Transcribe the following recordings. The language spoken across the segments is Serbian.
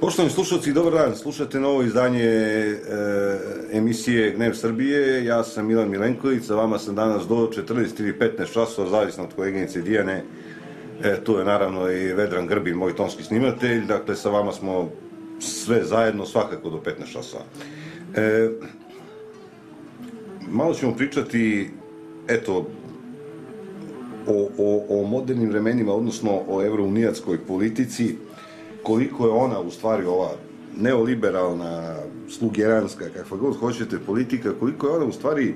Poštovani slušalci, dobar dan. Slušate novo izdanje e, emisije Gnev Srbije. Ja sam Milan Milenković, sa vama sam danas do 14 ili 15 časova, zavisno od koleginice Dijane. E, tu je naravno i Vedran Grbin, moj tonski snimatelj. Dakle, sa vama smo sve zajedno svakako do 15 časova. E, malo ćemo pričati, eto, o, o, o modernim vremenima, odnosno o evrounijatskoj politici, koliko je ona u stvari ova neoliberalna, slugeranska, kakva god hoćete politika, koliko je ona u stvari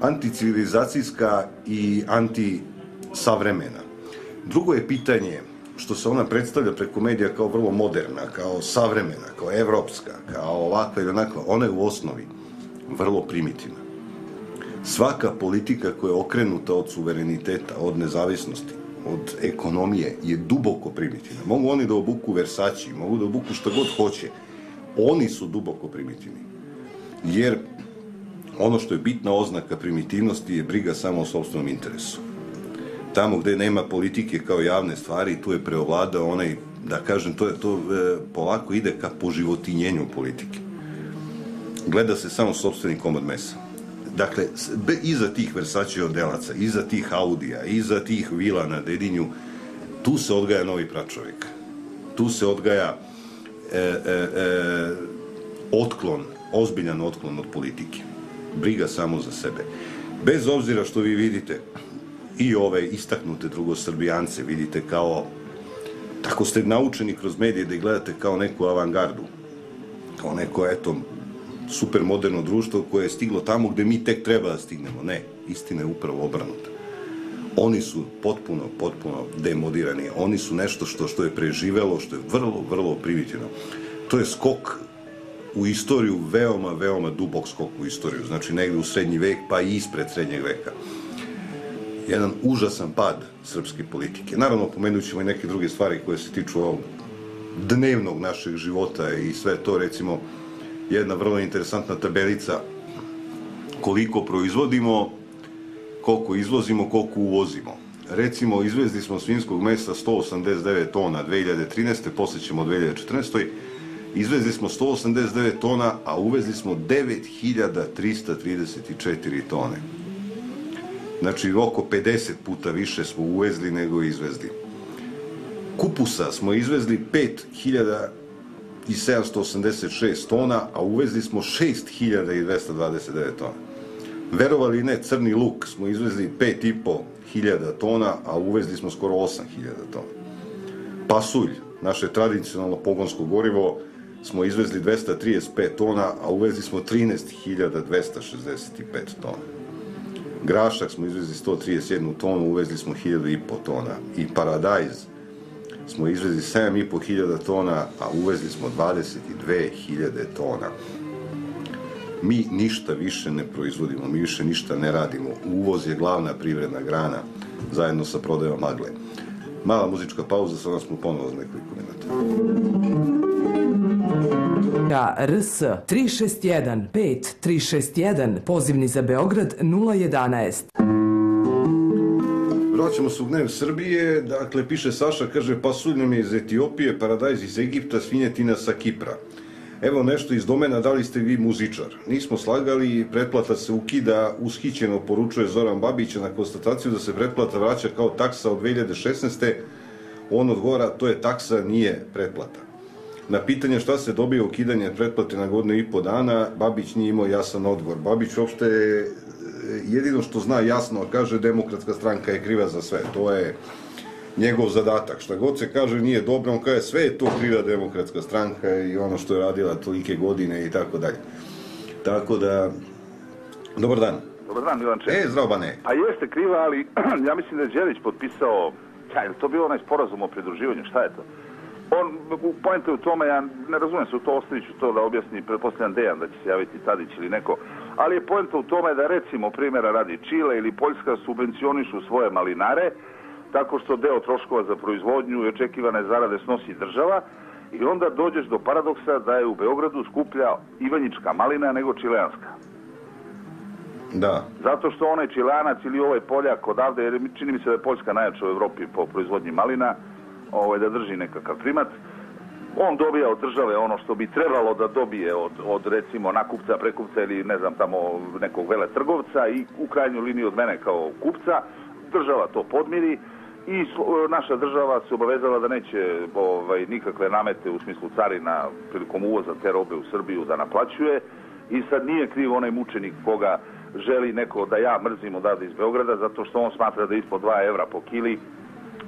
anticivilizacijska i antisavremena. Drugo je pitanje što se ona predstavlja preko medija kao vrlo moderna, kao savremena, kao evropska, kao ovakva ili onakva, ona je u osnovi vrlo primitivna. Svaka politika koja je okrenuta od suvereniteta, od nezavisnosti, od ekonomije je duboko primitivna. Mogu oni da obuku Versace, mogu da obuku šta god hoće. Oni su duboko primitivni. Jer ono što je bitna oznaka primitivnosti je briga samo o sobstvenom interesu. Tamo gde nema politike kao javne stvari, tu je preovladao onaj, da kažem, to, je, to e, polako ide ka poživotinjenju politike. Gleda se samo sobstveni komad mesa Dakle, iza tih Versace odelaca, iza tih Audija, iza tih vila na Dedinju, tu se odgaja novi pračovek. Tu se odgaja e, e, e, otklon, ozbiljan otklon od politike. Briga samo za sebe. Bez obzira što vi vidite i ove istaknute drugosrbijance vidite kao tako ste naučeni kroz medije da ih gledate kao neku avangardu kao neko, eto, super moderno društvo koje je stiglo tamo gde mi tek treba da stignemo. Ne, istina je upravo obrnuta. Oni su potpuno, potpuno demodirani. Oni su nešto što, što je preživelo, što je vrlo, vrlo primitivno. To je skok u istoriju, veoma, veoma dubok skok u istoriju. Znači, negde u srednji vek, pa i ispred srednjeg veka. Jedan užasan pad srpske politike. Naravno, pomenut ćemo i neke druge stvari koje se tiču ovog dnevnog našeg života i sve to, recimo, jedna vrlo interesantna tabelica koliko proizvodimo, koliko izvozimo, koliko uvozimo. Recimo, izvezli smo svinskog mesa 189 tona 2013. posle ćemo 2014. Izvezli smo 189 tona, a uvezli smo 9334 tone. Znači, oko 50 puta više smo uvezli nego izvezli. Kupusa smo izvezli 5000 i 786 tona, a uvezli smo 6229 tona. Verovali ne, crni luk smo izvezli 5,5 hiljada tona, a uvezli smo skoro 8 hiljada tona. Pasulj, naše tradicionalno pogonsko gorivo, smo izvezli 235 tona, a uvezli smo 13.265 tona. Grašak smo izvezli 131 tonu, uvezli smo 1000 tona. I paradajz, smo izvezli 7.500 tona, a uvezli smo 22.000 tona. Mi ništa više ne proizvodimo, mi više ništa ne radimo. Uvoz je glavna privredna grana, zajedno sa prodajom magle. Mala muzička pauza, sada smo ponovo za nekoliko minuta. RS 361 5 361, pozivni za Beograd 011 vraćamo se u gnev Srbije, dakle, piše Saša, kaže, pasulj nam je iz Etiopije, paradajz iz Egipta, svinjetina sa Kipra. Evo nešto iz domena, da li ste vi muzičar? Nismo slagali, pretplata se ukida, ushićeno poručuje Zoran Babić na konstataciju da se pretplata vraća kao taksa od 2016. On odgovara, to je taksa, nije pretplata. Na pitanje šta se dobije ukidanje pretplate na godinu i po dana, Babić nije imao jasan odgovor. Babić uopšte jedino što zna jasno, kaže demokratska stranka je kriva za sve. To je njegov zadatak. Šta god se kaže nije dobro, on kaže sve je to kriva demokratska stranka i ono što je radila tolike godine i tako dalje. Tako da, dobar dan. Dobar dan, Milanče. E, zdravo, Bane. Pa jeste kriva, ali ja mislim da je Đelić potpisao, ja, je to bio onaj sporazum o pridruživanju, šta je to? On, pojenta je u tome, ja ne razumem se u to, ostavit ću to da objasni, pretpostavljam Dejan da će se javiti Tadić ili neko, ali je pojenta u tome da recimo primjera radi Čile ili Poljska subvencionišu svoje malinare tako što deo troškova za proizvodnju i očekivane zarade snosi država i onda dođeš do paradoksa da je u Beogradu skuplja ivanjička malina nego čileanska. Da. Zato što onaj čilanac ili ovaj poljak odavde, jer čini mi se da je Poljska najjača u Evropi po proizvodnji malina, ovaj, da drži nekakav primat, on dobija od države ono što bi trebalo da dobije od, od recimo nakupca, prekupca ili ne znam tamo nekog vele trgovca i u krajnjoj liniji od mene kao kupca, država to podmiri i naša država se obavezala da neće ovaj, nikakve namete u smislu carina prilikom uvoza te robe u Srbiju da naplaćuje i sad nije kriv onaj mučenik koga želi neko da ja mrzim odavde iz Beograda zato što on smatra da ispod 2 evra po kili.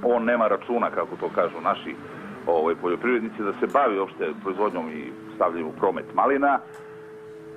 On nema računa, kako to kažu naši ovaj, poljoprivrednici, da se bavi uopšte proizvodnjom i stavljanjem u promet malina,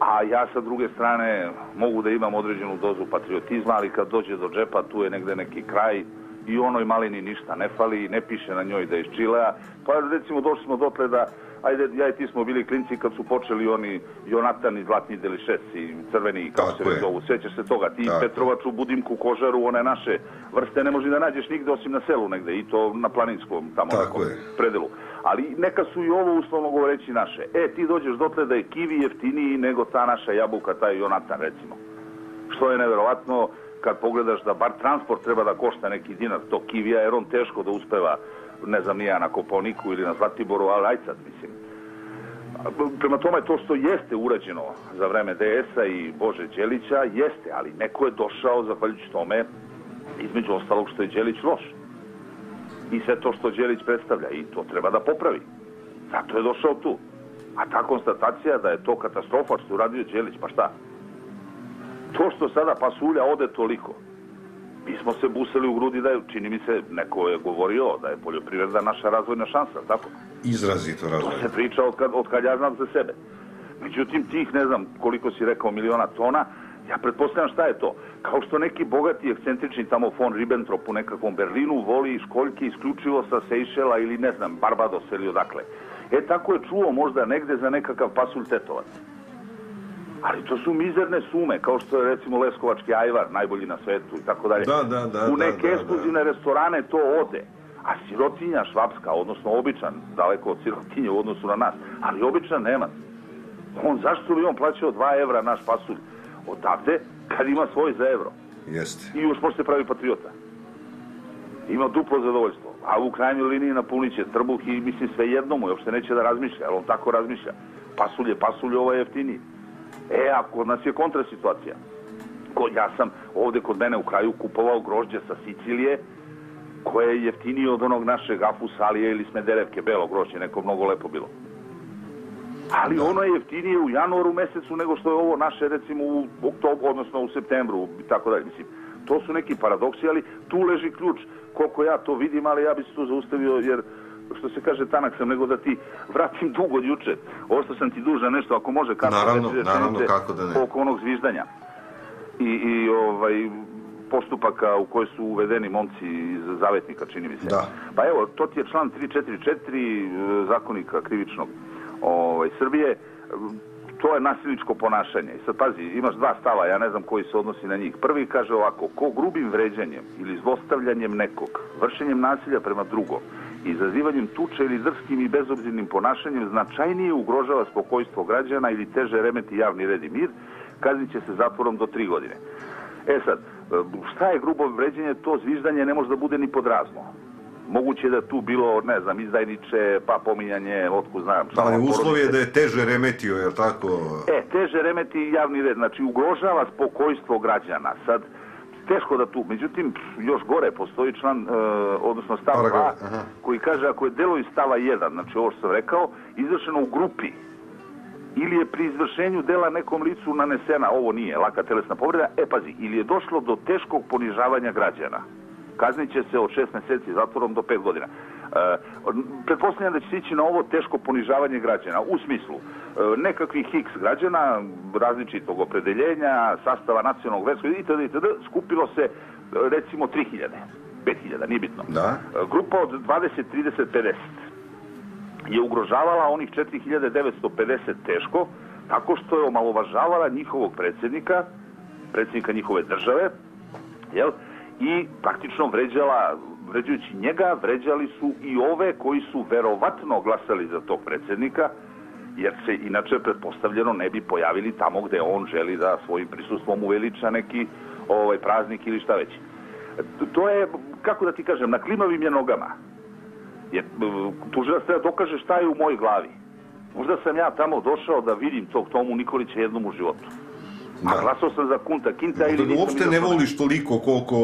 a ja sa druge strane mogu da imam određenu dozu patriotizma, ali kad dođe do džepa tu je negde neki kraj i onoj malini ništa ne fali, ne piše na njoj da je iz Čilea, pa recimo došli smo dotle da ajde, ja i ti smo bili klinci kad su počeli oni Jonatan i Zlatni Delišec i Crveni, kako Tako se već zovu, sećaš se toga, ti Tako. Petrovaču, Budimku, Kožaru, one naše vrste ne može da nađeš nigde osim na selu negde i to na planinskom tamo Tako je. predelu. Ali neka su i ovo uslovno govoreći naše. E, ti dođeš dotle da je kivi jeftiniji nego ta naša jabuka, taj Jonatan recimo. Što je neverovatno kad pogledaš da bar transport treba da košta neki dinar to kivija, jer on teško da uspeva, ne znam, nija na Koponiku ili na Zlatiboru, ali aj sad, mislim. Prema tome, to što jeste urađeno za vreme DS-a i Bože Đelića, jeste, ali neko je došao, zahvaljujući tome, između ostalog što je Đelić loš. I sve to što Đelić predstavlja, i to treba da popravi. Zato je došao tu. A ta konstatacija da je to katastrofa što je uradio Đelić, pa šta? To što sada pasulja ode toliko, mi smo se busali u grudi da je, čini mi se, neko je govorio da je poljoprivreda naša razvojna šansa, tako? Izrazito To razvojno. se priča od kad, od kad ja znam za sebe. Međutim, tih, ne znam koliko si rekao, miliona tona, ja pretpostavljam šta je to. Kao što neki bogati, ekscentrični tamo von Ribbentrop u nekakvom Berlinu voli školjke isključivo sa Sejšela ili ne znam, Barbados ili odakle. E, tako je čuo možda negde za nekakav pasulj tetovac. Ali to su mizerne sume, kao što je recimo Leskovački ajvar, najbolji na svetu i tako dalje. Da, da, da, U da, neke da, da. ekskluzivne restorane to ode. A sirotinja švapska, odnosno običan, daleko od sirotinje u odnosu na nas, ali običan nema. On, zašto bi on plaćao 2 evra naš pasulj odavde, kad ima svoj za evro? Jeste. I još može se pravi patriota. Ima duplo zadovoljstvo. A u krajnjoj liniji napunit će trbuh i mislim sve jedno mu, uopšte neće da razmišlja, jer on tako razmišlja. Pasulj je pasulj, ovo je jeftiniji. E, a kod nas je kontra situacija. Kod, ja sam ovde kod mene u kraju kupovao grožđe sa Sicilije, koje je jeftinije od onog našeg Afusalije ili Smederevke, belo grožđe, neko mnogo lepo bilo. Ali ono je jeftinije u januaru mesecu nego što je ovo naše recimo u oktobru, odnosno u septembru tako dalje. Mislim, to su neki paradoksi, ali tu leži ključ koliko ja to vidim, ali ja bi se tu zaustavio jer što se kaže tanak sam nego da ti vratim dug od juče. Ostao sam ti dužan nešto, ako može kako Naravno, naravno, kako da ne. oko onog zviždanja. I, i ovaj postupaka u koje su uvedeni momci iz zavetnika, čini mi se. Da. Pa evo, to ti je član 344 e, zakonika krivičnog ovaj, Srbije. To je nasilničko ponašanje. I sad pazi, imaš dva stava, ja ne znam koji se odnosi na njih. Prvi kaže ovako, ko grubim vređanjem ili zlostavljanjem nekog, vršenjem nasilja prema drugom, izazivanjem tuče ili drskim i bezobzirnim ponašanjem značajnije ugrožava spokojstvo građana ili teže remeti javni red i mir, kaznit će se zatvorom do tri godine. E sad, šta je grubo vređenje? To zviždanje ne može da bude ni pod razno. Moguće je da tu bilo, ne znam, izdajniče, pa pominjanje, otkud znam. Ali uslov je da je teže remetio, je tako? E, teže remeti javni red, znači ugrožava spokojstvo građana. Sad, teško da tu, međutim, još gore postoji član, e, odnosno stav 2, Paragraf, aha. koji kaže ako je delo iz stava 1, znači ovo što sam rekao, izvršeno u grupi, ili je pri izvršenju dela nekom licu nanesena, ovo nije laka telesna povreda, e pazi, ili je došlo do teškog ponižavanja građana. Kaznit će se od šest meseci zatvorom do pet godina. E, pretpostavljam da će se ići na ovo teško ponižavanje građana, u smislu e, nekakvih x građana, različitog opredeljenja, sastava nacionalnog verskog itd. itd. skupilo se e, recimo 3000, 5000, nije bitno. Da. Grupa od 20, 30, 50 je ugrožavala onih 4950 teško, tako što je omalovažavala njihovog predsjednika, predsjednika njihove države, jel? i praktično vređala, vređajući njega, vređali su i ove koji su verovatno glasali za tog predsjednika, jer se inače pretpostavljeno ne bi pojavili tamo gde on želi da svojim prisustvom uveliča neki ovaj praznik ili šta već. To je, kako da ti kažem, na klimavim je nogama. Jer tužilac treba dokaže šta je u mojoj glavi. Možda sam ja tamo došao da vidim tog Tomu Nikolića jednom u životu. A glasao sam za Kunta Kinta ili Da uopšte ne voliš toliko koliko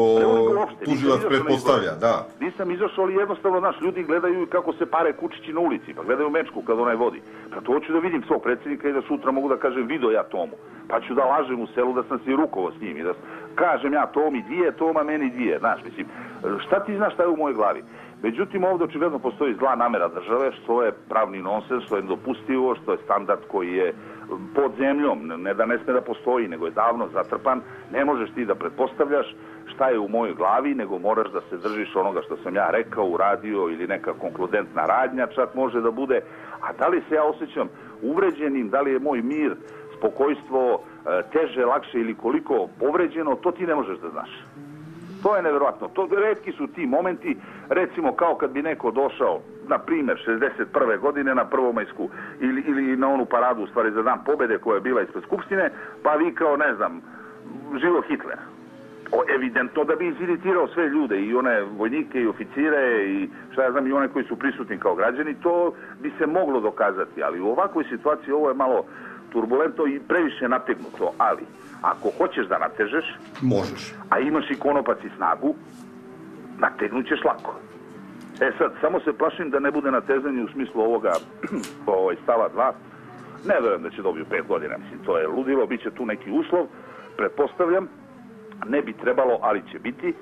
tužilac pretpostavlja, da. Nisam izašao, ali jednostavno, znaš, ljudi gledaju kako se pare kučići na ulici, pa gledaju mečku kad onaj vodi. Pa to hoću da vidim svog predsjednika i da sutra mogu da kažem video ja Tomu. Pa ću da lažem u selu da sam se rukovao s njim i da kažem ja Tomi dvije, Toma meni dvije. Znaš, mislim, šta ti znaš šta je u mojoj glavi? Međutim, ovdje očigledno postoji zla namera države, što je pravni nonsens, što je nedopustivo, što je standard koji je pod zemljom, ne da ne sme da postoji, nego je davno zatrpan, ne možeš ti da pretpostavljaš šta je u mojoj glavi, nego moraš da se držiš onoga što sam ja rekao, uradio ili neka konkludentna radnja čak može da bude. A da li se ja osjećam uvređenim, da li je moj mir, spokojstvo e, teže, lakše ili koliko povređeno, to ti ne možeš da znaš. To je neverovatno. To retki su ti momenti, recimo kao kad bi neko došao, na primjer, 61. godine na prvomajsku ili, ili na onu paradu, u stvari za dan pobede koja je bila ispred Skupštine, pa vi kao, ne znam, živo Hitler. O, evidentno da bi iziritirao sve ljude, i one vojnike, i oficire, i šta ja znam, i one koji su prisutni kao građani, to bi se moglo dokazati, ali u ovakvoj situaciji ovo je malo turbulentno i previše nategnuto, ali ako hoćeš da natežeš, Možeš. a imaš i konopac i snagu, nategnut ćeš lako. E sad, samo se plašim da ne bude natezanje u smislu ovoga ovaj, stava 2. Ne verujem da će dobiju pet godina, mislim, to je ludilo, bit će tu neki uslov, pretpostavljam, ne bi trebalo, ali će biti,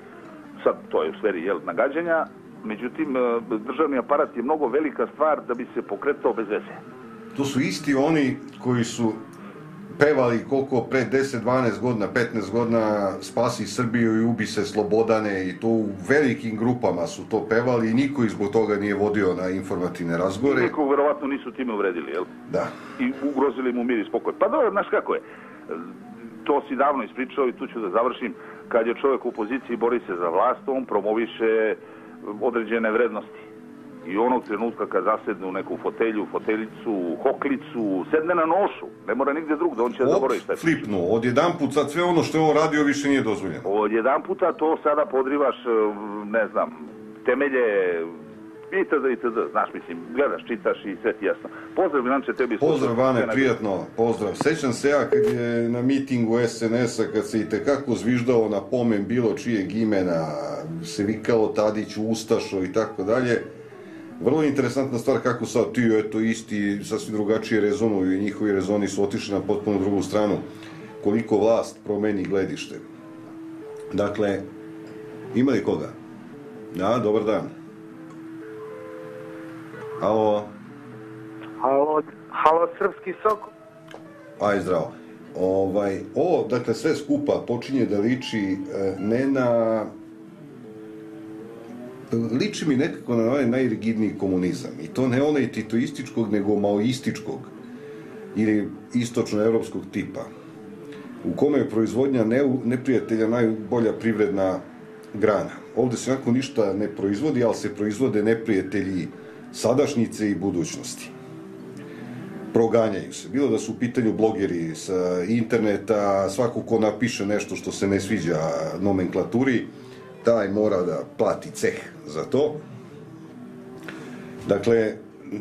sad to je u sferi jel, nagađanja, međutim, e, državni aparat je mnogo velika stvar da bi se pokretao bez veze. To su isti oni koji su pevali koliko pre 10, 12 godina, 15 godina spasi Srbiju i ubi se Slobodane i to u velikim grupama su to pevali i niko ih zbog toga nije vodio na informativne razgovore. Nikog verovatno nisu time uvredili, jel? Da. i ugrozili mu mir i spokoj. Pa dobro, znaš kako je, to si davno ispričao i tu ću da završim, kad je čovjek u poziciji bori se za vlast, on promoviše određene vrednosti. I onog trenutka kad zasedne u neku fotelju, foteljicu, hoklicu, sedne na nošu, ne mora nigdje drugdje, on će da zaboravi šta je. Flipnuo. Odjedanput sad sve ono što je on radio više nije dozvoljeno. Od jedan puta to sada podrivaš, eh, ne znam, temelje itd. itd. Znaš, mislim, gledaš, čitaš i sve ti jasno. Pozdrav, Milanče, tebi. Pozdrav, slušam. Vane, prijatno, pozdrav. Sećam se ja kad je na mitingu SNS-a, kad se i tekako zviždao na pomen bilo čijeg imena, se vikalo Tadić, Ustašo i tako dalje. Vrlo interesantna stvar kako sad ti, eto, isti, sasvim drugačije rezonuju i njihovi rezoni su otišli na potpuno drugu stranu. Koliko vlast promeni gledište. Dakle, ima li koga? Da, dobar dan. Alo, Halo, halo srpski sok. Aj zdravo. Ovaj, ovo, dakle, sve skupa počinje da liči e, ne na... Liči mi nekako na ovaj najrigidniji komunizam. I to ne onaj titoističkog, nego maoističkog. Ili istočno-evropskog tipa. U kome je proizvodnja ne, neprijatelja najbolja privredna grana. Ovde se onako ništa ne proizvodi, ali se proizvode neprijatelji sadašnjice i budućnosti proganjaju se. Bilo da su u pitanju blogeri sa interneta, svako ko napiše nešto što se ne sviđa nomenklaturi, taj mora da plati ceh za to. Dakle,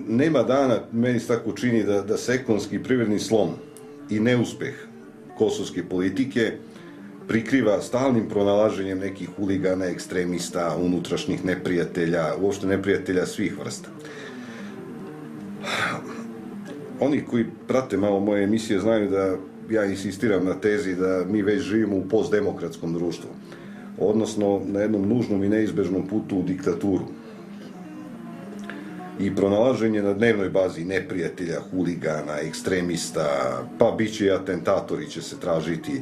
nema dana, meni se tako čini, da, da se ekonomski i privredni slom i neuspeh kosovske politike prikriva stalnim pronalaženjem nekih huligana, ekstremista, unutrašnjih neprijatelja, uopšte neprijatelja svih vrsta oni koji prate malo moje emisije znaju da ja insistiram na tezi da mi već živimo u postdemokratskom društvu. Odnosno, na jednom nužnom i neizbežnom putu u diktaturu. I pronalaženje na dnevnoj bazi neprijatelja, huligana, ekstremista, pa bit će i atentatori će se tražiti,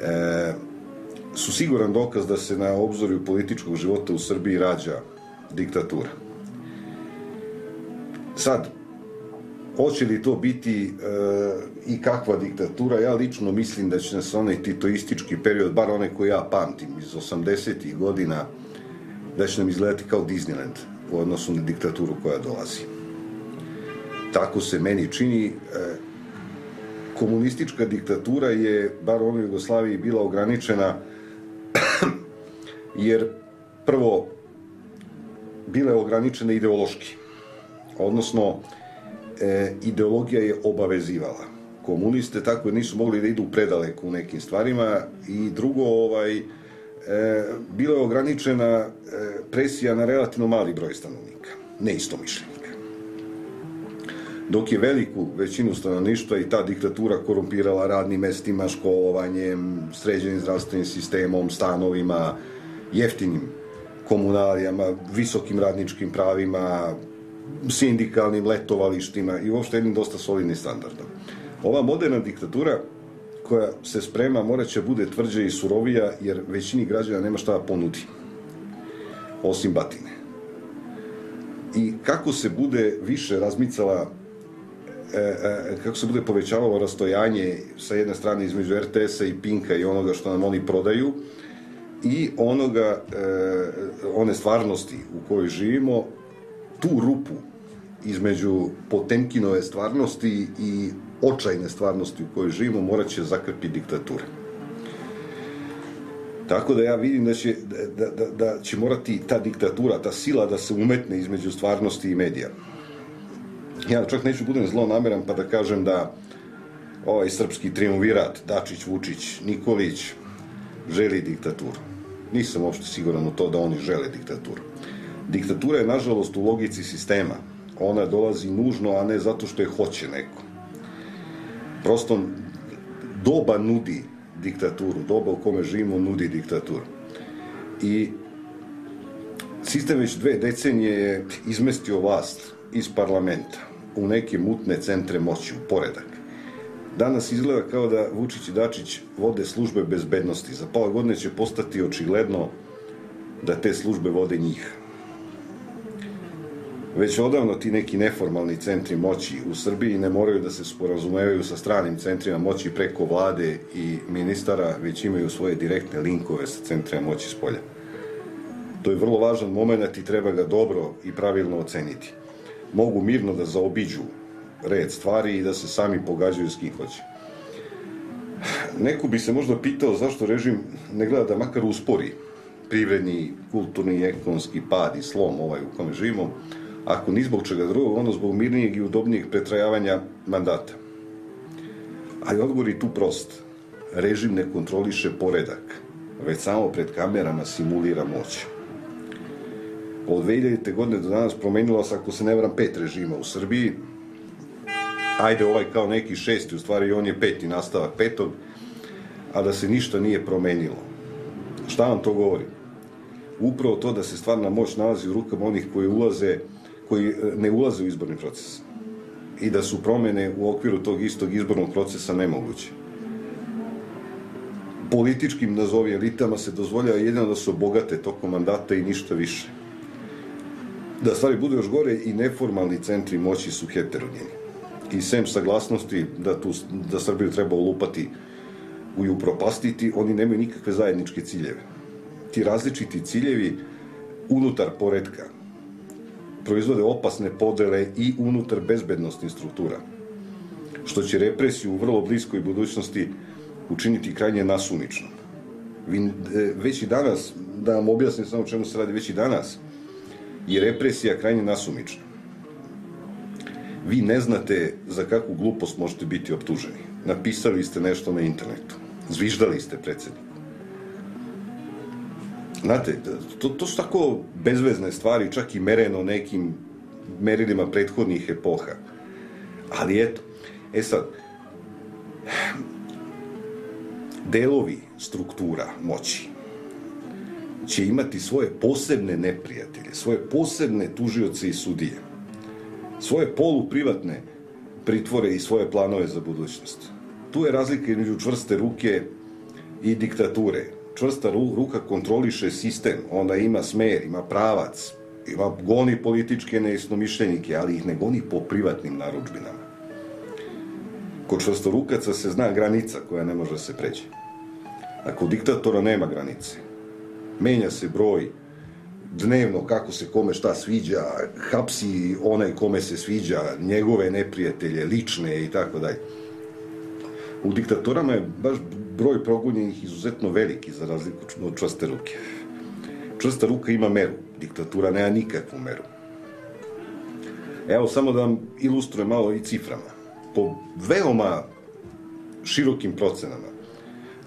e, su siguran dokaz da se na obzorju političkog života u Srbiji rađa diktatura. Sad, Hoće li to biti e, i kakva diktatura? Ja lično mislim da će nas onaj titoistički period, bar onaj koji ja pamtim iz 80. godina, da će nam izgledati kao Disneyland u odnosu na diktaturu koja dolazi. Tako se meni čini. E, komunistička diktatura je, bar u Jugoslaviji, bila ograničena jer prvo bile ograničene ideološki. Odnosno, e, ideologija je obavezivala komuniste, tako nisu mogli da idu predaleko u nekim stvarima i drugo, ovaj, e, bila je ograničena e, presija na relativno mali broj stanovnika, neistomišljenika. Dok je veliku većinu stanovništva i ta diktatura korumpirala radnim mestima, školovanjem, sređenim zdravstvenim sistemom, stanovima, jeftinim komunalijama, visokim radničkim pravima, sindikalnim letovalištima i uopšte jednim dosta solidnim standardom. Ova moderna diktatura koja se sprema morat će bude tvrđa i surovija jer većini građana nema šta da ponudi osim batine. I kako se bude više razmicala e, e, kako se bude povećavalo rastojanje sa jedne strane između RTS-a i Pinka i onoga što nam oni prodaju i onoga e, one stvarnosti u kojoj živimo tu rupu između Potemkinove stvarnosti i očajne stvarnosti u kojoj živimo morat će zakrpi diktatura. Tako da ja vidim da će, da, da, da će morati ta diktatura, ta sila da se umetne između stvarnosti i medija. Ja čak neću budem zlo nameran pa da kažem da ovaj srpski triumvirat, Dačić, Vučić, Nikolić, želi diktaturu. Nisam uopšte siguran u to da oni žele diktaturu. Diktatura je, nažalost, u logici sistema. Ona dolazi nužno, a ne zato što je hoće neko. Prosto, doba nudi diktaturu, doba u kome živimo nudi diktaturu. I sistem već dve decenije je izmestio vlast iz parlamenta u neke mutne centre moći, u poredak. Danas izgleda kao da Vučić i Dačić vode službe bezbednosti. Za pola godine će postati očigledno da te službe vode njih. Već odavno ti neki neformalni centri moći u Srbiji ne moraju da se sporazumevaju sa stranim centrima moći preko vlade i ministara, već imaju svoje direktne linkove sa centrima moći s polja. To je vrlo važan moment i treba ga dobro i pravilno oceniti. Mogu mirno da zaobiđu red stvari i da se sami pogađaju s kim hoće. Neko bi se možda pitao zašto režim ne gleda da makar uspori privredni, kulturni i ekonomski pad i slom ovaj u kome živimo, ako ni zbog čega drugog, ono zbog mirnijeg i udobnijeg pretrajavanja mandata. Ali odgovor je tu prost. Režim ne kontroliše poredak, već samo pred kamerama simulira moć. Od 2000. godine do danas promenilo se, ako se ne vram, pet režima u Srbiji. Ajde, ovaj kao neki šesti, u stvari on je peti nastavak petog, a da se ništa nije promenilo. Šta vam to govori? Upravo to da se stvarna moć nalazi u rukama onih koji ulaze koji e, ne ulaze u izborni proces i da su promene u okviru tog istog izbornog procesa nemoguće. Političkim, nazovi, elitama se dozvoljava jedino da se obogate tokom mandata i ništa više. Da stvari budu još gore i neformalni centri moći su heterogeni. I sem saglasnosti da, tu, da Srbiju treba olupati i upropastiti, oni nemaju nikakve zajedničke ciljeve. Ti različiti ciljevi unutar poredka, proizvode opasne podele i unutar bezbednostnih struktura, što će represiju u vrlo bliskoj budućnosti učiniti krajnje nasumičnom. Vi, e, već i danas, da vam objasnim samo čemu se radi, već i danas je represija krajnje nasumična. Vi ne znate za kakvu glupost možete biti optuženi. Napisali ste nešto na internetu. Zviždali ste predsedniku. Znate, to, to su tako bezvezne stvari, čak i mereno nekim merilima prethodnih epoha. Ali eto, e sad, delovi struktura moći će imati svoje posebne neprijatelje, svoje posebne tužioce i sudije, svoje poluprivatne pritvore i svoje planove za budućnost. Tu je razlika između čvrste ruke i diktature čvrsta ruka kontroliše sistem, onda ima smer, ima pravac, ima goni političke neisnomišljenike, ali ih ne goni po privatnim naručbinama. Kod čvrstorukaca se zna granica koja ne može se preći. A kod diktatora nema granice. Menja se broj dnevno kako se kome šta sviđa, hapsi onaj kome se sviđa, njegove neprijatelje, lične i tako dalje. U diktatorama je baš broj progonjenih izuzetno veliki za razliku od čvrste ruke. čvrsta ruka ima meru, diktatura nema nikakvu meru. Evo, samo da vam ilustrujem malo i ciframa. Po veoma širokim procenama,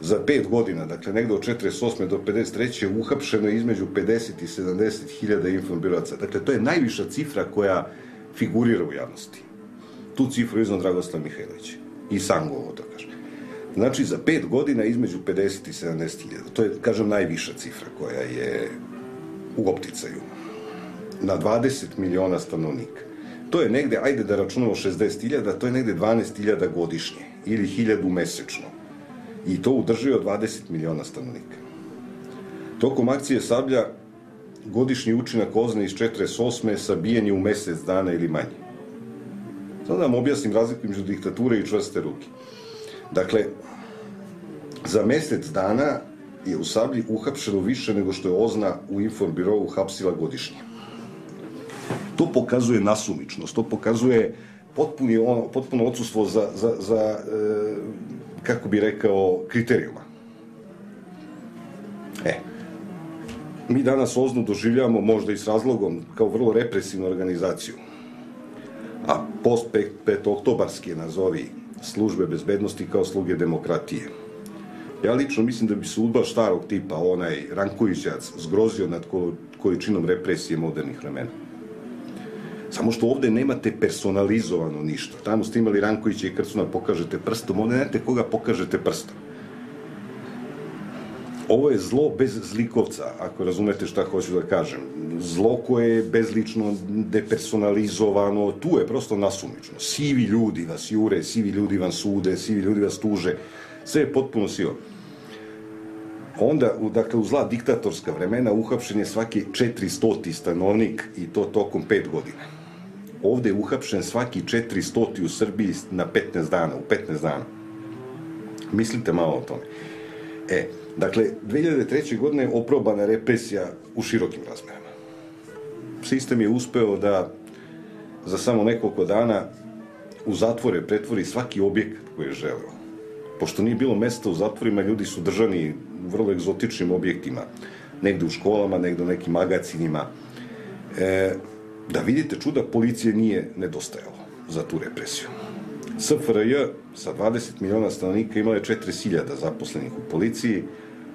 za pet godina, dakle negde od 48. do 53. uhapšeno je između 50 i 70 hiljada informbirovaca. Dakle, to je najviša cifra koja figurira u javnosti. Tu cifru iznad Dragoslav Mihajlović. I sam govo to kaže. Znači, za pet godina između 50 i 70 hiljada. To je, kažem, najviša cifra koja je u opticaju. Na 20 miliona stanovnika. To je negde, ajde da računamo 60.000, to je negde 12.000 godišnje ili 1000 mesečno. I to udrži od 20 miliona stanovnika. Tokom akcije Sablja godišnji učinak ozne iz 48. sabijen je u mesec dana ili manje. Sada da vam objasnim razliku između diktature i čvrste ruke. Dakle, za mesec dana je u Sablji uhapšeno više nego što je Ozna u Informbirovu hapsila godišnje. To pokazuje nasumičnost, to pokazuje potpuni, potpuno odsustvo za, za, za e, kako bi rekao, kriterijuma. E, mi danas Oznu doživljamo možda i s razlogom kao vrlo represivnu organizaciju. A post petoktobarski nazovi službe bezbednosti kao sluge demokratije. Ja lično mislim da bi se udbaš starog tipa, onaj Rankovićac, zgrozio nad količinom represije modernih vremena. Samo što ovde nemate personalizovano ništa. Tamo ste imali Rankovića i Krcuna pokažete prstom, ovde nemate koga pokažete prstom. Ovo je zlo bez zlikovca, ako razumete šta hoću da kažem. Zlo koje je bezlično, depersonalizovano, tu je prosto nasumično. Sivi ljudi vas jure, sivi ljudi vam sude, sivi ljudi vas tuže. Sve je potpuno sivo. Onda, dakle, u zla diktatorska vremena uhapšen je svaki 400. stanovnik i to tokom 5 godina. Ovde je uhapšen svaki 400. u Srbiji na 15 dana, u 15 dana. Mislite malo o tome. E, dakle, 2003. godine je oprobana represija u širokim razmerama. Sistem je uspeo da za samo nekoliko dana u zatvore pretvori svaki objekat koji je želeo. Pošto nije bilo mesta u zatvorima, ljudi su držani u vrlo egzotičnim objektima. Negde u školama, negde u nekim magacinima. E, da vidite čuda, policije nije nedostajalo za tu represiju. SFRJ sa 20 miliona stanovnika imala je 4000 zaposlenih u policiji,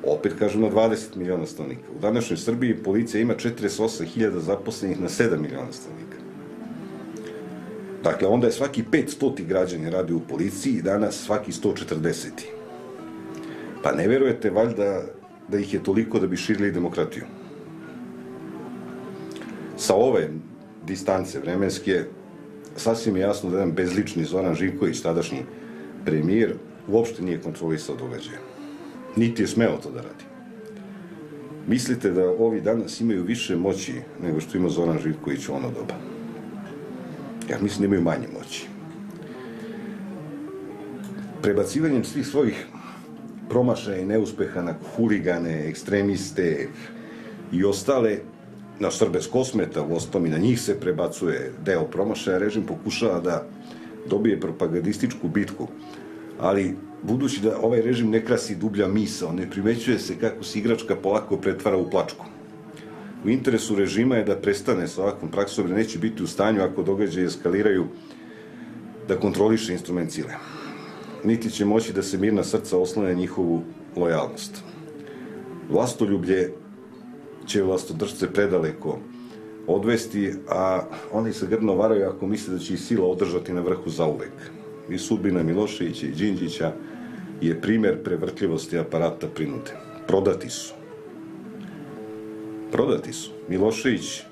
opet kažem na 20 miliona stanovnika. U današnjoj Srbiji policija ima 48.000 zaposlenih na 7 miliona stanovnika. Dakle, onda je svaki 500 građani radi u policiji, danas svaki 140. Pa ne verujete valjda da ih je toliko da bi širili demokratiju. Sa ove distance vremenske, sasvim je jasno da jedan bezlični Zoran Živković, tadašnji premijer, uopšte nije kontrolisao događaje. Niti je smeo to da radi. Mislite da ovi danas imaju više moći nego što ima Zoran Živković u ono doba? Ja mislim da imaju manje moći. Prebacivanjem svih svojih promašaja i neuspeha na huligane, ekstremiste i ostale na Srbe s kosmeta, u ostom i na njih se prebacuje deo promašaja, režim pokušava da dobije propagandističku bitku, ali budući da ovaj režim ne krasi dublja misa, ne primećuje se kako se igračka polako pretvara u plačku. U interesu režima je da prestane sa ovakvom praksom, jer neće biti u stanju ako događaje eskaliraju da kontroliše instrument sile. Niti će moći da se mirna srca oslone njihovu lojalnost. Vlastoljublje će vlastodržce predaleko odvesti, a oni se grdno varaju ako misle da će ih sila održati na vrhu zauvek. I sudbina Miloševića i Đinđića je primer prevrtljivosti aparata prinude. Prodati su. Prodati su. Milošević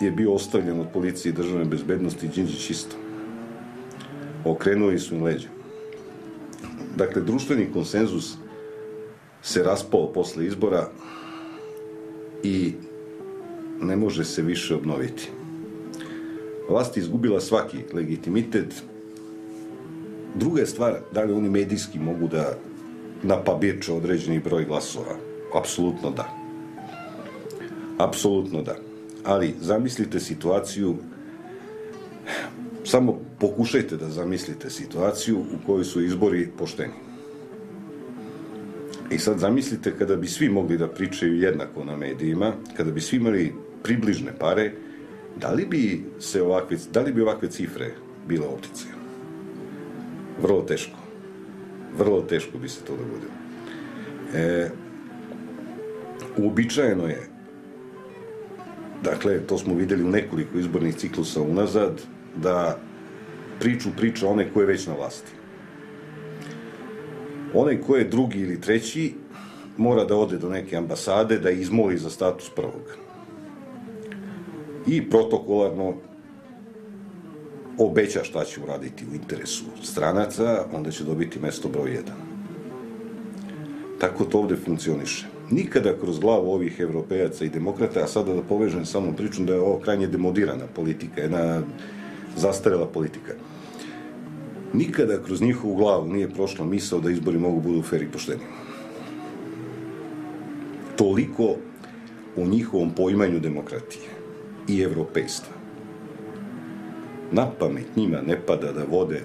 je bio ostavljen od policije i državne bezbednosti, Đinđić isto. Okrenuli su im leđa. Dakle, društveni konsenzus se raspao posle izbora i ne može se više obnoviti. Vlast je izgubila svaki legitimitet. Druga je stvar, da li oni medijski mogu da napabirče određeni broj glasova? Apsolutno da. Apsolutno da. Ali zamislite situaciju, samo pokušajte da zamislite situaciju u kojoj su izbori pošteni. I sad zamislite kada bi svi mogli da pričaju jednako na medijima, kada bi svi imali približne pare, da li bi se ovakve, da li bi ovakve cifre bile optice? Vrlo teško. Vrlo teško bi se to dogodilo. E, uobičajeno je, dakle, to smo videli u nekoliko izbornih ciklusa unazad, da priču priča one koje je već na vlasti. Onaj ko je drugi ili treći mora da ode do neke ambasade da izmoli za status prvog. I protokolarno obeća šta će uraditi u interesu stranaca, onda će dobiti mesto broj 1. Tako to ovde funkcioniše. Nikada kroz glavu ovih evropejaca i demokrata, a sada da povežem samo pričom da je ovo krajnje demodirana politika, jedna zastarela politika. Nikada kroz njihovu glavu nije prošla misao da izbori mogu budu fer i pošteni. Toliko o njihovom poimanju demokratije i evropejstva. Na pamet njima ne pada da vode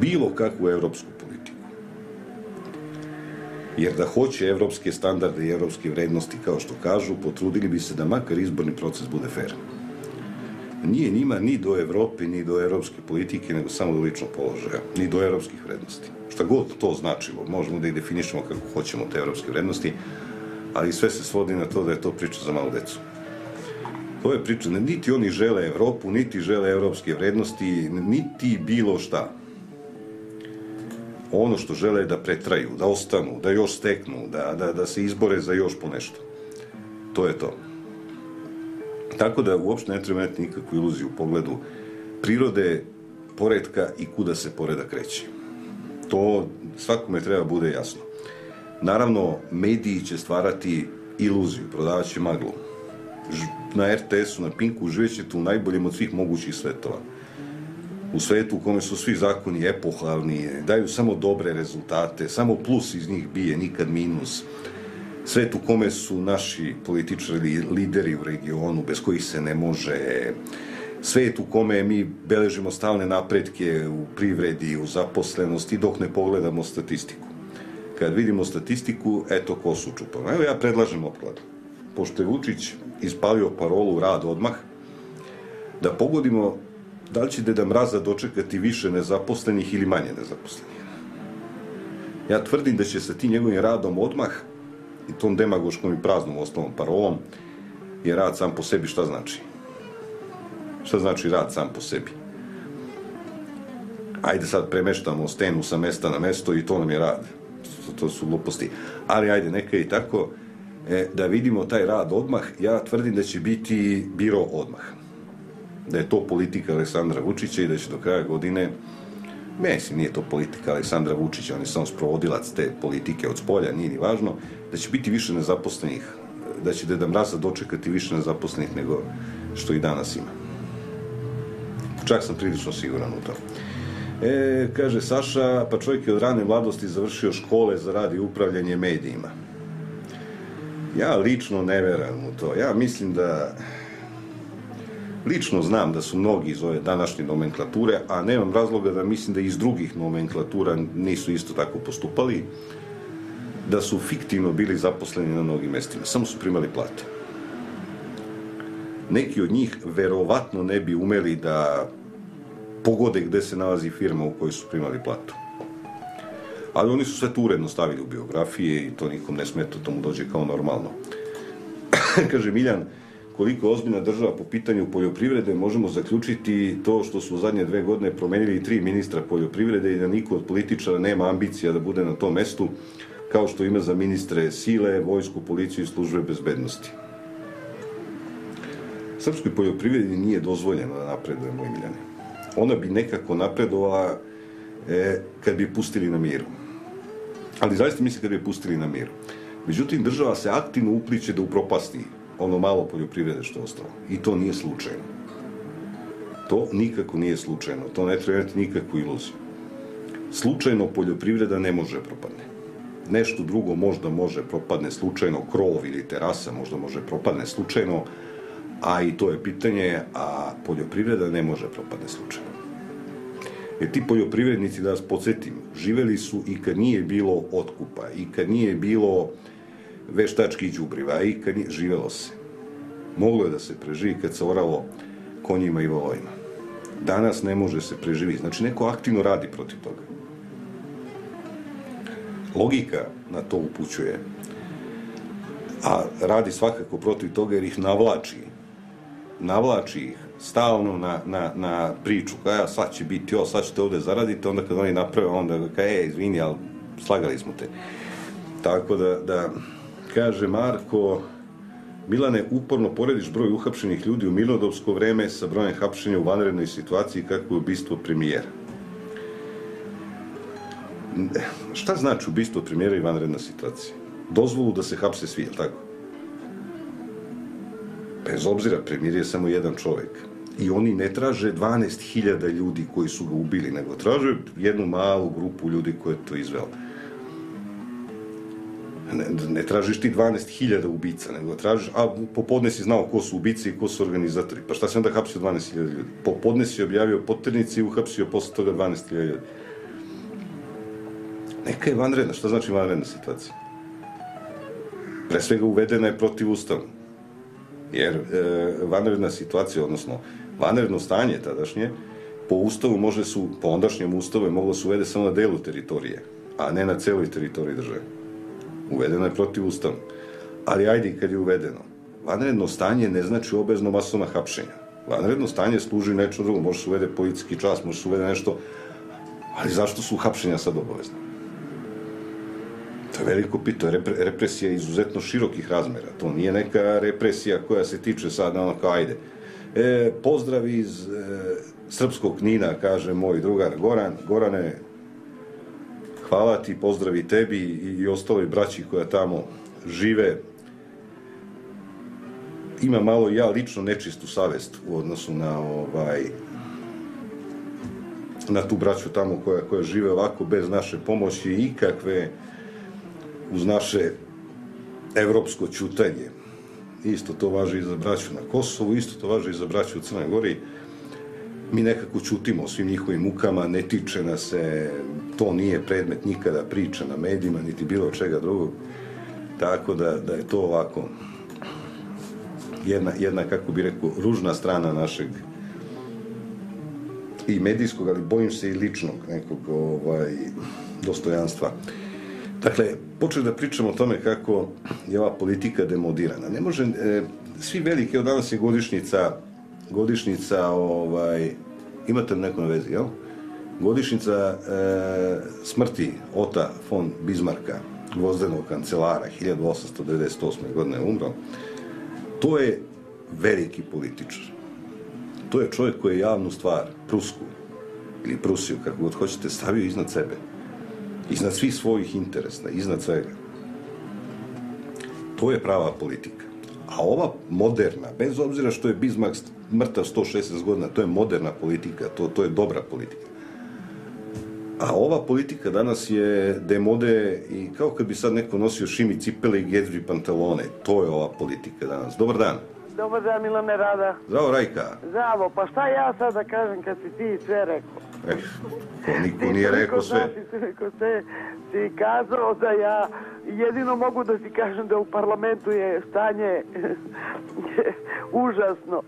bilo kakvu evropsku politiku. Jer da hoće evropske standarde i evropske vrednosti, kao što kažu, potrudili bi se da makar izborni proces bude fer nije njima ni do Evrope, ni do evropske politike, nego samo do ličnog položaja, ni do evropskih vrednosti. Šta god to značilo, možemo da ih definišemo kako hoćemo te evropske vrednosti, ali sve se svodi na to da je to priča za malu decu. To je priča, niti oni žele Evropu, niti žele evropske vrednosti, niti bilo šta. Ono što žele je da pretraju, da ostanu, da još steknu, da, da, da se izbore za još po nešto. To je to. Tako da uopšte ne treba imati nikakvu iluziju u pogledu prirode, poredka i kuda se poredak kreće. To svakome treba bude jasno. Naravno, mediji će stvarati iluziju, prodavat maglu. Na RTS-u, na Pinku živećete u najboljem od svih mogućih svetova. U svetu u kome su svi zakoni epohalni, daju samo dobre rezultate, samo plus iz njih bije, nikad minus svet u kome su naši političari lideri u regionu, bez kojih se ne može, svet u kome mi beležimo stalne napretke u privredi, u zaposlenosti, dok ne pogledamo statistiku. Kad vidimo statistiku, eto ko su čupamo. Evo ja predlažem opklad. Pošto je Vučić ispalio parolu rad odmah, da pogodimo da li će Deda Mraza dočekati više nezaposlenih ili manje nezaposlenih. Ja tvrdim da će sa tim njegovim radom odmah i tom demagoškom i praznom ostalom parolom je rad sam po sebi šta znači? Šta znači rad sam po sebi? Ajde sad premeštamo stenu sa mesta na mesto i to nam je rad. To, to su gluposti. Ali ajde, neka i tako. E, da vidimo taj rad odmah, ja tvrdim da će biti biro odmah. Da je to politika Aleksandra Vučića i da će do kraja godine Mislim, nije to politika Aleksandra Vučića, on je samo sprovodilac te politike od spolja, nije ni važno, da će biti više nezaposlenih, da će Deda Mraza dočekati više nezaposlenih nego što i danas ima. Čak sam prilično siguran u to. E, kaže Saša, pa čovjek je od rane mladosti završio škole za rad i upravljanje medijima. Ja lično ne veram u to. Ja mislim da Lično znam da su mnogi iz ove današnje nomenklature, a nemam razloga da mislim da iz drugih nomenklatura nisu isto tako postupali, da su fiktivno bili zaposleni na mnogim mestima, samo su primali plate. Neki od njih verovatno ne bi umeli da pogode gde se nalazi firma u kojoj su primali platu. Ali oni su sve to uredno stavili u biografije i to nikom ne smeta, to mu dođe kao normalno. Kaže Miljan, koliko ozbiljna država po pitanju poljoprivrede, možemo zaključiti to što su u zadnje dve godine promenili tri ministra poljoprivrede i da niko od političara nema ambicija da bude na tom mestu, kao što ima za ministre sile, vojsku, policiju i službe bezbednosti. Srpskoj poljoprivredi nije dozvoljeno da napreduje, moj miljane. Ona bi nekako napredovala e, kad bi pustili na miru. Ali zaista mislim kad bi pustili na miru. Međutim, država se aktivno upliče da upropasti ono malo poljoprivrede što je ostalo. I to nije slučajno. To nikako nije slučajno. To ne treba imati nikakvu iluziju. Slučajno poljoprivreda ne može propadne. Nešto drugo možda može propadne slučajno, krov ili terasa možda može propadne slučajno, a i to je pitanje, a poljoprivreda ne može propadne slučajno. Jer ti poljoprivrednici, da vas podsjetim, živeli su i kad nije bilo otkupa, i kad nije bilo veštačkih đubriva, i kad nije, živelo se. Moglo je da se preživi kad se oralo konjima i volovima. Danas ne može se preživiti. Znači, neko aktivno radi protiv toga. Logika na to upućuje, a radi svakako protiv toga jer ih navlači. Navlači ih stalno na, na, na priču, kao ja, sad će biti ovo, sad ćete ovde zaraditi, onda kad oni naprave, onda kao, e, izvini, ali slagali smo te. Tako da, da kaže Marko, Milane, uporno porediš broj uhapšenih ljudi u mirnodopsko vreme sa brojem hapšenja u vanrednoj situaciji kako je ubistvo premijera. Šta znači ubistvo premijera i vanredna situacija? Dozvolu da se hapse svi, je tako? Bez obzira, premijer je samo jedan čovek. I oni ne traže 12.000 ljudi koji su ga ubili, nego traže jednu malu grupu ljudi koja je to izvela. Ne, ne tražiš ti 12.000 ubica, nego tražiš, a popodne si znao ko su ubici i ko su organizatori. Pa šta si onda hapsio 12.000 ljudi? Popodne si objavio poternici i uhapsio posle toga 12.000 ljudi. Neka je vanredna, šta znači vanredna situacija? Pre svega uvedena je protiv ustavom. Jer e, vanredna situacija, odnosno vanredno stanje tadašnje, po ustavu može su, po ondašnjem ustavu je moglo se uvede samo na delu teritorije, a ne na celoj teritoriji države. Uvedeno je protiv ustavom. Ali ajde kad je uvedeno. Vanredno stanje ne znači obezno masovna hapšenja. Vanredno stanje služi nečo drugo. Može se uvede policijski čas, može se uvede nešto. Ali zašto su hapšenja sad obavezne? To je veliko pito. Repre, represija je izuzetno širokih razmera. To nije neka represija koja se tiče sad na ono kao ajde. E, pozdrav iz e, srpskog Knina, kaže moj drugar Goran. Gorane, hvala ti, pozdravi tebi i, i ostaloj braći koja tamo žive. Ima malo ja lično nečistu savest u odnosu na ovaj na tu braću tamo koja, koja žive ovako bez naše pomoći i ikakve uz naše evropsko ćutanje. Isto to važi i za braću na Kosovu, isto to važi i za braću u Crnoj Gori. Mi nekako ćutimo o svim njihovim mukama, ne tiče nas se, to nije predmet nikada priča na medijima, niti bilo čega drugog. Tako da, da je to ovako jedna, jedna, kako bi rekao, ružna strana našeg i medijskog, ali bojim se i ličnog nekog ovaj, dostojanstva. Dakle, počeli da pričamo o tome kako je ova politika demodirana. Ne može, e, svi veliki, evo danas je godišnjica, godišnjica, ovaj, imate neko na vezi, jel? Godišnjica e, smrti Ota von Bismarcka, gvozdenog kancelara, 1898. godine je umro. To je veliki političar. To je čovjek koji je javnu stvar, Prusku, ili Prusiju, kako god hoćete, stavio iznad sebe iznad svih svojih interesa, iznad svega. To je prava politika. A ova moderna, bez obzira što je Bismarck mrtav 116 godina, to je moderna politika, to, to je dobra politika. A ova politika danas je demode i kao kad bi sad neko nosio šimi cipele i gedžbi pantalone. To je ova politika danas. Dobar dan. Dobar dan, Milane Rada. Zdravo, Rajka. Zdravo, pa šta ja sad da kažem kad si ti sve rekao? Eh, ko niko nije rekao sve. Ko sve si kazao da ja jedino mogu da ti kažem da u parlamentu je stanje užasno.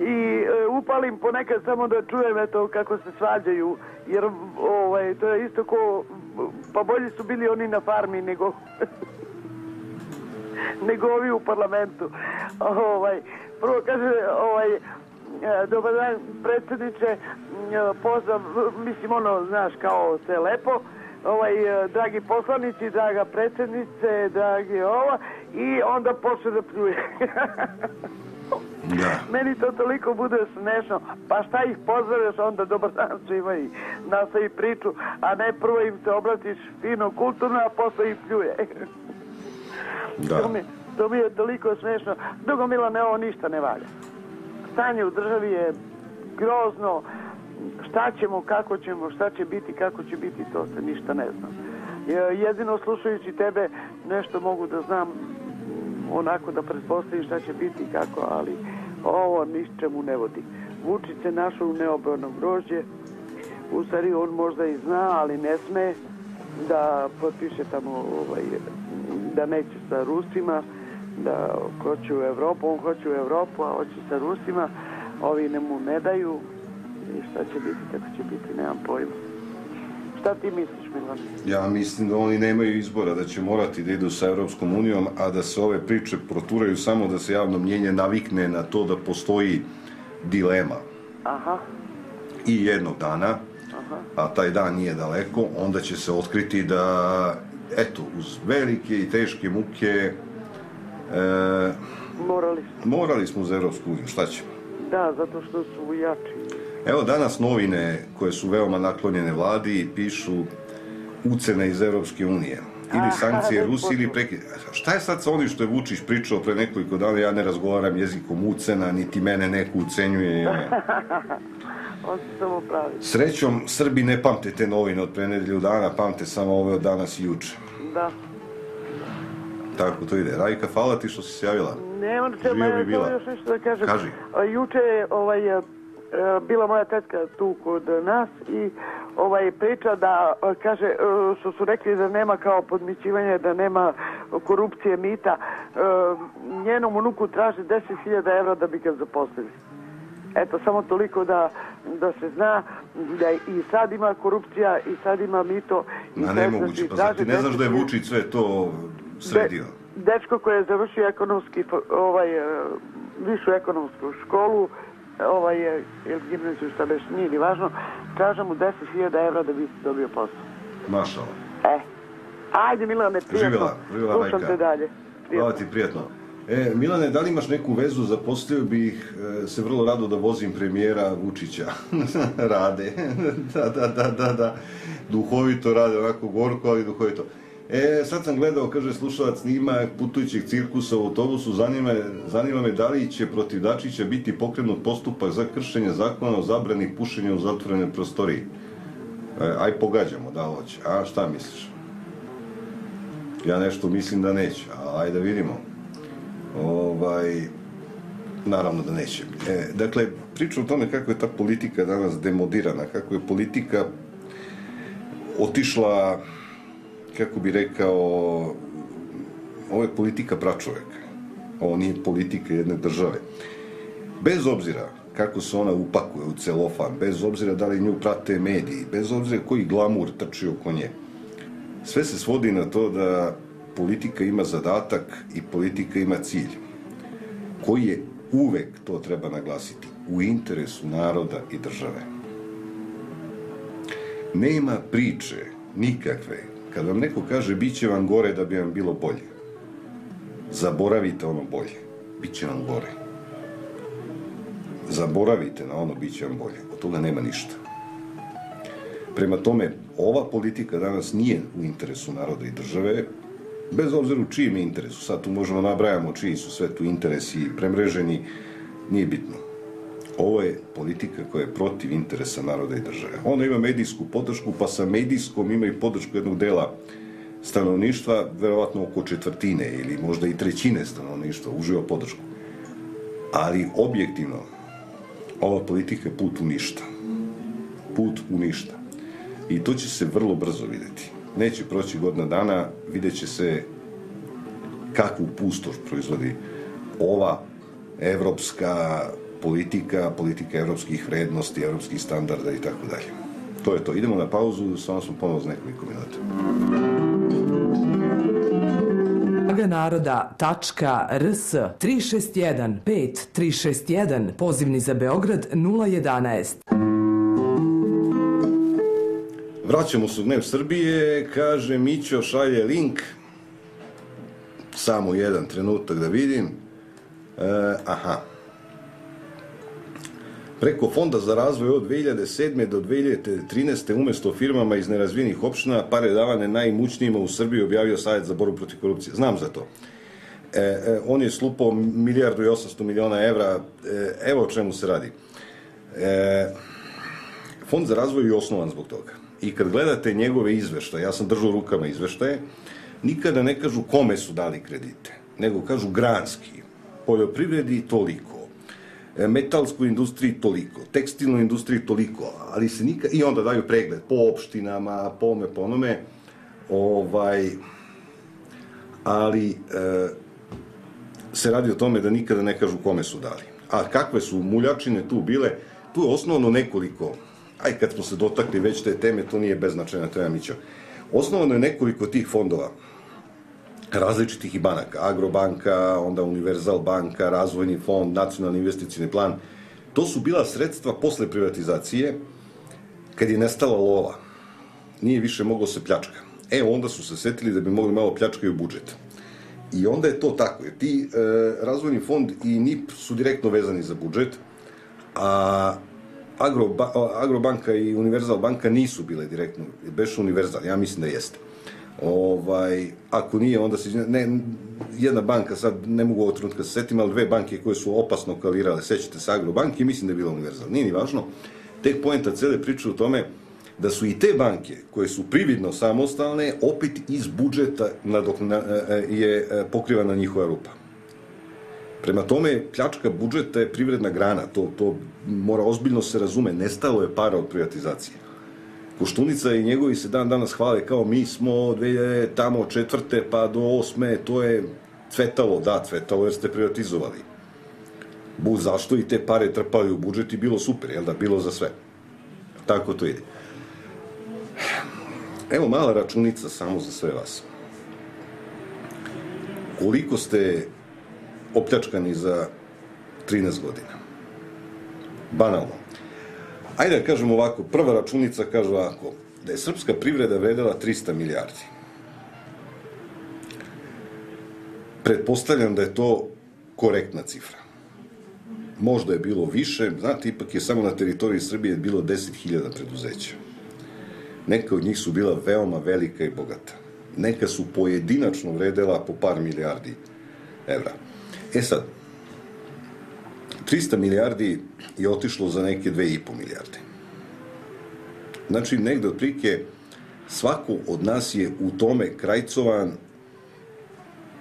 I e, upalim ponekad samo da čujem eto kako se svađaju jer ovaj to je isto ko pa bolji su bili oni na farmi nego nego ovi u parlamentu. Ovaj prvo kaže ovaj dobar dan predsjedniče e, pozdrav mislim ono znaš kao sve lepo ovaj, e, dragi poslanici, draga predsjednice, dragi ova, i onda počne da pljuje. Da. Meni to toliko bude smešno. Pa šta ih pozdravljaš onda dobar dan svima i nastavi priču, a ne prvo im se obratiš fino, kulturno, a posle ih pljuje. Da. To, mi, to mi je toliko smešno. Drugo, Milane, ovo ništa ne valja. Stanje u državi je grozno, šta ćemo, kako ćemo, šta će biti, kako će biti, to se ništa ne zna. Je- Jedino slušajući tebe nešto mogu da znam mm, onako da pretpostavim šta će biti i kako, ali ovo ničemu ne vodi. Vučić se našao u neobrano grožđe, u stvari on možda i zna, ali ne sme da potpiše tamo ovaj, da neće sa Rusima, da hoće u Evropu, on hoće u Evropu, a hoće sa Rusima, ovi ne mu ne daju i šta će biti, kako će biti, nemam pojma. Šta ti misliš, Milan? Ja mislim da oni nemaju izbora, da će morati da idu sa Europskom unijom, a da se ove priče proturaju samo da se javno mnjenje navikne na to da postoji dilema. Aha, I jednog dana, a taj dan nije daleko, onda će se otkriti da, eto, uz velike i teške muke, e, morali su. morali smo za Europsku uniju, šta ćemo? Da, zato što su jači. Evo danas novine koje su veoma naklonjene vladi pišu ucene iz Europske unije. Ili sankcije već Rusije ili prekid. Šta je sad sa onim što je Vučić pričao pre nekoliko dana? Ja ne razgovaram jezikom ucena, niti mene neko ucenjuje. On se samo pravi. Srećom, Srbi ne pamte te novine od pre nedelju dana, pamte samo ove od danas i juče. Da. Tako to ide. Rajka, hvala ti što si se javila. Nema na čemu, Živio bi bila. još nešto da kažem. Kaži. Juče je ovaj, e, bila moja tetka tu kod nas i ovaj priča da, e, kaže, e, što su rekli da nema kao podmićivanje, da nema korupcije, mita, njenom unuku traži 10.000 evra da bi ga zaposlili. Eto, samo toliko da, da se zna da i sad ima korupcija i sad ima mito. i Ma sad, nemoguće, znači, pa zar ti ne znaš da je 10.000 Vučić sve to sredio? De- dečko koji je završio ekonomski, ovaj, e, višu ekonomsku školu, ovaj, je, ili gimnaziju, šta beš, nije ni važno, traža mu 10.000 evra da bi dobio posao. Mašala. E, ajde Milane, prijatno. Živjela, živjela Slušam te dalje. Hvala ti, prijatno. E, Milane, da li imaš neku vezu? Zaposlio bih e, se vrlo rado da vozim premijera Vučića. rade. da, da, da, da, da. Duhovito rade, onako gorko, ali duhovito. E, sad sam gledao, kaže slušalac snimak putujućeg cirkusa u autobusu, zanima, zanima me da li će protiv Dačića biti pokrenut postupak za kršenje zakona o zabrani pušenja u zatvorenoj prostoriji. E, aj pogađamo, da hoće. A šta misliš? Ja nešto mislim da neće, a da vidimo. Ovaj, naravno da neće. E, dakle, priča o tome kako je ta politika danas demodirana, kako je politika otišla, kako bi rekao, ovo je politika pračoveka. Ovo nije politika jedne države. Bez obzira kako se ona upakuje u celofan, bez obzira da li nju prate mediji, bez obzira koji glamur trči oko nje, sve se svodi na to da politika ima zadatak i politika ima cilj, koji je uvek, to treba naglasiti, u interesu naroda i države. Nema priče, nikakve, kad vam neko kaže bit će vam gore da bi vam bilo bolje. Zaboravite ono bolje, bit će vam gore. Zaboravite na ono bit će vam bolje, od toga nema ništa. Prema tome, ova politika danas nije u interesu naroda i države, bez obzira u čijem je interesu. Sad tu možemo nabrajamo čiji su sve tu interesi premreženi, nije bitno. Ovo je politika koja je protiv interesa naroda i države. Ona ima medijsku podršku, pa sa medijskom ima i podršku jednog dela stanovništva, verovatno oko četvrtine ili možda i trećine stanovništva uživa podršku. Ali objektivno, ova politika je put u ništa. Put u ništa. I to će se vrlo brzo videti. Neće proći godina dana, vidjet će se kakvu pustoš proizvodi ova evropska politika, politika evropskih vrednosti, evropskih standarda i tako dalje. To je to. Idemo na pauzu, samo smo ponovo za nekoliko minuta. Naroda.rs 361 5 361 pozivni za Beograd 011 Vraćamo se u Dnev Srbije, kaže Mićo šalje link, samo jedan trenutak da vidim. E, aha. Preko Fonda za razvoj od 2007. do 2013. umesto firmama iz nerazvijenih opština pare davane najimućnijima u Srbiji objavio Savjet za borbu protiv korupcije. Znam za to. E, e, on je slupao milijardu i 800 miliona evra. E, evo o čemu se radi. E, Fond za razvoj je osnovan zbog toga. I kad gledate njegove izveštaje, ja sam držao rukama izveštaje, nikada ne kažu kome su dali kredite, nego kažu granski, poljoprivredi toliko, metalskoj industriji toliko, tekstilnoj industriji toliko, ali se nikad, i onda daju pregled po opštinama, po ome, po onome, ovaj, ali e, se radi o tome da nikada ne kažu kome su dali. A kakve su muljačine tu bile, tu je osnovno nekoliko, aj kad smo se dotakli već te teme, to nije beznačajna tema Mića. Osnovano je nekoliko tih fondova, različitih i banaka, Agrobanka, onda Univerzal banka, Razvojni fond, Nacionalni investicijni plan. To su bila sredstva posle privatizacije, kad je nestala lova. Nije više moglo se pljačka. E, onda su se setili da bi mogli malo pljačkaju budžet. I onda je to tako, jer ti e, Razvojni fond i NIP su direktno vezani za budžet, a Agroba, Agrobanka i Univerzal banka nisu bile direktno, beš Univerzal, ja mislim da jeste. Ovaj, ako nije, onda se... Ne, jedna banka, sad ne mogu ovog trenutka se setim, ali dve banke koje su opasno kalirale, sećate se Agrobanke, mislim da je bila Univerzal. Nije ni važno. Tek poenta cele priče u tome da su i te banke, koje su prividno samostalne, opet iz budžeta nadok, na, e, je e, pokrivana njihova rupa. Prema tome, pljačka budžeta je privredna grana, to, to mora ozbiljno se razume, nestalo je para od privatizacije. Koštunica i njegovi se dan danas hvale kao mi smo dve, tamo četvrte pa do osme, to je cvetalo, da, cvetalo jer ste privatizovali. Bu, zašto i te pare trpali u budžet i bilo super, jel da, bilo za sve. Tako to ide. Evo mala računica samo za sve vas. Koliko ste opljačkani za 13 godina? Banalno. Ajde da kažem ovako, prva računica kaže ovako, da je srpska privreda vredela 300 milijardi. Pretpostavljam da je to korektna cifra. Možda je bilo više, znate, ipak je samo na teritoriji Srbije bilo 10.000 preduzeća. Neka od njih su bila veoma velika i bogata. Neka su pojedinačno vredela po par milijardi evra. E sad, 300 milijardi je otišlo za neke 2,5 milijarde. Znači, negde otprilike svako od nas je u tome krajcovan,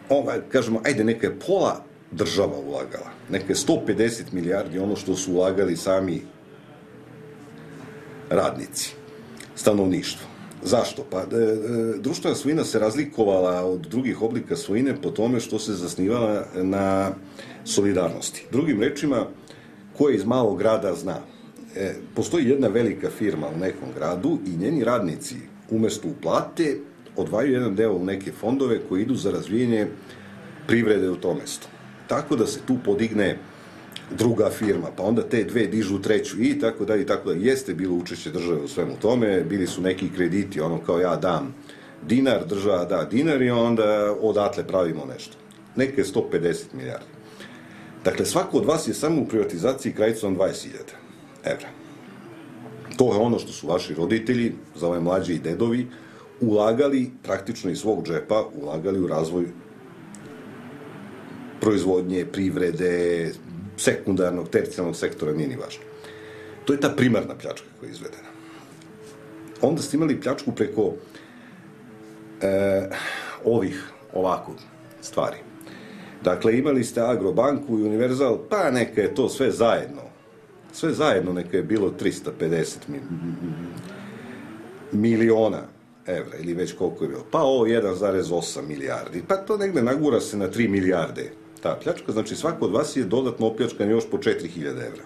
ovaj, kažemo, ajde, neka je pola država ulagala. Neka je 150 milijardi ono što su ulagali sami radnici, stanovništvo. Zašto? Pa e, e, društvena svojina se razlikovala od drugih oblika svojine po tome što se zasnivala na solidarnosti. Drugim rečima, ko je iz malog grada zna. E, postoji jedna velika firma u nekom gradu i njeni radnici umesto u plate odvaju jedan deo u neke fondove koji idu za razvijenje privrede u tom mestu. Tako da se tu podigne druga firma, pa onda te dve dižu treću i tako dalje i tako dalje. Jeste bilo učešće države u svemu tome, bili su neki krediti, ono kao ja dam dinar, država da dinar i onda odatle pravimo nešto. Neke 150 milijardi. Dakle, svako od vas je samo u privatizaciji krajicom 20.000 evra. To je ono što su vaši roditelji, za ove mlađe i dedovi, ulagali praktično iz svog džepa, ulagali u razvoj proizvodnje, privrede, sekundarnog, tercijalnog sektora, nije ni važno. To je ta primarna pljačka koja je izvedena. Onda ste imali pljačku preko e, ovih, ovako, stvari. Dakle, imali ste Agrobanku i Univerzal, pa neka je to sve zajedno. Sve zajedno neka je bilo 350 miliona evra, ili već koliko je bilo. Pa ovo 1,8 milijardi, pa to negde nagura se na 3 milijarde ta pljačka, znači svako od vas je dodatno opljačkan još po 4000 evra.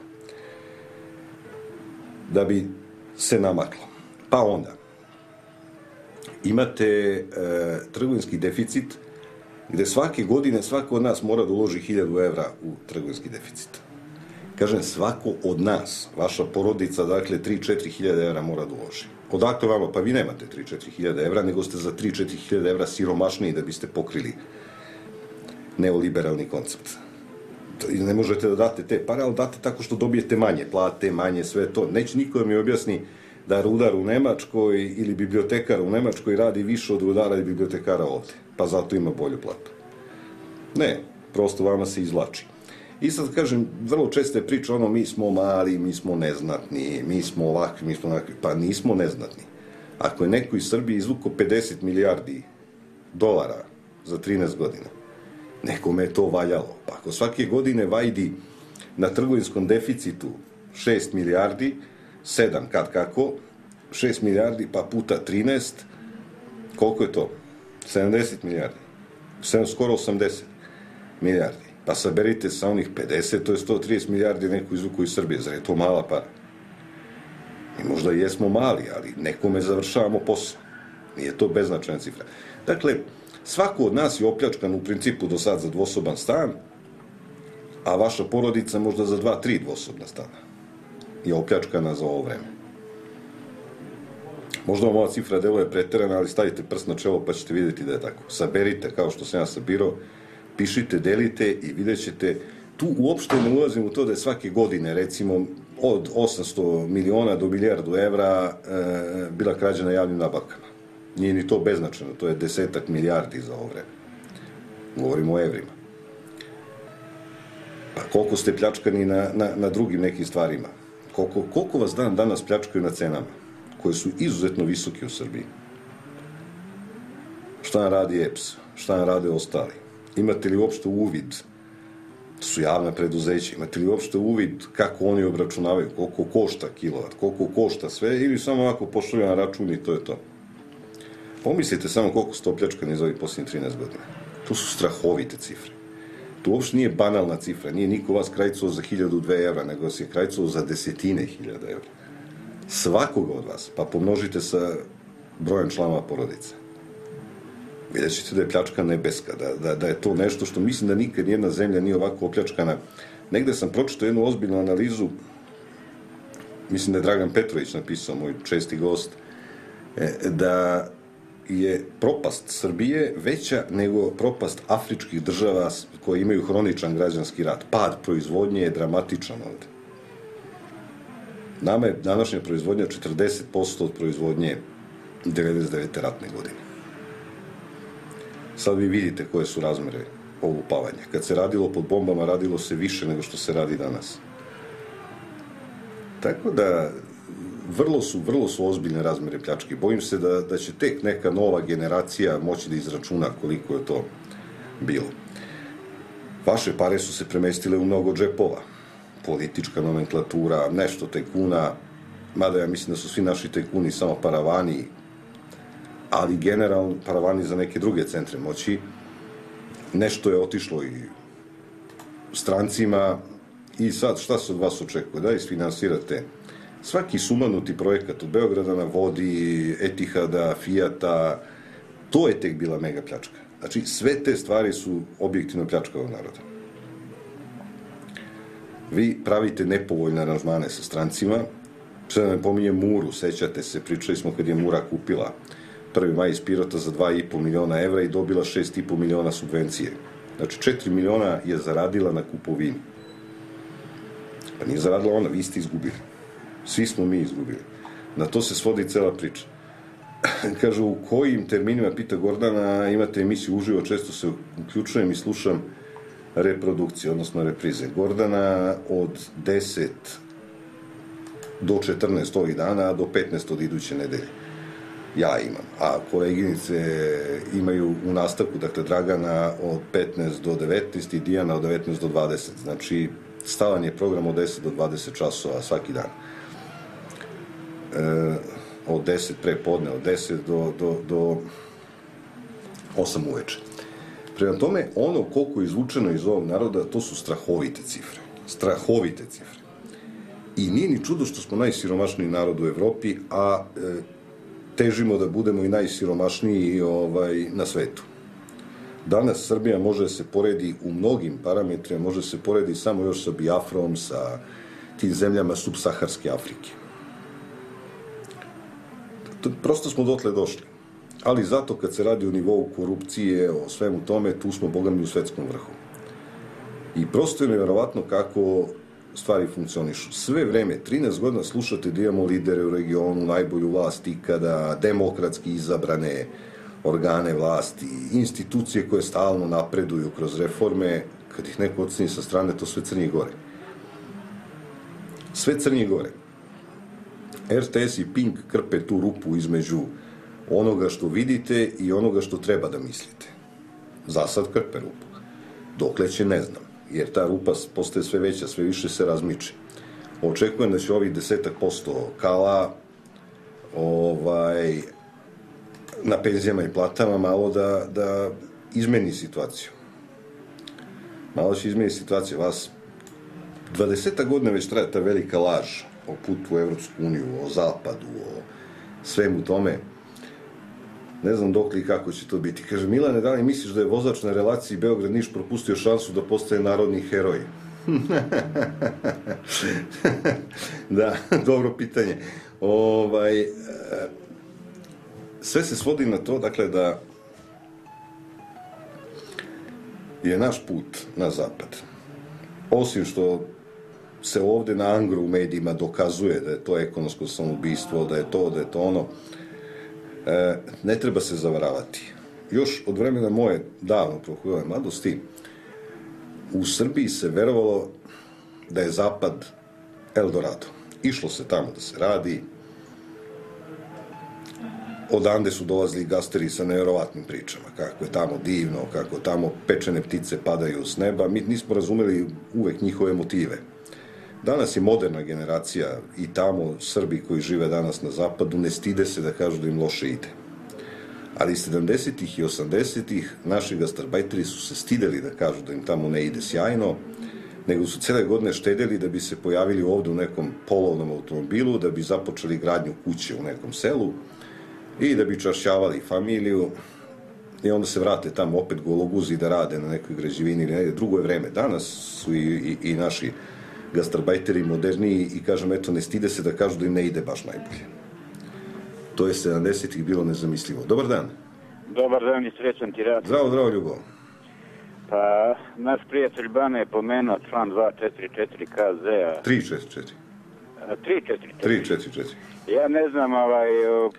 Da bi se namaklo. Pa onda, imate e, trgovinski deficit gde svake godine svako od nas mora da uloži 1000 evra u trgovinski deficit. Kažem, svako od nas, vaša porodica, dakle, 3-4 hiljade evra mora da uloži. Odakle vama? Pa vi nemate 3-4 hiljade evra, nego ste za 3-4 hiljade evra siromašniji da biste pokrili neoliberalni koncept. Ne možete da date te pare, ali date tako što dobijete manje plate, manje sve to. Neće niko da mi objasni da rudar u Nemačkoj ili bibliotekar u Nemačkoj radi više od rudara i bibliotekara ovde, pa zato ima bolju platu. Ne, prosto vama se izlači. I sad kažem, vrlo često je priča ono, mi smo mali, mi smo neznatni, mi smo ovakvi, mi smo onakvi, pa nismo neznatni. Ako je neko iz Srbije izvuko 50 milijardi dolara za 13 godina, nekome je to valjalo. Pa ako svake godine vajdi na trgovinskom deficitu 6 milijardi, 7 kad kako, 6 milijardi pa puta 13, koliko je to? 70 milijardi. 7, skoro 80 milijardi. Pa saberite sa onih 50, to je 130 milijardi neku izvuku iz Srbije. Zar je to mala para? I možda jesmo mali, ali nekome završavamo posao. Nije to beznačajna cifra. Dakle, svako od nas je opljačkan u principu do sad za dvosoban stan, a vaša porodica možda za dva, tri dvosobna stana je opljačkana za ovo vreme. Možda vam ova cifra deluje preterana, ali stavite prst na čelo pa ćete vidjeti da je tako. Saberite, kao što sam ja sabirao, pišite, delite i vidjet ćete, tu uopšte ne ulazim u to da je svake godine, recimo, od 800 miliona do milijardu evra e, bila krađa na javnim nabavkama. Nije ni to beznačajno, to je desetak milijardi za ovo vreme. Govorimo o evrima. Pa koliko ste pljačkani na, na, na drugim nekim stvarima? Koliko, koliko vas dan danas pljačkaju na cenama, koje su izuzetno visoke u Srbiji? Šta radi EPS? Šta rade ostali? Imate li uopšte uvid? To su javna preduzeća. Imate li uopšte uvid kako oni obračunavaju? Koliko košta kilovat? Koliko košta sve? Ili samo ovako pošalju na račun i to je to? Pomislite samo koliko ste opljačkani za ovih posljednjih 13 godina. To su strahovite cifre. To uopšte nije banalna cifra. Nije niko vas krajcuo za 1002 evra, nego vas je krajcuo za desetine hiljada evra. Svakoga od vas. Pa pomnožite sa brojem članova porodice. Vidjet ćete da je pljačka nebeska, da, da, da je to nešto što mislim da nikad nijedna zemlja nije ovako opljačkana. Negde sam pročitao jednu ozbiljnu analizu, mislim da je Dragan Petrović napisao, moj česti gost, e, da je propast Srbije veća nego propast afričkih država koje imaju hroničan građanski rat. Pad proizvodnje je dramatičan ovde. Nama je današnja proizvodnja 40% od proizvodnje 99. ratne godine. Sad vi vidite koje su razmere olupavanja. Kad se radilo pod bombama, radilo se više nego što se radi danas. Tako da, vrlo su, vrlo su ozbiljne razmere pljačke. Bojim se da, da će tek neka nova generacija moći da izračuna koliko je to bilo. Vaše pare su se premestile u mnogo džepova. Politička nomenklatura, nešto tajkuna, mada ja mislim da su svi naši tajkuni samo paravani, ali generalno paravani za neke druge centre moći. Nešto je otišlo i strancima i sad šta se od vas očekuje? Da isfinansirate svaki sumanuti projekat u Beograda na vodi, Etihada, Fijata, to je tek bila mega pljačka. Znači, sve te stvari su objektivno pljačka ovog naroda. Vi pravite nepovoljne aranžmane sa strancima, sve da ne pominje Muru, sećate se, pričali smo kad je Mura kupila prvi maj iz Pirota za 2,5 miliona evra i dobila 6,5 miliona subvencije. Znači, 4 miliona je zaradila na kupovini. Pa nije zaradila ona, vi ste izgubili. Svi smo mi izgubili. Na to se svodi cela priča. Kažu, u kojim terminima, pita Gordana, imate emisiju uživo, često se uključujem i slušam reprodukcije, odnosno reprize. Gordana od 10 do 14 ovih dana, do 15 od iduće nedelje. Ja imam. A koleginice imaju u nastavku, dakle, Dragana od 15 do 19 i Dijana od 19 do 20. Znači, stalan je program od 10 do 20 časova svaki dan od 10 pre podne, od 10 do, do, do 8 uveče. Prema tome, ono koliko je izvučeno iz ovog naroda, to su strahovite cifre. Strahovite cifre. I nije ni čudo što smo najsiromašniji narod u Evropi, a e, težimo da budemo i najsiromašniji ovaj, na svetu. Danas Srbija može da se poredi u mnogim parametrima, može da se poredi samo još sa Biafrom, sa tim zemljama subsaharske Afrike prosto smo dotle došli. Ali zato kad se radi o nivou korupcije, o svemu tome, tu smo bogami u svetskom vrhu. I prosto je nevjerovatno kako stvari funkcionišu. Sve vreme, 13 godina slušate da imamo lidere u regionu, najbolju vlast ikada, demokratski izabrane organe vlasti, institucije koje stalno napreduju kroz reforme, kad ih neko oceni sa strane, to sve crnje gore. Sve crnje gore. RTS i Pink krpe tu rupu između onoga što vidite i onoga što treba da mislite. Za sad krpe rupu. Dokle će, ne znam. jer ta rupa postaje sve veća, sve više se razmiče. Očekujem da će ovih desetak posto kala ovaj, na penzijama i platama malo da, da izmeni situaciju. Malo će izmeni situaciju. Vas 20 godina već traje ta velika laž o putu u Evropsku uniju, o zapadu, o svemu tome. Ne znam dok li kako će to biti. Kaže, Milane, da li misliš da je vozač na relaciji Beograd-Niš propustio šansu da postaje narodni heroj? da, dobro pitanje. Ovaj, e, sve se svodi na to, dakle, da je naš put na zapad. Osim što se ovde na Angru u medijima dokazuje da je to ekonomsko samoubistvo, da je to, da je to ono, e, ne treba se zavaravati. Još od vremena moje davno prohujele mladosti, u Srbiji se verovalo da je zapad Eldorado. Išlo se tamo da se radi, odande su dolazili gasteri sa nevjerovatnim pričama, kako je tamo divno, kako tamo pečene ptice padaju s neba. Mi nismo razumeli uvek njihove motive. Danas je moderna generacija i tamo Srbi koji žive danas na zapadu ne stide se da kažu da im loše ide. Ali 70-ih i 80-ih naši gastarbajteri su se stideli da kažu da im tamo ne ide sjajno, nego su cele godine štedeli da bi se pojavili ovde u nekom polovnom automobilu, da bi započeli gradnju kuće u nekom selu i da bi čašćavali familiju i onda se vrate tamo opet gologuzi da rade na nekoj građevini ili negde. Drugo je vreme. Danas su i, i, i naši gastarbajteri moderniji i kažem, eto, ne stide se da kažu da im ne ide baš najbolje. To je 70-ih bilo nezamislivo. Dobar dan. Dobar dan i srećan ti rad. Zdravo, zdravo, Ljubo. Pa, naš prijatelj Bane je pomenuo član 244 KZ-a. 344. 344. 344. Ja ne znam ovaj,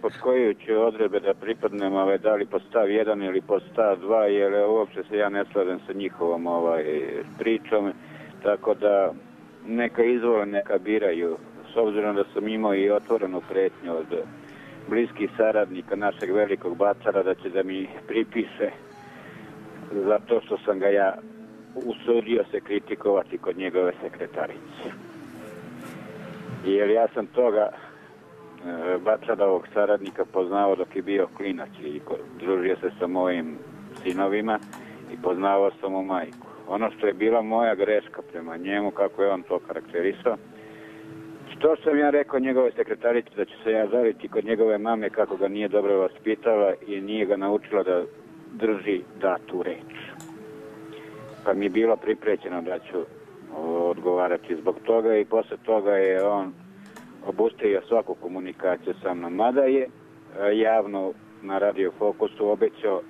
pod koju ću odrebe da pripadnem, ovaj, da li pod stav 1 ili pod stav 2, jer uopšte se ja ne slažem sa njihovom ovaj, pričom, tako da neka izvole, neka biraju, s obzirom da sam imao i otvorenu pretnju od bliskih saradnika našeg velikog bacara da će da mi pripiše za to što sam ga ja usudio se kritikovati kod njegove sekretarice. Jer ja sam toga e, bačarovog saradnika poznao dok je bio klinac i družio se sa mojim sinovima i poznavao sam mu majku. Ono što je bila moja greška prema njemu, kako je on to karakterisao, što sam ja rekao njegove sekretarici da će se ja zaviti kod njegove mame kako ga nije dobro vaspitala i nije ga naučila da drži datu reč. Pa mi je bilo priprećeno da ću odgovarati zbog toga i posle toga je on obustavio svaku komunikaciju sa mnom. Mada je e, javno na Radio Fokusu obećao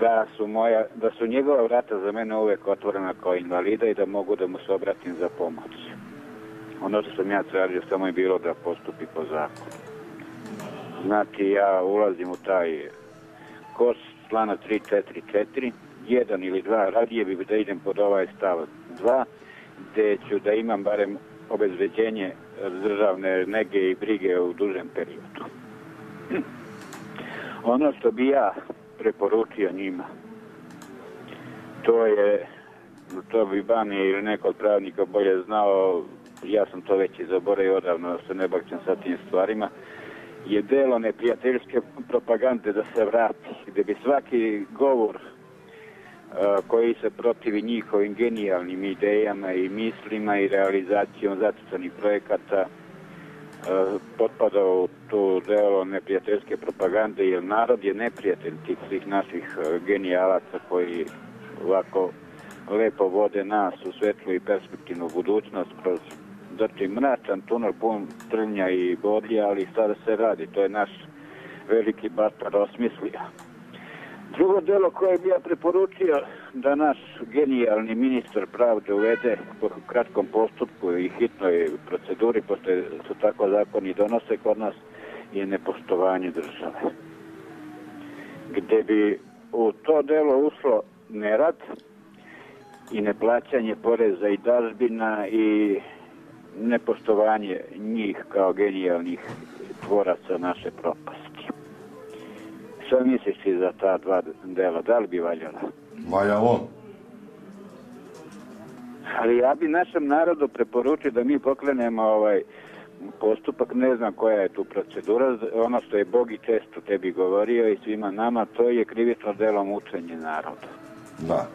da su, moja, da su njegova vrata za mene uvek otvorena kao invalida i da mogu da mu se obratim za pomoć. Ono što sam ja tražio samo je bilo da postupi po zakonu. Znači, ja ulazim u taj kos člana 344, jedan ili dva, radije bi da idem pod ovaj stav 2, gde ću da imam barem obezveđenje državne nege i brige u dužem periodu. Ono što bi ja preporučio njima, to je, to bi Bani ili neko od pravnika bolje znao, ja sam to već i zaboravio odavno, se ne bakćem sa tim stvarima, je delo neprijateljske propagande da se vrati, gde bi svaki govor koji se protivi njihovim genijalnim idejama i mislima i realizacijom zacrtanih projekata potpadao u to delo neprijateljske propagande, jer narod je neprijatelj tih svih naših genijalaca koji ovako lepo vode nas u svetlu i perspektivnu budućnost kroz znači mračan tunel pun trnja i bodlja, ali sada se radi, to je naš veliki batar osmislio. Drugo delo koje bi ja preporučio da naš genijalni ministar pravde uvede po kratkom postupku i hitnoj proceduri, pošto su tako zakoni donose kod nas, je nepoštovanje države. Gde bi u to delo uslo nerad i neplaćanje poreza i dažbina i nepoštovanje njih kao genijalnih tvoraca naše propasti. Šta misliš ti za ta dva dela? Da li bi valjala? Valjalo. Ali ja bi našem narodu preporučio da mi pokrenemo ovaj postupak, ne znam koja je tu procedura, ono što je Bog i često tebi govorio i svima nama, to je krivično delo mučenje naroda. Da.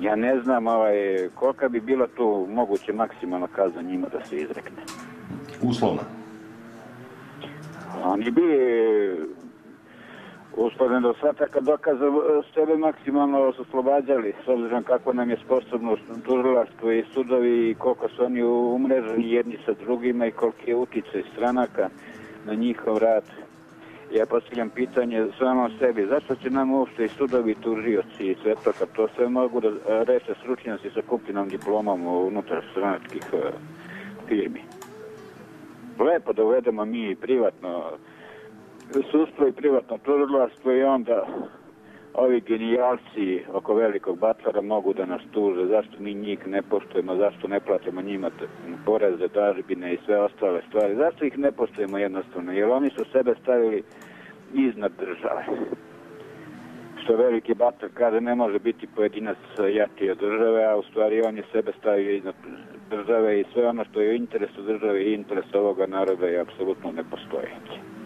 Ja ne znam ovaj, kolika bi bila tu moguće maksimalna kazna njima da se izrekne. Uslovna. Oni bi uspod nedostataka dokaza e, sebe maksimalno oslobađali, s obzirom kako nam je sposobno tužilaštvo i sudovi i koliko su oni umreženi jedni sa drugima i koliki je uticaj stranaka na njihov rad. Ja postavljam pitanje samo sebi, zašto će nam uopšte i sudovi, tužioci i sve to, kad to sve mogu da reše stručnjaci sa kupljenom diplomom unutar stranačkih e, firmi. Lepo da uvedemo mi privatno sudstvo i privatno tužilaštvo i onda ovi genijalci oko velikog batvara mogu da nas tuže, zašto mi njih ne poštujemo, zašto ne platimo njima poreze, dažbine i sve ostale stvari, zašto ih ne poštujemo jednostavno, jer oni su sebe stavili iznad države. Što veliki batar kaže ne može biti pojedinac jati od države, a u stvari on je sebe stavio iznad države i sve ono što je u interesu države i interes ovoga naroda je apsolutno nepostojeće.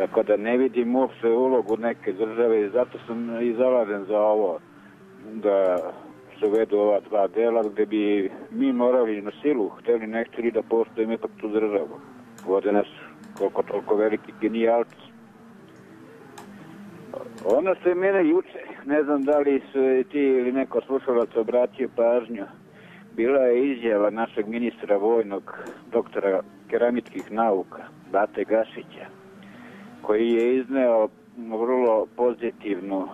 Tako da ne vidim uopšte ulogu neke države i zato sam i zalažen za ovo da se uvedu ova dva dela gde bi mi morali na silu, hteli ne hteli da poštojemo ipak tu državu. Vode nas koliko toliko veliki genijalci. Ono što je mene juče, ne znam da li su ti ili neko slušalac obratio pažnju, bila je izjava našeg ministra vojnog doktora keramičkih nauka, Bate Gašića, koji je izneo vrlo pozitivnu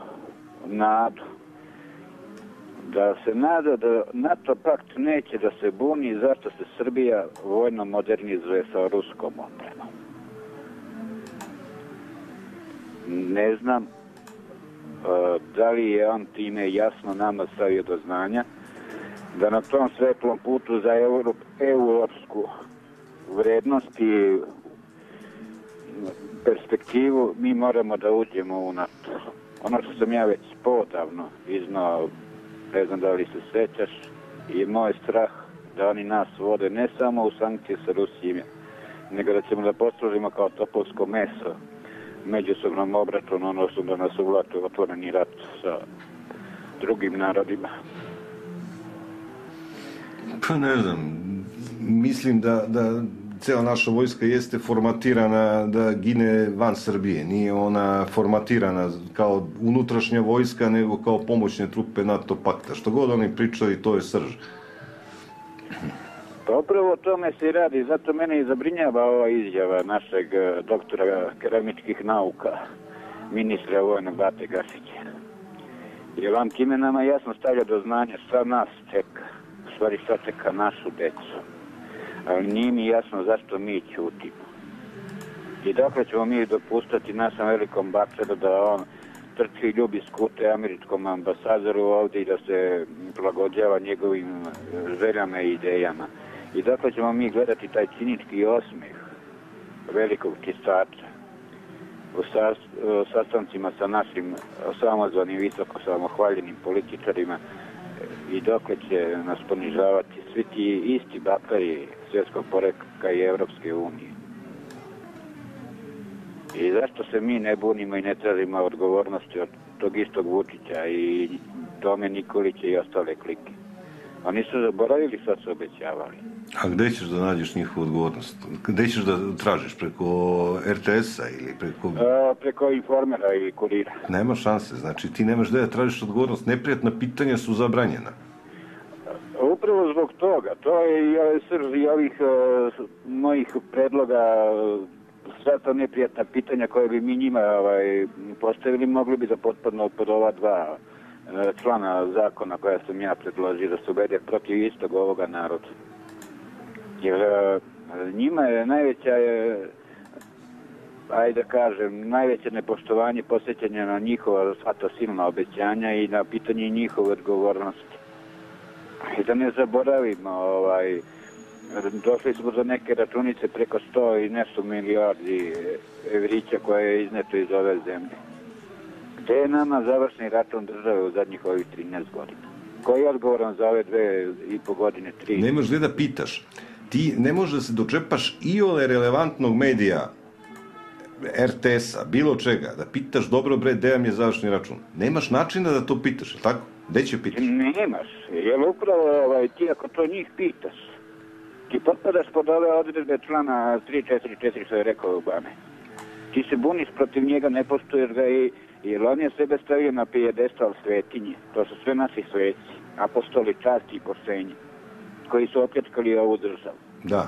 nadu da se nada da NATO pakt neće da se buni zašto se Srbija vojno modernizuje sa ruskom opremom. Ne znam uh, da li je on time jasno nama stavio do znanja da na tom svetlom putu za Evrop, evropsku vrednost i perspektivu mi moramo da uđemo u NATO. Ono što sam ja već podavno iznao, ne znam da li se sećaš, i moj strah da oni nas vode ne samo u sankcije sa Rusijim, nego da ćemo da poslužimo kao topovsko meso međusobnom obračunu, odnosno da nas uvlače otvoreni rat sa drugim narodima. Pa ne znam, mislim da, da cela naša vojska jeste formatirana da gine van Srbije. Nije ona formatirana kao unutrašnja vojska, nego kao pomoćne trupe NATO pakta. Što god oni pričali, to je srž. Pa upravo o tome se radi, zato mene i zabrinjava ova izjava našeg eh, doktora keramičkih nauka, ministra vojnog Bate Gasića. Jer on time nama jasno stavlja do znanja šta nas čeka, u stvari šta čeka našu decu nije mi jasno zašto mi ćutimo. I dokle ćemo mi dopustati našem velikom bakteru da on trči ljubi skute američkom ambasadoru ovde i da se prilagođava njegovim e, željama i idejama. I dokle ćemo mi gledati taj cinički osmeh velikog čistača u sastancima sa našim samozvanim visoko samohvaljenim političarima i dokle će nas ponižavati svi ti isti bakari svjetskog porekka i Evropske unije. I zašto se mi ne bunimo i ne tražimo odgovornosti od tog istog Vučića i Tome Nikolića i ostale klike? Oni su zaboravili šta su obećavali. A gde ćeš da nađeš njihovu odgovornost? Gde ćeš da tražiš? Preko RTS-a ili preko... A, preko informera i kurira. Nema šanse, znači ti nemaš gde da tražiš odgovornost. Neprijatna pitanja su zabranjena. Upravo zbog toga, to je i ovaj srž i ovih uh, mojih predloga sva ta neprijatna pitanja koje bi mi njima ovaj, postavili mogli bi da potpadnu pod ova dva uh, člana zakona koja sam ja predložio da se uvede protiv istog ovoga naroda. Jer njima je najveća je ajde da kažem, najveće nepoštovanje posjećanja na njihova sva ta obećanja i na pitanje njihove odgovornosti. I da ne zaboravimo, ovaj, došli smo do neke računice preko 100 i nešto milijardi evrića koje je izneto iz ove zemlje. Gde je nama završni račun države u zadnjih ovih 13 godina? Ko je odgovoran za ove dve i po godine, tri? Ne možeš da pitaš. Ti ne možeš da se dočepaš i ole relevantnog medija, RTS-a, bilo čega, da pitaš dobro bre, gde vam je završni račun. Nemaš načina da to pitaš, tako? Gde će pitaš? Nemaš, jer upravo ovaj, ti ako to njih pitaš, ti potpadaš pod ove odredbe člana 344 što je rekao Obame. Ti se buniš protiv njega, ne poštuješ ga i jer on je sebe stavio na pijedestal svetinje. To su sve naši sveci, apostoli časti i poštenje, koji su opljačkali ovu državu. Da.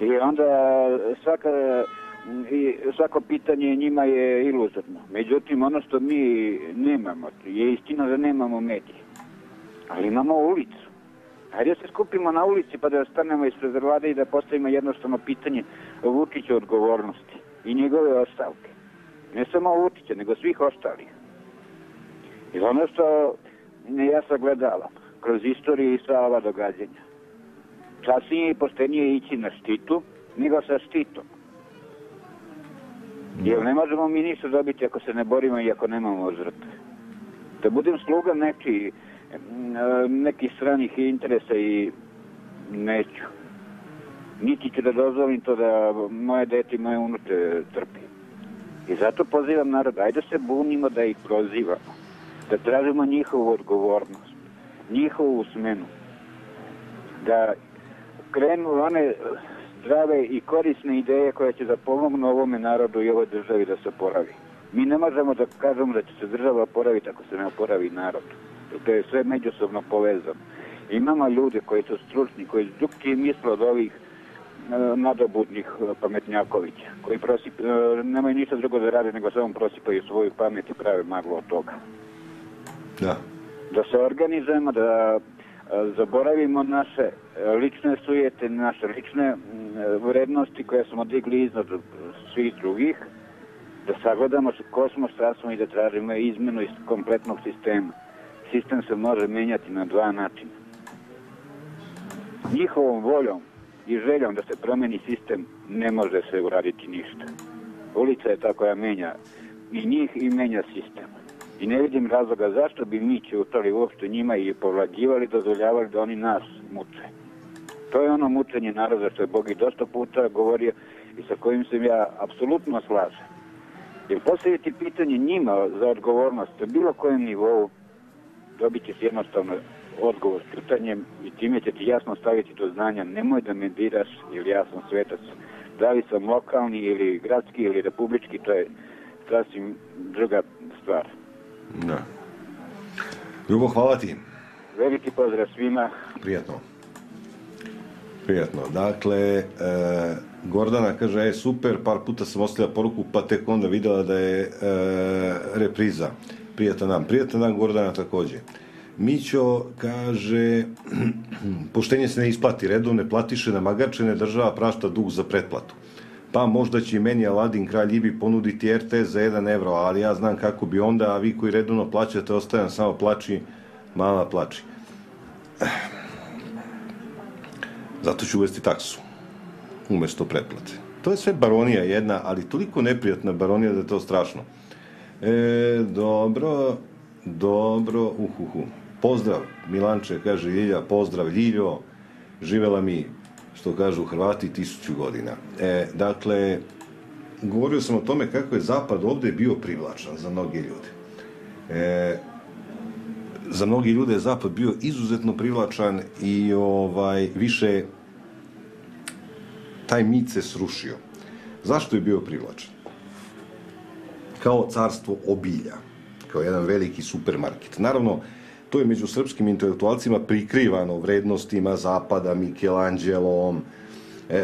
I onda svaka, i svako pitanje njima je iluzorno. Međutim, ono što mi nemamo, je istina da nemamo medije. Ali imamo ulicu. Hajde da se skupimo na ulici pa da stanemo ispred vlade i da postavimo jednostavno pitanje o Vučiću odgovornosti i njegove ostavke. Ne samo Vučića, nego svih ostalih. I ono što ja sagledavam kroz istoriju i sva ova događanja. Časnije i poštenije ići na štitu nego sa štitom. Jer ne možemo mi ništa dobiti ako se ne borimo i ako nemamo žrtve. Da budem sluga neki, nekih stranih interesa i neću. Niti ću da dozvolim to da moje dete i moje unuče trpi. I zato pozivam narod, ajde se bunimo da ih prozivamo, da tražimo njihovu odgovornost, njihovu smenu, da krenu one zdrave i korisne ideje koje će da pomognu ovome narodu i ovoj državi da se oporavi. Mi ne možemo da kažemo da će se država oporaviti ako se ne oporavi narod. To je sve međusobno povezano. Imamo ljude koji su stručni, koji drugčije misle od ovih nadobudnih pametnjakovića, koji prosip, nemaju ništa drugo da rade nego samo prosipaju svoju pamet i prave maglu od toga. Da. Da se organizujemo, da zaboravimo naše lične sujete, naše lične vrednosti koje smo digli iznad svih drugih, da sagledamo ko smo, šta smo i da tražimo izmenu iz kompletnog sistema. Sistem se može menjati na dva načina. Njihovom voljom i željom da se promeni sistem ne može se uraditi ništa. Ulica je ta koja menja i njih i menja sistem. I ne vidim razloga zašto bi mi ćutali uopšte njima i povlađivali, dozvoljavali da oni nas muče. To je ono mučenje naroda što je Bog i dosta puta govorio i sa kojim se ja apsolutno slažem. Jer postaviti pitanje njima za odgovornost na bilo kojem nivou dobit ćeš jednostavno odgovor s pitanjem i time će ti jasno staviti do znanja nemoj da me diraš ili ja sam svetac. Da li sam lokalni ili gradski ili republički, to je sasvim druga stvar. Da. Ljubo, hvala ti. Veliki pozdrav svima. Prijatno. Prijatno. Dakle, e, Gordana kaže, e, super, par puta sam ostavila poruku, pa tek onda videla da je e, repriza. Prijatan dan. Prijatan dan, Gordana takođe. Mićo kaže, poštenje se ne isplati, redovne platiše na magačene, država prašta dug za pretplatu. Pa možda će meni Aladin kralj Ibi ponuditi RTS za 1 evro, ali ja znam kako bi onda, a vi koji redovno plaćate, ostajem samo plači, mala plači. Zato ću uvesti taksu, umesto pretplate. To je sve baronija jedna, ali toliko neprijatna baronija da je to strašno. E, dobro, dobro, uhuhu. Pozdrav, Milanče, kaže Ljilja, pozdrav Ljiljo, živela mi, što kažu Hrvati, tisuću godina. E, dakle, govorio sam o tome kako je Zapad ovde bio privlačan za mnoge ljude. E, za mnogi ljude je Zapad bio izuzetno privlačan i ovaj više taj mit se srušio. Zašto je bio privlačan? Kao carstvo obilja, kao jedan veliki supermarket. Naravno, to je među srpskim intelektualcima prikrivano vrednostima Zapada, Michelangelom,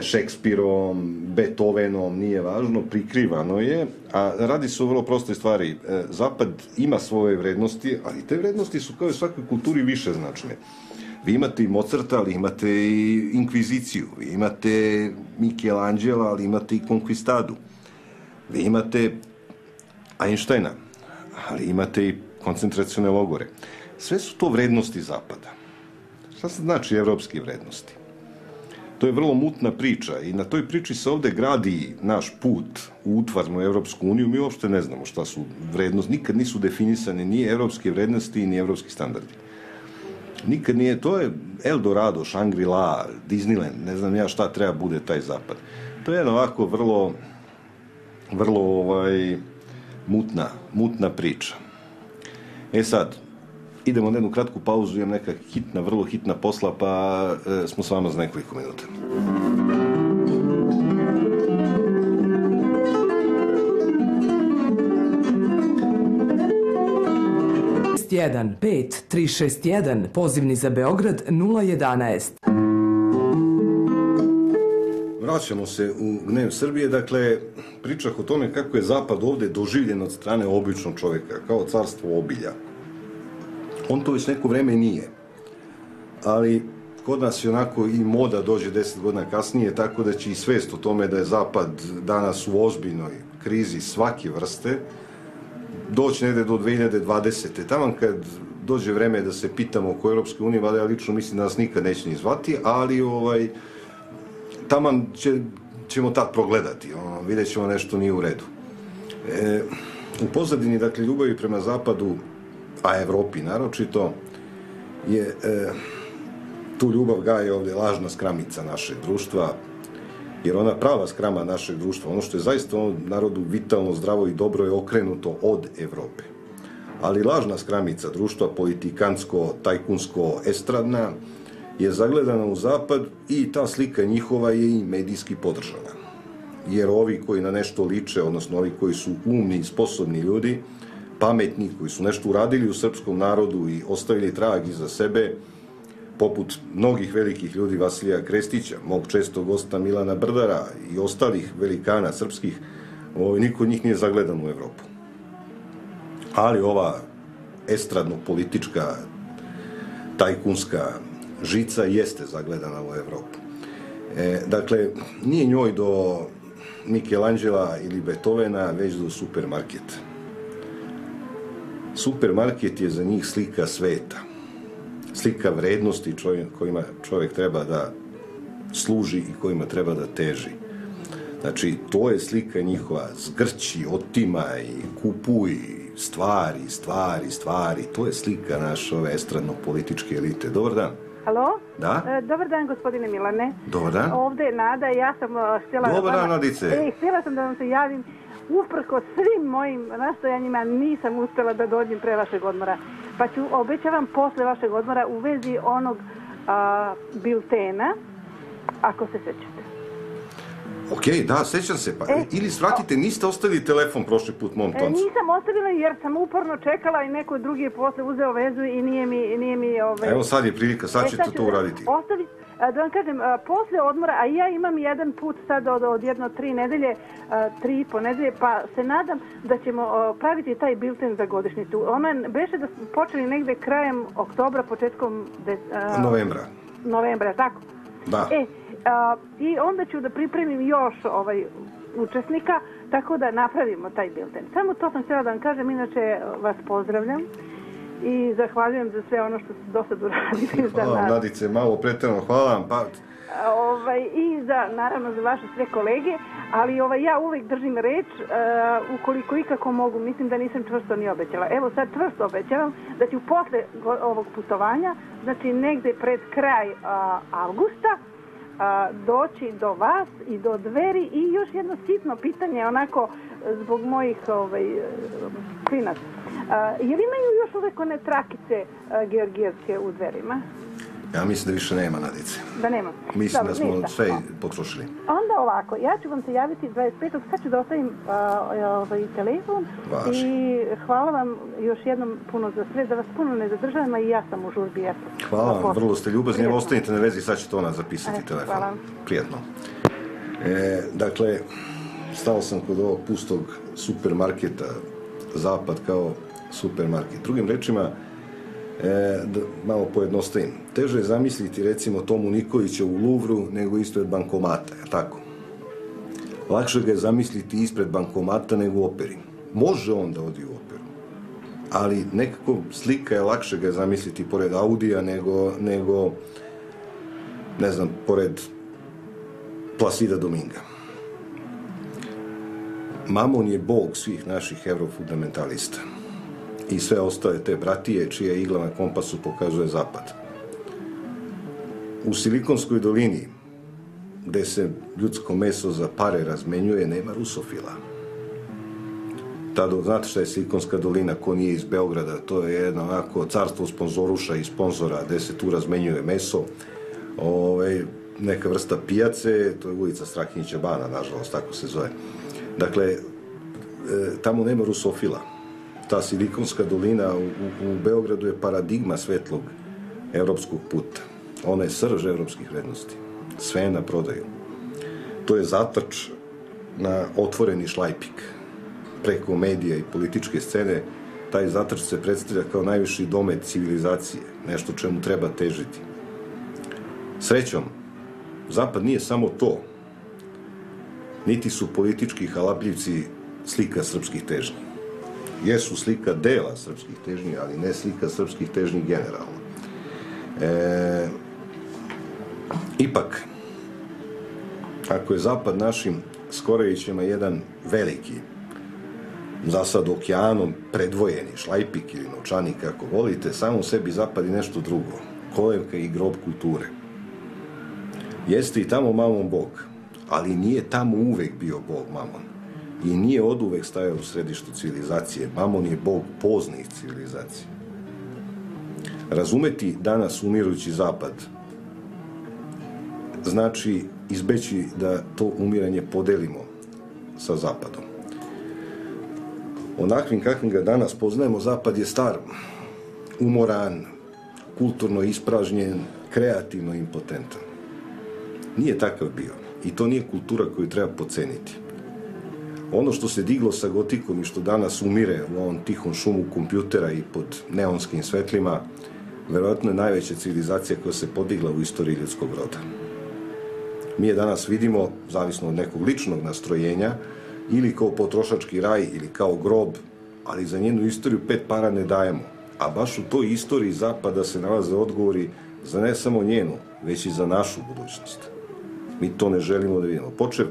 Šekspirom, Beethovenom, nije važno, prikrivano je, a radi se o vrlo prostoj stvari. Zapad ima svoje vrednosti, ali te vrednosti su kao i svakoj kulturi više značne. Vi imate i Mozarta, ali imate i Inkviziciju, vi imate Michelangela, ali imate i Conquistadu. Vi imate Einsteina, ali imate i koncentracione logore. Sve su to vrednosti Zapada. Šta se znači evropske vrednosti? To je vrlo mutna priča i na toj priči se ovde gradi naš put u utvarnu Evropsku uniju. Mi uopšte ne znamo šta su vrednosti, nikad nisu definisane ni evropske vrednosti ni evropski standardi. Nikad nije, to je Eldorado, Shangri-La, Disneyland, ne znam ja šta treba bude taj zapad. To je jedna ovako vrlo, vrlo ovaj, mutna, mutna priča. E sad, idemo na jednu kratku pauzu, imam neka hitna, vrlo hitna posla, pa e, smo s vama za nekoliko minuta. 361 5 361 pozivni za Beograd 011. Vraćamo se u Gnev Srbije, dakle, pričah o tome kako je Zapad ovde doživljen od strane običnog čoveka, kao carstvo obilja. On to već neko vreme nije. Ali kod nas je onako i moda dođe deset godina kasnije, tako da će i svest o tome da je Zapad danas u ozbiljnoj krizi svake vrste, doći negde do 2020. Tamo kad dođe vreme da se pitamo oko Europske unije, vada ja lično mislim da nas nikad neće ni zvati, ali ovaj, taman će, ćemo tad progledati, ono, vidjet ćemo nešto nije u redu. E, u pozadini, dakle, ljubavi prema zapadu, a Evropi naročito, je e, tu ljubav gaje ovde lažna skramica našeg društva, jer ona prava skrama našeg društva, ono što je zaista ovom narodu vitalno, zdravo i dobro je okrenuto od Evrope. Ali lažna skramica društva, politikansko, tajkunsko, estradna, je zagledana u zapad i ta slika njihova je i medijski podržana. Jer ovi koji na nešto liče, odnosno ovi koji su umni i sposobni ljudi, pametni, koji su nešto uradili u srpskom narodu i ostavili trag iza sebe, poput mnogih velikih ljudi Vasilija Krestića, mog čestog gosta Milana Brdara i ostalih velikana srpskih, ovaj, niko od njih nije zagledan u Evropu. Ali ova estradno-politička, tajkunska žica jeste zagledana u Evropu. E, dakle, nije njoj do Michelangela ili Beethovena, već do supermarketa. Supermarket je za njih slika sveta slika vrednosti čovjek, kojima čovjek treba da služi i kojima treba da teži. Znači, to je slika njihova, zgrći, otimaj, kupuj, stvari, stvari, stvari. To je slika naše ove estradno-političke elite. Dobar dan. Halo? Da? E, dobar dan, gospodine Milane. Dobar dan. Ovde je Nada, ja sam uh, htjela... Dobar dan, Nadice. E, htjela sam da vam se javim. Uprko svim mojim nastojanjima nisam uspjela da dođem pre vašeg odmora. Pa ću, obećavam, posle vašeg odmora u vezi onog a, biltena, ako se sećate. Ok, da, sećam se. Pa, E, ili svratite, niste ostavili telefon prošli put mom E, toncu. nisam ostavila jer sam uporno čekala i neko drugi je posle uzeo vezu i nije mi... Nije mi ovaj... Evo sad je prilika, sad E, ćete to da- uraditi. Ostavit, a, da vam kažem, posle odmora, a ja imam jedan put sad od, od jedno tri nedelje, tri i po nedelje, pa se nadam da ćemo praviti taj bilten za godišnjicu. Ono je, beše da smo počeli negde krajem oktobra, početkom de, a, Novembra. novembra, tako? Da. E, a, i onda ću da pripremim još ovaj učesnika, tako da napravimo taj bilten. Samo to sam htjela da vam kažem, inače vas pozdravljam i zahvaljujem za sve ono što ste do sad uradili za Hvala nas. Nadice, malo pretjerano, hvala vam. Pa, Ovaj, I za, naravno, za vaše sve kolege, ali ovaj, ja uvek držim reč e, ukoliko ikako mogu, mislim da nisam čvrsto ni obećala. Evo sad čvrsto obećavam da ću posle ovog putovanja, znači negde pred kraj a, avgusta, a, doći do vas i do dveri i još jedno sitno pitanje, onako zbog mojih ovaj, klinaca. A, jel imaju još uvek one trakice georgijevske u dverima? ja mislim da više nema Nadice. Da nema? Mislim Dobro, da smo ništa. sve potrošili. Onda ovako, ja ću vam se javiti 25. Sad ću da ostavim a, ovaj telefon Važi. i hvala vam još jednom puno za sve, da vas puno ne zadržavam, a i ja sam u žurbi. Eto, Hvala vam, vrlo ste ljubazni, evo ostanite na vezi, sad ćete ona zapisati E, telefon. hvala. Prijetno. E, dakle, stao sam kod ovog pustog supermarketa, zapad kao supermarket. Drugim rečima, e, da malo pojednostavim. Teže je zamisliti recimo Tomu Nikolića u Luvru nego ispred bankomata, je tako? Lakše ga je zamisliti ispred bankomata nego u operi. Može on da odi u operu, ali nekako slika je lakše ga je zamisliti pored Audija nego, nego ne znam, pored Plasida Dominga. Mamon je bog svih naših evrofundamentalista i sve ostale te bratije čija igla na kompasu pokazuje zapad. U Silikonskoj dolini, gde se ljudsko meso za pare razmenjuje, nema rusofila. Tada, znate šta je Silikonska dolina, ko nije iz Beograda, to je jedno onako carstvo sponzoruša i sponzora gde se tu razmenjuje meso. Ove, neka vrsta pijace, to je ulica Strahinjića Bana, nažalost, tako se zove. Dakle, e, tamo nema rusofila. Ta Silikonska dolina u, u, u Beogradu je paradigma svetlog evropskog puta. Ona je srž evropskih vrednosti. Sve je na prodaju. To je zatrč na otvoreni šlajpik. Preko medija i političke scene taj zatrč se predstavlja kao najviši domet civilizacije, nešto čemu treba težiti. Srećom, Zapad nije samo to, niti su politički halapljivci slika srpskih težnji. Jesu slika dela srpskih težnji, ali ne slika srpskih težnji generalno. E, ipak, ako je Zapad našim Skorevićima jedan veliki, za sad okeanom predvojeni šlajpik ili novčanik, kako volite, samo u sebi Zapad je nešto drugo. Kolevka i grob kulture. Jeste i tamo mamon Bog, ali nije tamo uvek bio Bog mamon. I nije od uvek stajao u središtu civilizacije. Mamon je Bog poznih civilizacija. Razumeti danas umirujući zapad znači izbeći da to umiranje podelimo sa zapadom. Onakvim kakvim ga danas poznajemo, zapad je star, umoran, kulturno ispražnjen, kreativno impotentan. Nije takav bio. I to nije kultura koju treba poceniti. Ono što se diglo sa gotikom i što danas umire u ovom tihom šumu kompjutera i pod neonskim svetlima, verovatno je najveća civilizacija koja se podigla u istoriji ljudskog roda. Mi je danas vidimo, zavisno od nekog ličnog nastrojenja, ili kao potrošački raj, ili kao grob, ali za njenu istoriju pet para ne dajemo. A baš u toj istoriji Zapada se nalaze odgovori za ne samo njenu, već i za našu budućnost. Mi to ne želimo da vidimo. Počev,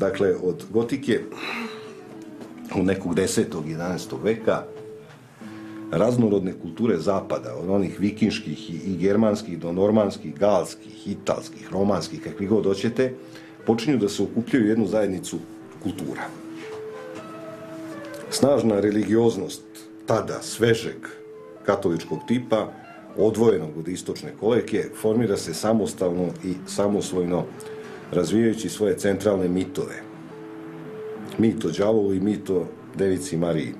dakle, od gotike u nekog 10. 11. veka, raznorodne kulture zapada, od onih vikinških i, germanskih do normanskih, galskih, italskih, romanskih, kakvi god hoćete, počinju da se okupljaju jednu zajednicu kultura. Snažna religioznost tada svežeg katoličkog tipa, odvojenog od istočne koleke, formira se samostalno i samosvojno razvijajući svoje centralne mitove. Mito đavolu i mito devici Mariji,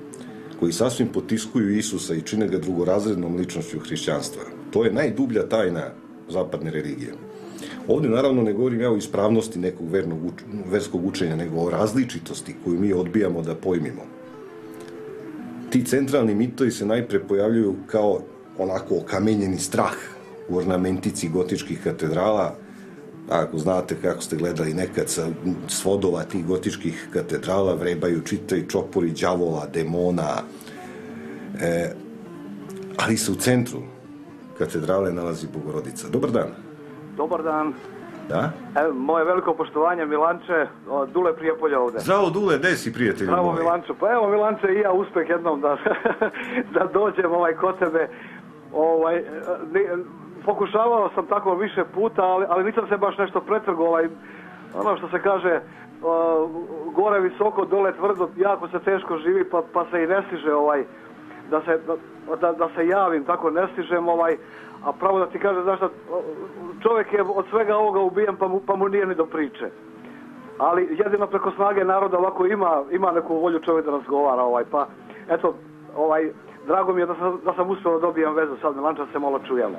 koji sasvim potiskuju Isusa i čine ga drugorazrednom ličnošću hrišćanstva. To je najdublja tajna zapadne religije. Ovde naravno ne govorim ja o ispravnosti nekog vernog, verskog učenja, nego o različitosti koju mi odbijamo da pojmimo. Ti centralni mitovi se najpre pojavljuju kao onako okamenjeni strah u ornamentici gotičkih katedrala, ako znate kako ste gledali nekad sa svodova tih gotičkih katedrala, vrebaju čitaju čopori đavola, demona, e, ali se u centru katedrale nalazi Bogorodica. Dobar dan. Dobar dan. Da? Evo, moje veliko poštovanje Milanče, o, Dule Prijepolja ovde. Zdravo, Dule, gde si, prijatelju Bravo moj? Milanče, pa evo Milanče i ja uspeh jednom da, da dođem ovaj kod tebe. Ovaj, e, pokušavao sam tako više puta, ali, ali nisam se baš nešto pretrgao. Ovaj, ono što se kaže, o, gore visoko, dole tvrdo, jako se teško živi, pa, pa se i ne stiže ovaj, da se, da, da, se javim, tako ne stižem, ovaj, a pravo da ti kažem, znaš šta, čovjek je od svega ovoga ubijen, pa mu, pa mu nije ni do priče. Ali jedino preko snage naroda ovako ima, ima neku volju čovjek da razgovara, ovaj, pa eto, ovaj, drago mi je da sam, da sam uspio da dobijem vezu sad, Milanča se malo čujemo.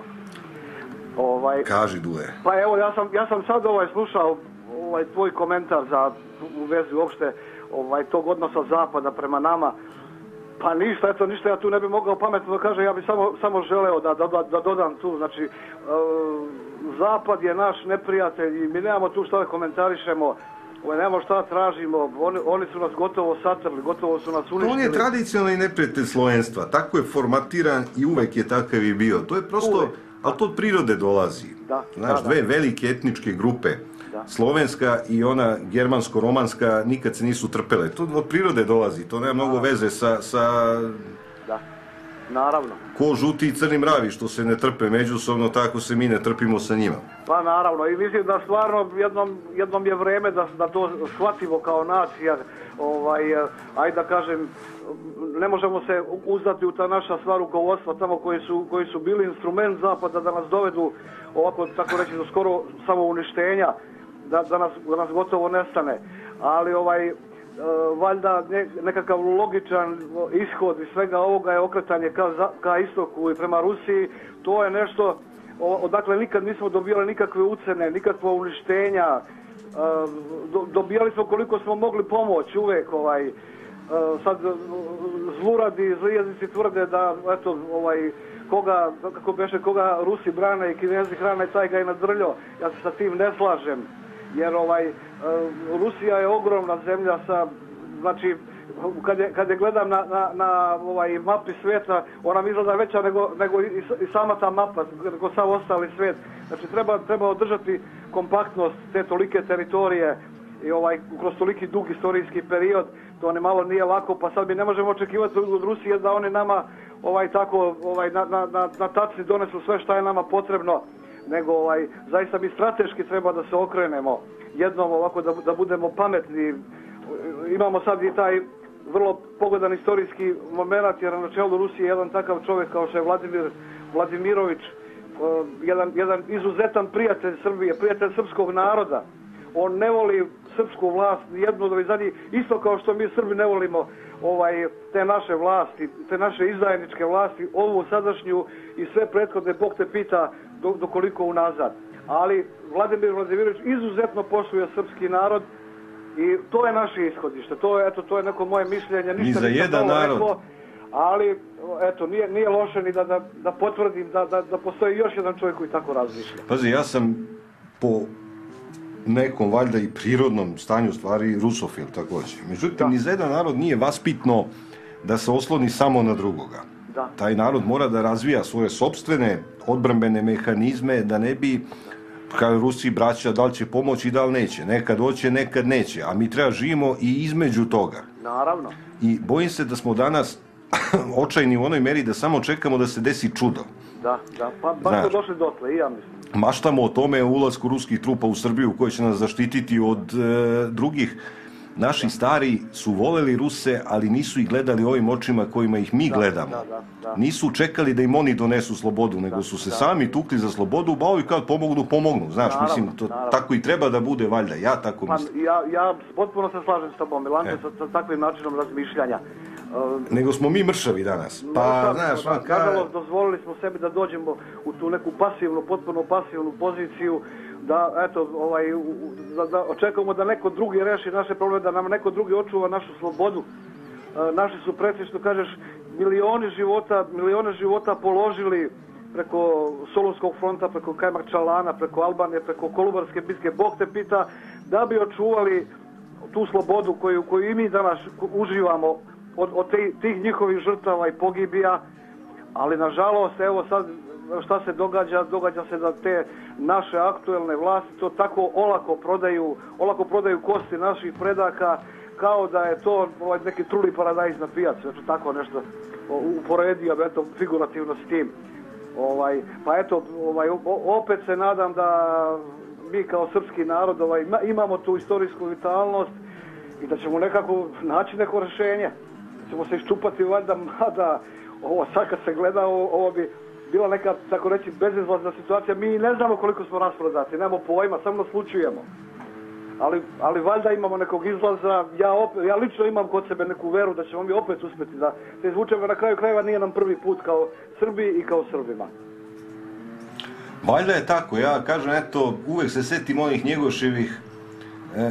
Ovaj, Kaži, Dule. pa evo, ja sam, ja sam sad ovaj slušao ovaj tvoj komentar za u vezi uopšte ovaj tog odnosa zapada prema nama. Pa ništa, eto ništa ja tu ne bi mogao pametno da kažem, ja bih samo, samo želeo da, da, da, da dodam tu, znači e, zapad je naš neprijatelj i mi nemamo tu šta da komentarišemo, ovaj, nemamo šta da tražimo, oni, oni su nas gotovo satrli, gotovo su nas uništili. On je tradicionalni neprijatelj slovenstva, tako je formatiran i uvek je takav i bio. To je prosto, Uvek. Ali to od prirode dolazi. Da, Znaš, da, da. dve velike etničke grupe, Da. slovenska i ona germansko-romanska, nikad se nisu trpele. To od prirode dolazi, to nema mnogo veze sa, sa Da, naravno. ko žuti i crni mravi, što se ne trpe međusobno, tako se mi ne trpimo sa njima. Pa naravno, i mislim da stvarno jednom, jednom je vreme da, da to shvatimo kao nacija, ovaj, eh, ajde da kažem, ne možemo se uzdati u ta naša sva rukovodstva tamo koji su, koji su bili instrument zapada da nas dovedu ovako, tako reći, do skoro samo uništenja, da, da, nas, da nas gotovo nestane. Ali ovaj, e, valjda ne- nekakav logičan ishod iz svega ovoga je okretanje ka, ka istoku i prema Rusiji. To je nešto odakle nikad nismo dobijali nikakve ucene, nikakva uništenja. E, do- dobijali smo koliko smo mogli pomoć uvek ovaj sad e, zluradi jezici tvrde da eto ovaj koga kako beše koga Rusi brane i Kinezi hrane taj ga je nadrljao. Ja se sa tim ne slažem jer ovaj e, Rusija je ogromna zemlja sa znači kad je, kad je gledam na, na, na ovaj mapi svijeta, ona mi izgleda veća nego, nego i, i sama ta mapa, nego sav ostali svijet. Znači treba, treba održati kompaktnost te tolike teritorije i ovaj kroz toliki dug historijski period, to ne malo nije lako, pa sad mi ne možemo očekivati od Rusije da oni nama ovaj tako ovaj na, na, na, na taci donesu sve što je nama potrebno nego ovaj zaista mi strateški treba da se okrenemo jednom ovako da, da budemo pametni. Imamo sad i taj vrlo pogodan istorijski moment jer na čelu Rusije je jedan takav čovjek kao što je Vladimir Vladimirović jedan, jedan izuzetan prijatelj Srbije, prijatelj srpskog naroda. On ne voli srpsku vlast jednu od ovih zadnjih, isto kao što mi Srbi ne volimo ovaj, te naše vlasti, te naše izdajničke vlasti, ovu sadašnju i sve prethodne, Bog te pita do, do koliko unazad. Ali Vladimir Vladimirović izuzetno poštuje srpski narod i to je naše ishodište. To je, eto, to je neko moje mišljenje. Ništa Ni za jedan narod. rekao, ali eto, nije, nije loše ni da, da, da potvrdim da, da, da postoji još jedan čovjek koji tako razmišlja. Pazi, ja sam po nekom valjda i prirodnom stanju stvari rusofil također. Međutim, ni za jedan narod nije vaspitno da se osloni samo na drugoga. Da. Taj narod mora da razvija svoje sobstvene odbrambene mehanizme da ne bi kao Rusi braća da li će pomoći da li neće. Nekad hoće, nekad neće. A mi treba živimo i između toga. Naravno. I bojim se da smo danas očajni u onoj meri da samo čekamo da se desi čudo. Da, da, pa baš smo došli dotle, i ja mislim. Maštamo o tome o ulasku ruskih trupa u Srbiju koji će nas zaštititi od e, drugih. Naši stari su voleli Ruse, ali nisu ih gledali ovim očima kojima ih mi gledamo. da, da, da. Nisu čekali da im oni donesu slobodu, nego su se sami tukli za slobodu, ba ovi kad pomognu, pomognu. Znaš, Naravno, mislim, to naravno. tako i treba da bude, valjda, ja tako Pa mislim. ja, ja potpuno se slažem s tobom, Milante, E. sa, sa takvim načinom razmišljanja. Nego smo mi mršavi danas. Pa, znaš, on ka- nažalost, dozvolili smo sebi da dođemo u tu neku pasivnu, potpuno pasivnu poziciju, da, eto, ovaj, da, da očekujemo da neko drugi reši naše probleme, da nam neko drugi očuva našu slobodu. Uh, naši su preci, što kažeš, milioni života, milione života položili preko Solunskog fronta, preko Kajmakčalana, preko Albanije, preko Kolubarske bitke. Bog te pita da bi očuvali tu slobodu koju, koju i mi danas uživamo od, od te- tih njihovih žrtava i pogibija, ali nažalost, evo sad šta se događa, događa se da te naše aktuelne vlasti to tako olako prodaju, olako prodaju kosti naših predaka, kao da je to ovaj, neki truli paradajz na pijacu, eto tako nešto uporedio, eto, figurativno s tim. Ovaj, pa eto, ovaj, opet se nadam da mi kao srpski narod ovaj, ima- imamo tu istorijsku vitalnost i da ćemo nekako naći neko rješenje. Ćemo se iščupati valjda, mada ovo sad kad se gleda, ovo, bi bila neka, tako reći, bezizlazna situacija. Mi ne znamo koliko smo rasprodati, nemamo pojma, samo naslučujemo. Ali, ali valjda imamo nekog izlaza, ja, opet, ja lično imam kod sebe neku veru da ćemo mi opet uspjeti da se izvučemo na kraju krajeva nije nam prvi put kao Srbiji i kao Srbima. Valjda je tako, ja kažem, eto, uvek se setim onih njegoševih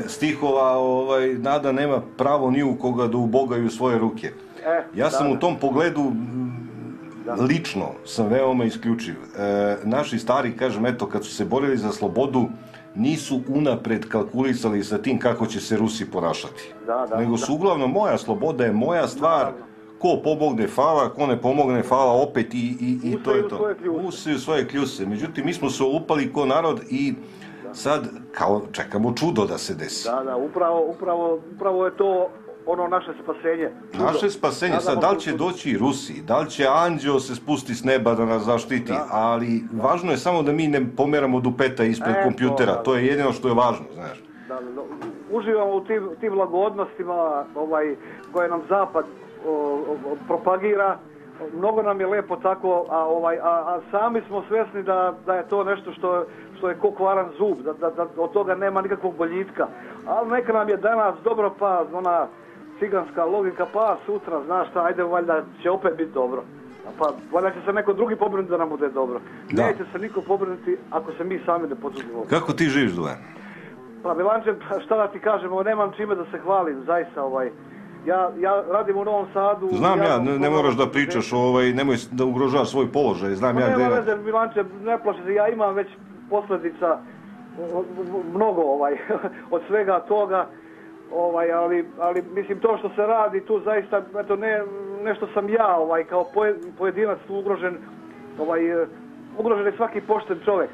stihova, ovaj, nada nema pravo ni u koga da ubogaju svoje ruke. E, Ja sam da, u tom pogledu m, lično sam veoma isključiv. E, naši stari, kažem, eto, kad su se borili za slobodu, nisu unapred kalkulisali sa tim kako će se Rusi ponašati. Da, da, Nego su uglavnom moja sloboda je moja stvar, ko pomogne fala, ko ne pomogne fala opet i, i, i to je to. Usaju svoje kljuse. Međutim, mi smo se olupali ko narod i sad kao čekamo čudo da se desi. Da, da, upravo, upravo, upravo je to ono naše spasenje. čudo. Naše spasenje, Nadamo sad, da li će doći Rusi, da li će anđeo se spusti s neba da nas zaštiti, ali važno je samo da mi ne pomeramo dupeta ispred E, to, kompjutera, da. to je jedino što je važno, znaš. da, da, da, uživamo u tim, tim lagodnostima ovaj, koje nam zapad o, o, propagira. Mnogo nam je lepo tako, a, ovaj, a, a sami smo svjesni da, da je to nešto što, što je ko kvaran zub, da, da, da od toga nema nikakvog boljitka. Ali neka nam je danas dobro pa ona ciganska logika, pa sutra, znaš šta, ajde valjda će opet biti dobro. Pa valjda će se neko drugi pobrinuti da nam bude dobro. Da. Neće se niko pobrinuti ako se mi sami ne potrudimo. Kako ti živiš, Duvan? Pa Milanče, pa šta da ti kažem, ovo nemam čime da se hvalim, zaista ovaj. Ja, ja radim u Novom Sadu. Znam ja, javnom ne, ne moraš da pričaš, ovaj, nemoj da ugrožavaš svoj položaj, znam Pa ja gde... nema veze, Milanče, ne plaši se, ja imam već o- mnogo ovaj, od svega toga, ovaj, ali, ali mislim to što se radi tu zaista, eto ne, nešto sam ja ovaj, kao poje- pojedinac ugrožen, ovaj, ugrožen je svaki pošten čovjek,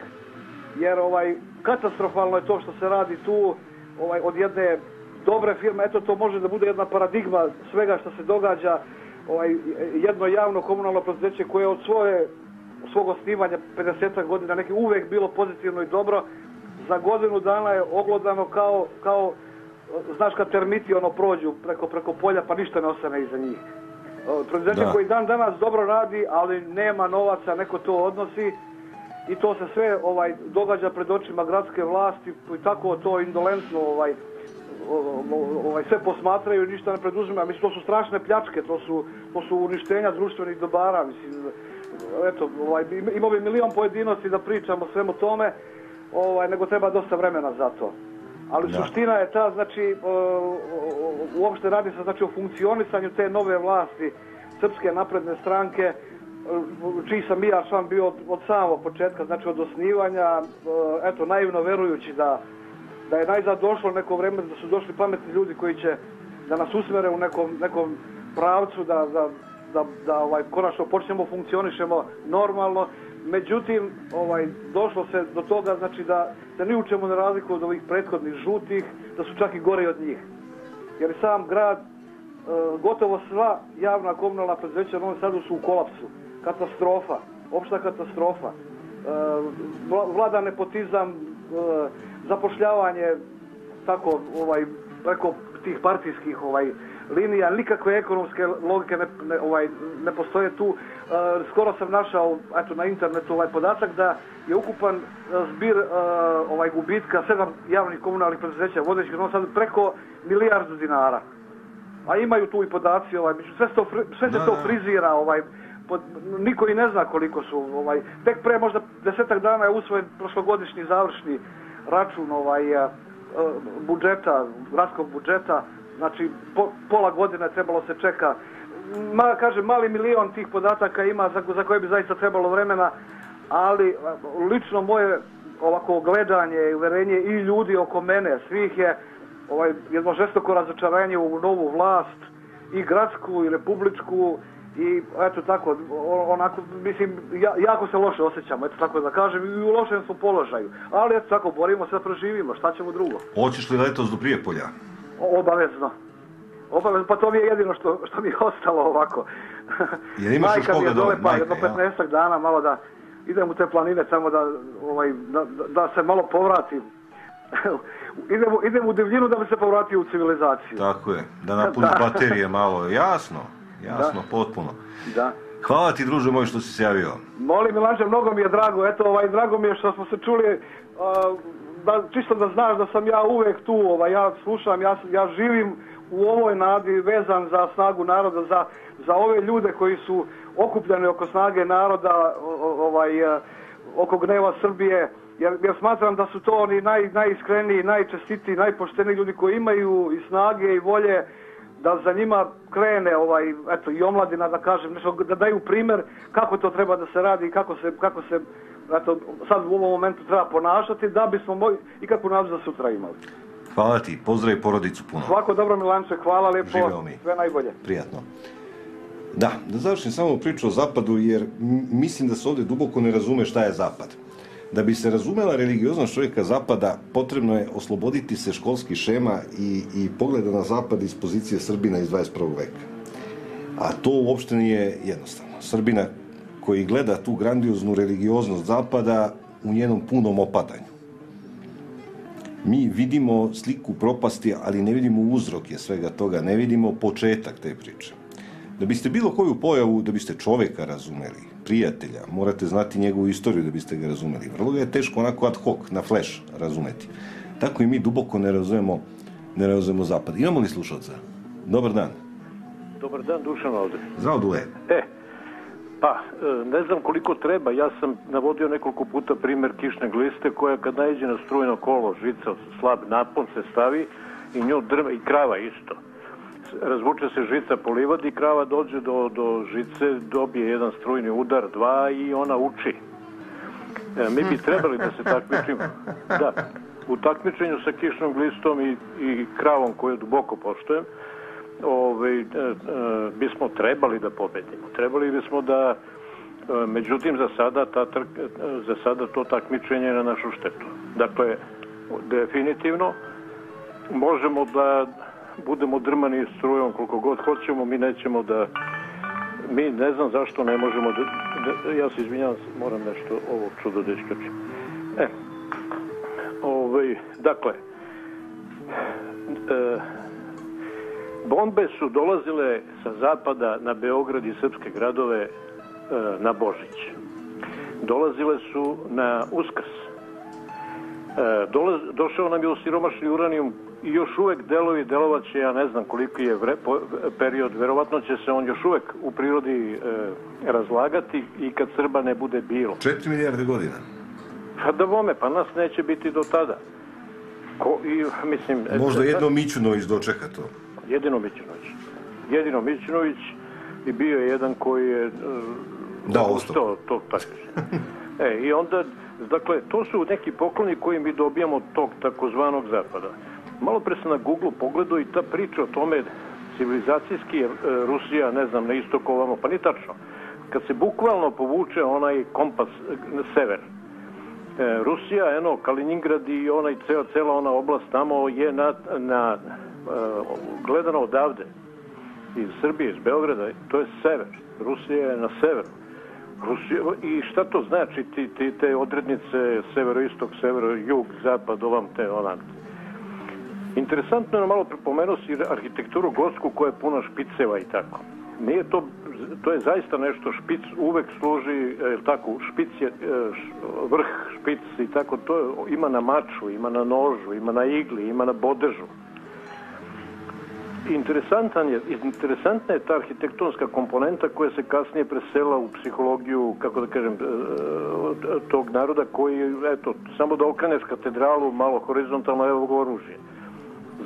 jer ovaj, katastrofalno je to što se radi tu ovaj, od jedne dobre firme, eto to može da bude jedna paradigma svega što se događa, ovaj, jedno javno komunalno poduzeće koje je od svoje svog osnivanja 50 godina neki uvek bilo pozitivno i dobro, za godinu dana je oglodano kao, kao znaš kad termiti ono prođu preko, preko polja pa ništa ne ostane iza njih. Preduzeće Da. koji dan danas dobro radi, ali nema novaca, neko to odnosi i to se sve ovaj događa pred očima gradske vlasti i tako to indolentno ovaj ovaj sve posmatraju i ništa ne preduzima. Mislim to su strašne pljačke, to su to su uništenja društvenih dobara, mislim eto, ovaj im- imao bi milion pojedinosti da pričamo o svemu tome, ovaj nego treba dosta vremena za to. Ali Da. suština je ta, znači, uopšte radi se znači, o funkcionisanju te nove vlasti Srpske napredne stranke, e, čiji sam ja član bio od, od samog početka, znači od osnivanja, e, eto, naivno verujući da, da je najzad došlo neko vreme, da su došli pametni ljudi koji će da nas usmere u nekom, nekom pravcu, da, da, da, da ovaj, konačno počnemo funkcionišemo normalno. Međutim, ovaj, došlo se do toga znači da se ni u čemu ne razliku od ovih prethodnih žutih, da su čak i gori od njih. Jer sam grad, e, gotovo sva javna komunalna preduzeća u Novom Sadu su u kolapsu. Katastrofa, opšta katastrofa. E, vla- vlada nepotizam, e, zapošljavanje tako ovaj preko tih partijskih ovaj linija nikakve ekonomske logike ne, ne, ovaj ne postoje tu E, skoro sam našao eto na internetu ovaj podatak da je ukupan e, zbir e, ovaj gubitka sedam javnih komunalnih preduzeća vodećih Sadu preko milijardu dinara a imaju tu i podaci ovaj sve se to fri- sve se Da, to da. frizira ovaj pod, niko i ne zna koliko su ovaj tek pre možda desetak dana je usvojen prošlogodišnji završni račun ovaj budžeta gradskog budžeta znači po, pola godine trebalo se čeka. Ma kaže mali milion tih podataka ima za, za koje bi zaista trebalo vremena ali lično moje ovako gledanje i uverenje i ljudi oko mene svih je ovaj jedno žestoko razočaranje u novu vlast i gradsku i republičku i eto tako onako mislim ja, jako se loše osjećamo eto tako da kažem i u lošem smo položaju. Ali eto tako borimo se da preživimo šta ćemo drugo? Hoćeš li letos do Prijepolja? Obavezno. Obavezno pa to mi je jedino što, što mi je ostalo ovako. Jel imaš majka mi je dole pa jedno ja. 15 dana malo da idem u te planine samo da ovaj da, da, da se malo povratim. Idem, idem u divljinu da bi se povratio u civilizaciju. Tako je, da napuniš Da. baterije malo, jasno, jasno, potpuno. da. Hvala ti druže moj što si se javio. Molim Milanče, mnogo mi je drago, eto, ovaj, drago mi je što smo se čuli, a, da, čisto da znaš da sam ja uvek tu, ovaj, ja slušam, ja, ja živim u ovoj nadi vezan za snagu naroda, za, za ove ljude koji su okupljeni oko snage naroda, ovaj, a, oko gneva Srbije, jer, jer smatram da su to oni naj, najiskreniji, najčestitiji, najpošteniji ljudi koji imaju i snage i volje da za njima krene ovaj eto i omladina da kažem nešto da daju primjer kako to treba da se radi i kako se kako se eto sad u ovom momentu treba ponašati da bismo moj ikakvu nadu za sutra imali. Hvala ti, pozdrav porodicu puno. Svako dobro Milanče, hvala Živeo mi. Sve najbolje. Prijatno. Da, da završim samo priču o zapadu jer mislim da se ovdje duboko ne razume šta je zapad. Da bi se razumela religioznost čovjeka zapada, potrebno je osloboditi se školskih šema i, i pogleda na zapad iz pozicije Srbina iz 21. veka. A to uopšte nije jednostavno. Srbina koji gleda tu grandioznu religioznost zapada u njenom punom opadanju. Mi vidimo sliku propasti, ali ne vidimo uzroke svega toga, ne vidimo početak te priče. Da biste bilo koju pojavu, da biste čoveka razumeli, prijatelja, morate znati njegovu istoriju da biste ga razumeli. Vrlo ga je teško onako ad hoc, na flash, razumeti. Tako i mi duboko ne razumemo, ne razumemo zapad. Imamo li slušalca? Dobar dan. Dobar dan, Dušan ovde. Zdravo, Dule. E, pa, e, ne znam koliko treba, ja sam navodio nekoliko puta primer kišne gliste koja kad najđe na strujno kolo, žica, slab napon se stavi i nju drva, i krava isto. Razvuče se žica po livadi, krava dođe do, do žice, dobije jedan strujni udar, dva i ona uči. E, mi bi trebali da se takmičimo. Da, u takmičenju sa kišnom glistom i, i kravom koju duboko poštojem, ovaj, e, e, bismo trebali da pobedimo. Trebali bismo da e, međutim za sada ta trk, za sada to takmičenje je na našu štetu. Dakle definitivno možemo da budemo drmani strujom koliko god hoćemo, mi nećemo da mi ne znam zašto ne možemo da, da ja se izvinjavam, moram nešto ovo čudo da iskačem. E, ovaj, dakle, e, bombe su dolazile sa zapada na Beograd i srpske gradove e, na Božić. Dolazile su na Uskrs. E, dolaz, došao nam je osiromašni uranijum i još uvek delovi, delovaće, ja ne znam koliko je vre, period, verovatno će se on još uvek u prirodi e, razlagati i kad Srba ne bude bilo. 4 milijarde godina. Pa da vome, pa nas neće biti do tada. Ko, i, mislim, Možda sad- jedno Mićunović dočeka to. Jedino Mićunović. Jedino Mićunović i bio je jedan koji je uh, Da, odustao tog takmičenja. e, i onda, dakle, to su neki pokloni koji mi dobijamo tog takozvanog zapada. Malo pre sam na Google pogledao i ta priča o tome civilizacijski je e, Rusija, ne znam, na istok ovamo, pa ni tačno. Kad se bukvalno povuče onaj kompas e, na sever, E, Rusija, eno, Kaliningrad i onaj ceo, cela ona oblast tamo je na, na e, gledano odavde iz Srbije, iz Beograda, to je sever. Rusija je na severu. Rusija, I šta to znači, ti, ti, te odrednice severo-istok, severo-jug, zapad, ovam te, onam. Interesantno je malo pripomenuo si arhitekturu gotsku koja je puna špiceva i tako. Nije to, to je zaista nešto, špic uvek služi, e, tako, špic je, e, š- vrh špic i tako, to je- ima na maču, ima na nožu, ima na igli, ima na bodežu. Interesantan je, interesantna je ta arhitektonska komponenta koja se kasnije presela u psihologiju, kako da kažem, e, tog naroda koji, eto, samo da okreneš katedralu malo horizontalno, evo ga oružje.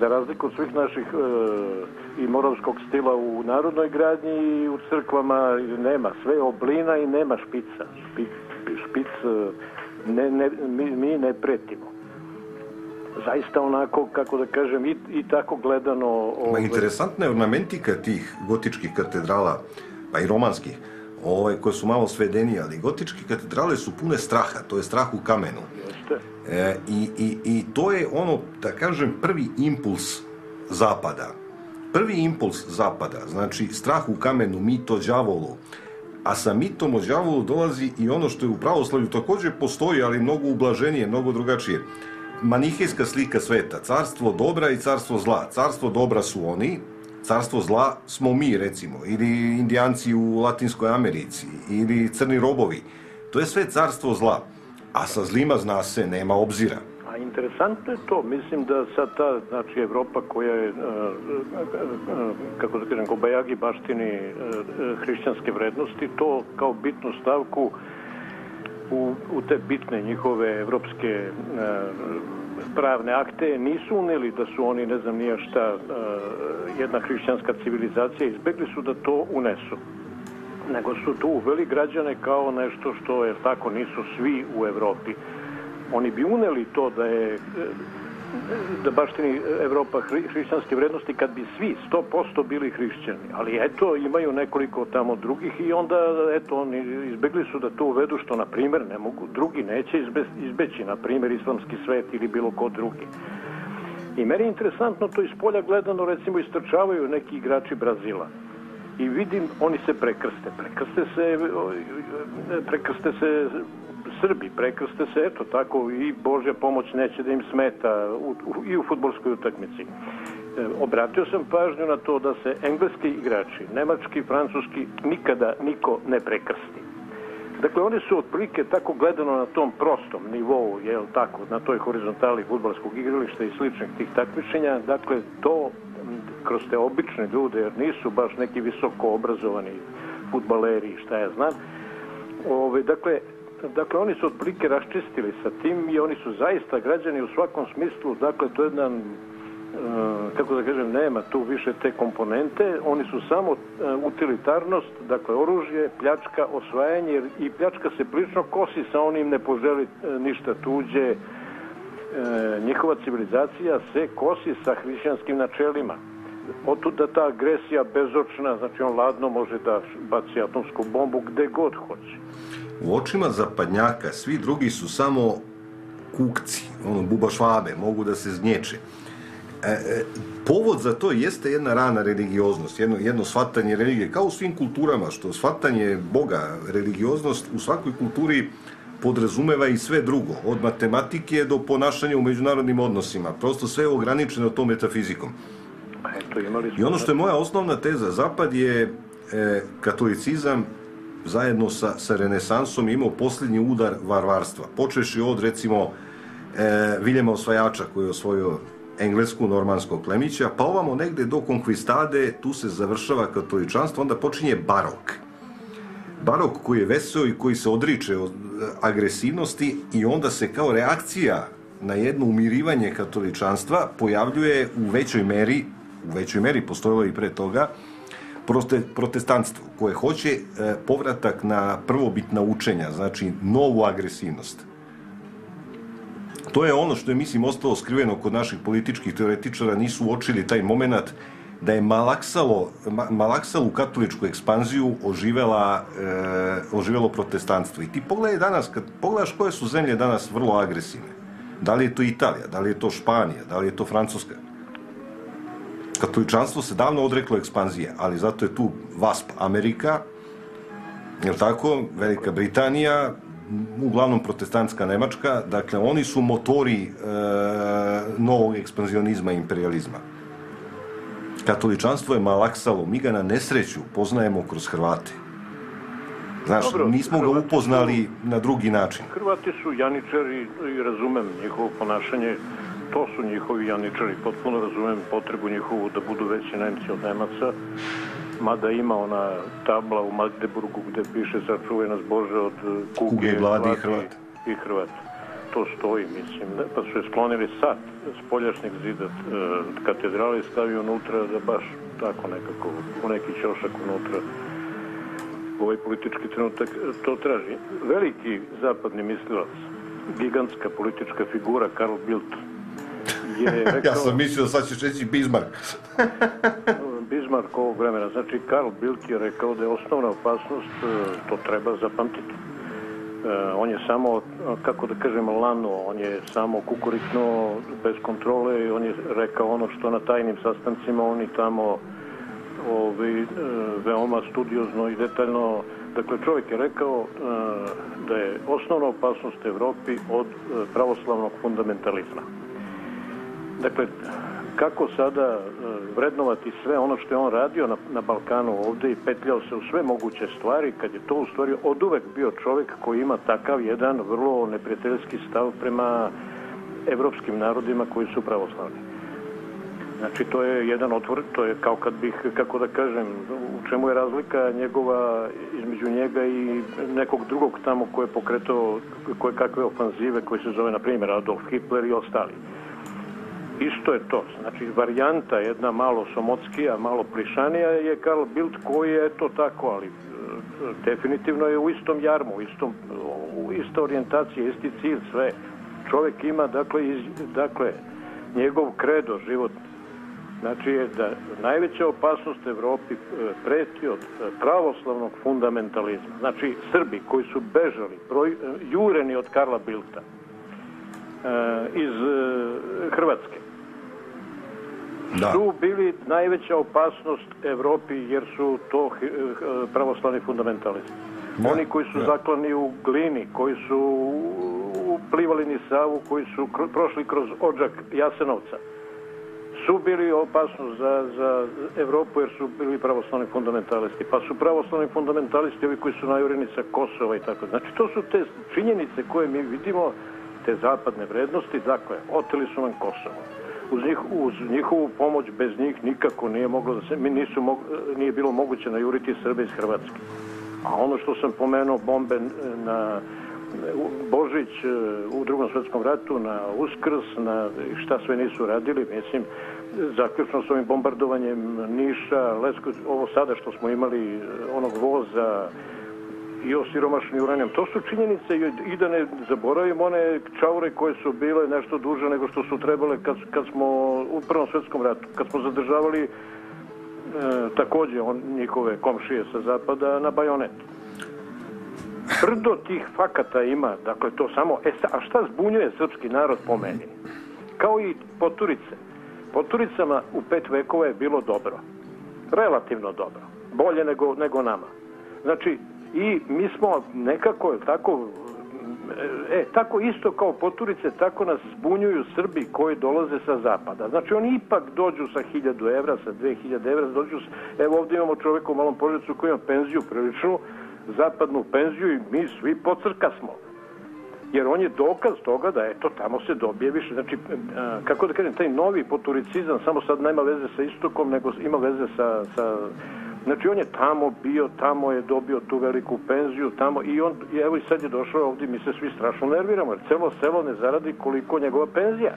Za razliku od svih naših e, i moravskog stila u narodnoj gradnji i u crkvama nema sve oblina i nema špica. Špic, špic e, ne, ne, mi, mi ne pretimo. Zaista onako, kako da kažem, i, i tako gledano... Ma ovaj, interesantna je ornamentika tih gotičkih katedrala, pa i romanskih, ovaj, koje su malo svedenije, ali gotičke katedrale su pune straha, to je strah u kamenu. Jeste. E, i, i, I to je ono, da kažem, prvi impuls zapada. Prvi impuls zapada, znači strah u kamenu, mit o đavolu, a sa mitom o đavolu dolazi i ono što je u pravoslavlju takođe postoji, ali mnogo ublaženije, mnogo drugačije. Manihejska slika sveta, carstvo dobra i carstvo zla. Carstvo dobra su oni, carstvo zla smo mi, recimo, ili indijanci u Latinskoj Americi, ili crni robovi. To je sve carstvo zla. A sa zlima zna se, nema obzira. A interesantno je to, mislim da sad ta, znači Evropa koja je, e, e, e, kako da kažem, kobajagi baštini hrišćanske vrednosti, to kao bitnu stavku u, u te bitne njihove evropske e, pravne akte nisu uneli da su oni, ne znam nija šta, e, jedna hrišćanska civilizacija, izbegli su da to unesu nego su tu uveli građane kao nešto što je tako nisu svi u Evropi. Oni bi uneli to da je e, da baštini Evropa hri, hrišćanske vrednosti kad bi svi 100% bili hrišćani. Ali eto, imaju nekoliko tamo drugih i onda, eto, oni izbegli su da to uvedu što, na primjer, ne mogu, drugi neće izbe, izbeći, na primjer, islamski svet ili bilo ko drugi. I meni je interesantno to iz polja gledano, recimo, istrčavaju neki igrači Brazila i vidim oni se prekrste. Prekrste se, prekrste se Srbi, prekrste se, eto tako, i Božja pomoć neće da im smeta u, u, i u futbolskoj utakmici. E, obratio sam pažnju na to da se engleski igrači, nemački, francuski, nikada niko ne prekrsti. Dakle, oni su otprilike tako gledano na tom prostom nivou, jel tako, na toj horizontali futbolskog igrališta i sličnih tih takmičenja, dakle, to kroz te obične ljude, jer nisu baš neki visoko obrazovani futbaleri, šta ja znam, Ove, dakle, dakle, oni su otprilike raščistili sa tim i oni su zaista građani u svakom smislu, dakle, to je jedan e, kako da kažem, nema tu više te komponente, oni su samo e, utilitarnost, dakle oružje, pljačka, osvajanje i pljačka se prilično kosi sa onim ne poželi e, ništa tuđe, njihova civilizacija se kosi sa hrišćanskim načelima. Otud da ta agresija bezočna, znači on ladno može da baci atomsku bombu gde god hoće. U očima zapadnjaka svi drugi su samo kukci, ono, buba švabe, mogu da se znječe. E, e, povod za to jeste jedna rana religioznost, jedno, jedno shvatanje religije, kao u svim kulturama, što shvatanje Boga, religioznost u svakoj kulturi podrazumeva i sve drugo, od matematike do ponašanja u međunarodnim odnosima. Prosto sve je ograničeno tom metafizikom. Eto, imali I ono što je moja osnovna teza, Zapad je e, katolicizam zajedno sa, sa renesansom imao posljednji udar varvarstva. Počeši od, recimo, e, Viljema osvajača koji je osvojio englesku normanskog plemića, pa ovamo negde do konkvistade, tu se završava katoličanstvo, onda počinje barok. Barok koji je veseo i koji se odriče od e, agresivnosti i onda se kao reakcija na jedno umirivanje katoličanstva pojavljuje u većoj meri, u većoj meri postojilo i pre toga, protestantstvo koje hoće e, povratak na prvobitna učenja, znači novu agresivnost. To je ono što je, mislim, ostalo skriveno kod naših političkih teoretičara, nisu uočili taj moment da je Malaksalo, Malaksalu katoličku ekspanziju oživela, e, oživelo protestantstvo. I ti pogledaj danas, kad pogledaš koje su zemlje danas vrlo agresivne, da li je to Italija, da li je to Španija, da li je to Francuska, katoličanstvo se davno odreklo ekspanzije, ali zato je tu VASP Amerika, je tako, Velika Britanija, uglavnom protestantska Nemačka, dakle oni su motori e, novog ekspanzionizma i imperializma. Katoličanstvo je malaksalo, mi ga na nesreću poznajemo kroz Hrvate. Znaš, Dobro, nismo ga upoznali na drugi način. Hrvati su janičari i razumem njihovo ponašanje, to su njihovi janičari, potpuno razumem potrebu njihovu da budu veći Nemci od Nemaca, mada ima ona tabla u Magdeburgu gde piše sačuvaj nas Bože od kuge, Kuge, gladi i Hrvata. I Hrvata. To stoji, mislim, ne? pa su je sklonili sat s poljašnjeg zida e, katedrale i stavio unutra da baš tako nekako, u neki ćošak unutra ovaj politički trenutak to traži. Veliki zapadni mislilac, gigantska politička figura Karl Bildt je rekao... Ja sam mislio da sad ćeš reći Bismarck. Bismarck ovog vremena. Znači, Karl Bildt je rekao da je osnovna opasnost, e, to treba zapamtiti. E, on je samo, kako da kažem, lano, on je samo kukurikno, bez kontrole i on je rekao ono što na tajnim sastancima oni tamo ovi, e, veoma studiozno i detaljno Dakle, čovjek je rekao e, da je osnovna opasnost Evropi od e, pravoslavnog fundamentalizma. Dakle, kako sada e, vrednovati sve ono što je on radio na, na Balkanu ovde i petljao se u sve moguće stvari, kad je to u stvari od uvek bio čovjek koji ima takav jedan vrlo neprijateljski stav prema evropskim narodima koji su pravoslavni. Znači, to je jedan otvor, to je kao kad bih, kako da kažem, u čemu je razlika njegova, između njega i nekog drugog tamo ko je pokretao koje kakve ofanzive koji se zove, na primjer, Adolf Hitler i ostali. Isto je to. Znači, varijanta jedna malo somockija, malo plišanija je Karl Bildt koji je to tako, ali e, definitivno je u istom jarmu, u istom, u ista orijentacija, isti cilj, sve. Čovjek ima, dakle, iz, dakle njegov kredo život znači je da najveća opasnost Evropi e, preti od e, pravoslavnog fundamentalizma. Znači Srbi koji su bežali, broj, e, jureni od Karla Bilta iz Hrvatske, Da. su bili najveća opasnost Evropi jer su to pravoslavni fundamentalisti. Da, Oni koji su da. zaklani u glini, koji su uplivali ni Savu, koji su prošli kroz ođak Jasenovca, su bili opasnost za, za Evropu jer su bili pravoslavni fundamentalisti. Pa su pravoslavni fundamentalisti ovi koji su najureni sa Kosova i tako. Znači to su te činjenice koje mi vidimo, te zapadne vrednosti, dakle, oteli su nam Kosovo. Uz, njih, uz njihovu pomoć, bez njih nikako nije moglo da se, mi nisu mog, nije bilo moguće najuriti Srbe iz Hrvatske. A ono što sam pomenuo, bombe na Božić u drugom svetskom ratu, na Uskrs, na šta sve nisu radili, mislim, zaključno s ovim bombardovanjem Niša, Lesko, ovo sada što smo imali, e, onog voza, i osiromašni uranijom. To su činjenice i- da ne zaboravimo one čaure koje su bile nešto duže nego što su trebale kad, kad smo u Prvom svetskom ratu, kad smo zadržavali e, takođe on, njihove komšije sa zapada na bajonet. Brdo tih fakata ima, dakle to samo, e, a šta zbunjuje srpski narod po meni? Kao i poturice. Poturicama u pet vekova je bilo dobro. Relativno dobro. Bolje nego, nego nama. Znači, i mi smo nekako, tako, e, tako isto kao poturice, tako nas zbunjuju Srbi koji dolaze sa zapada. Znači, oni ipak dođu sa 1000 evra, sa 2000 evra, dođu, s- evo ovdje imamo čoveka u Malom Požecu koji ima penziju priličnu, zapadnu penziju i mi svi pocrka smo jer on je dokaz toga da eto tamo se dobije više znači a, kako da kažem taj novi poturicizam samo sad nema veze sa istokom nego ima veze sa, sa znači on je tamo bio tamo je dobio tu veliku penziju tamo i on i evo i sad je došao ovdje mi se svi strašno nerviramo jer celo selo ne zaradi koliko njegova penzija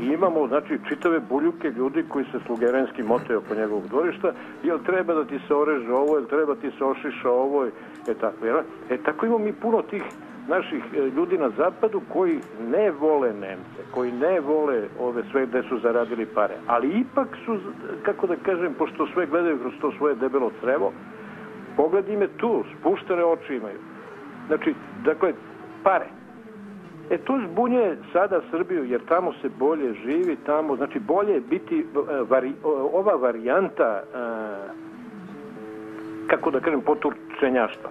I imamo, znači, čitave buljuke ljudi koji se slugerenski motaju oko njegovog dvorišta, jel treba da ti se oreže ovo, jel treba ti se ošiša ovo, e tako, jel? E tako imamo mi puno tih naših e, ljudi na zapadu koji ne vole Nemce, koji ne vole ove sve gde su zaradili pare, ali ipak su, kako da kažem, pošto sve gledaju kroz to svoje debelo crevo, pogled im tu, spuštene oči imaju. Znači, dakle, pare. E to zbunjuje sada Srbiju jer tamo se bolje živi, tamo znači bolje je biti e, vari, ova varijanta e, kako da kažem poturčenjaštva.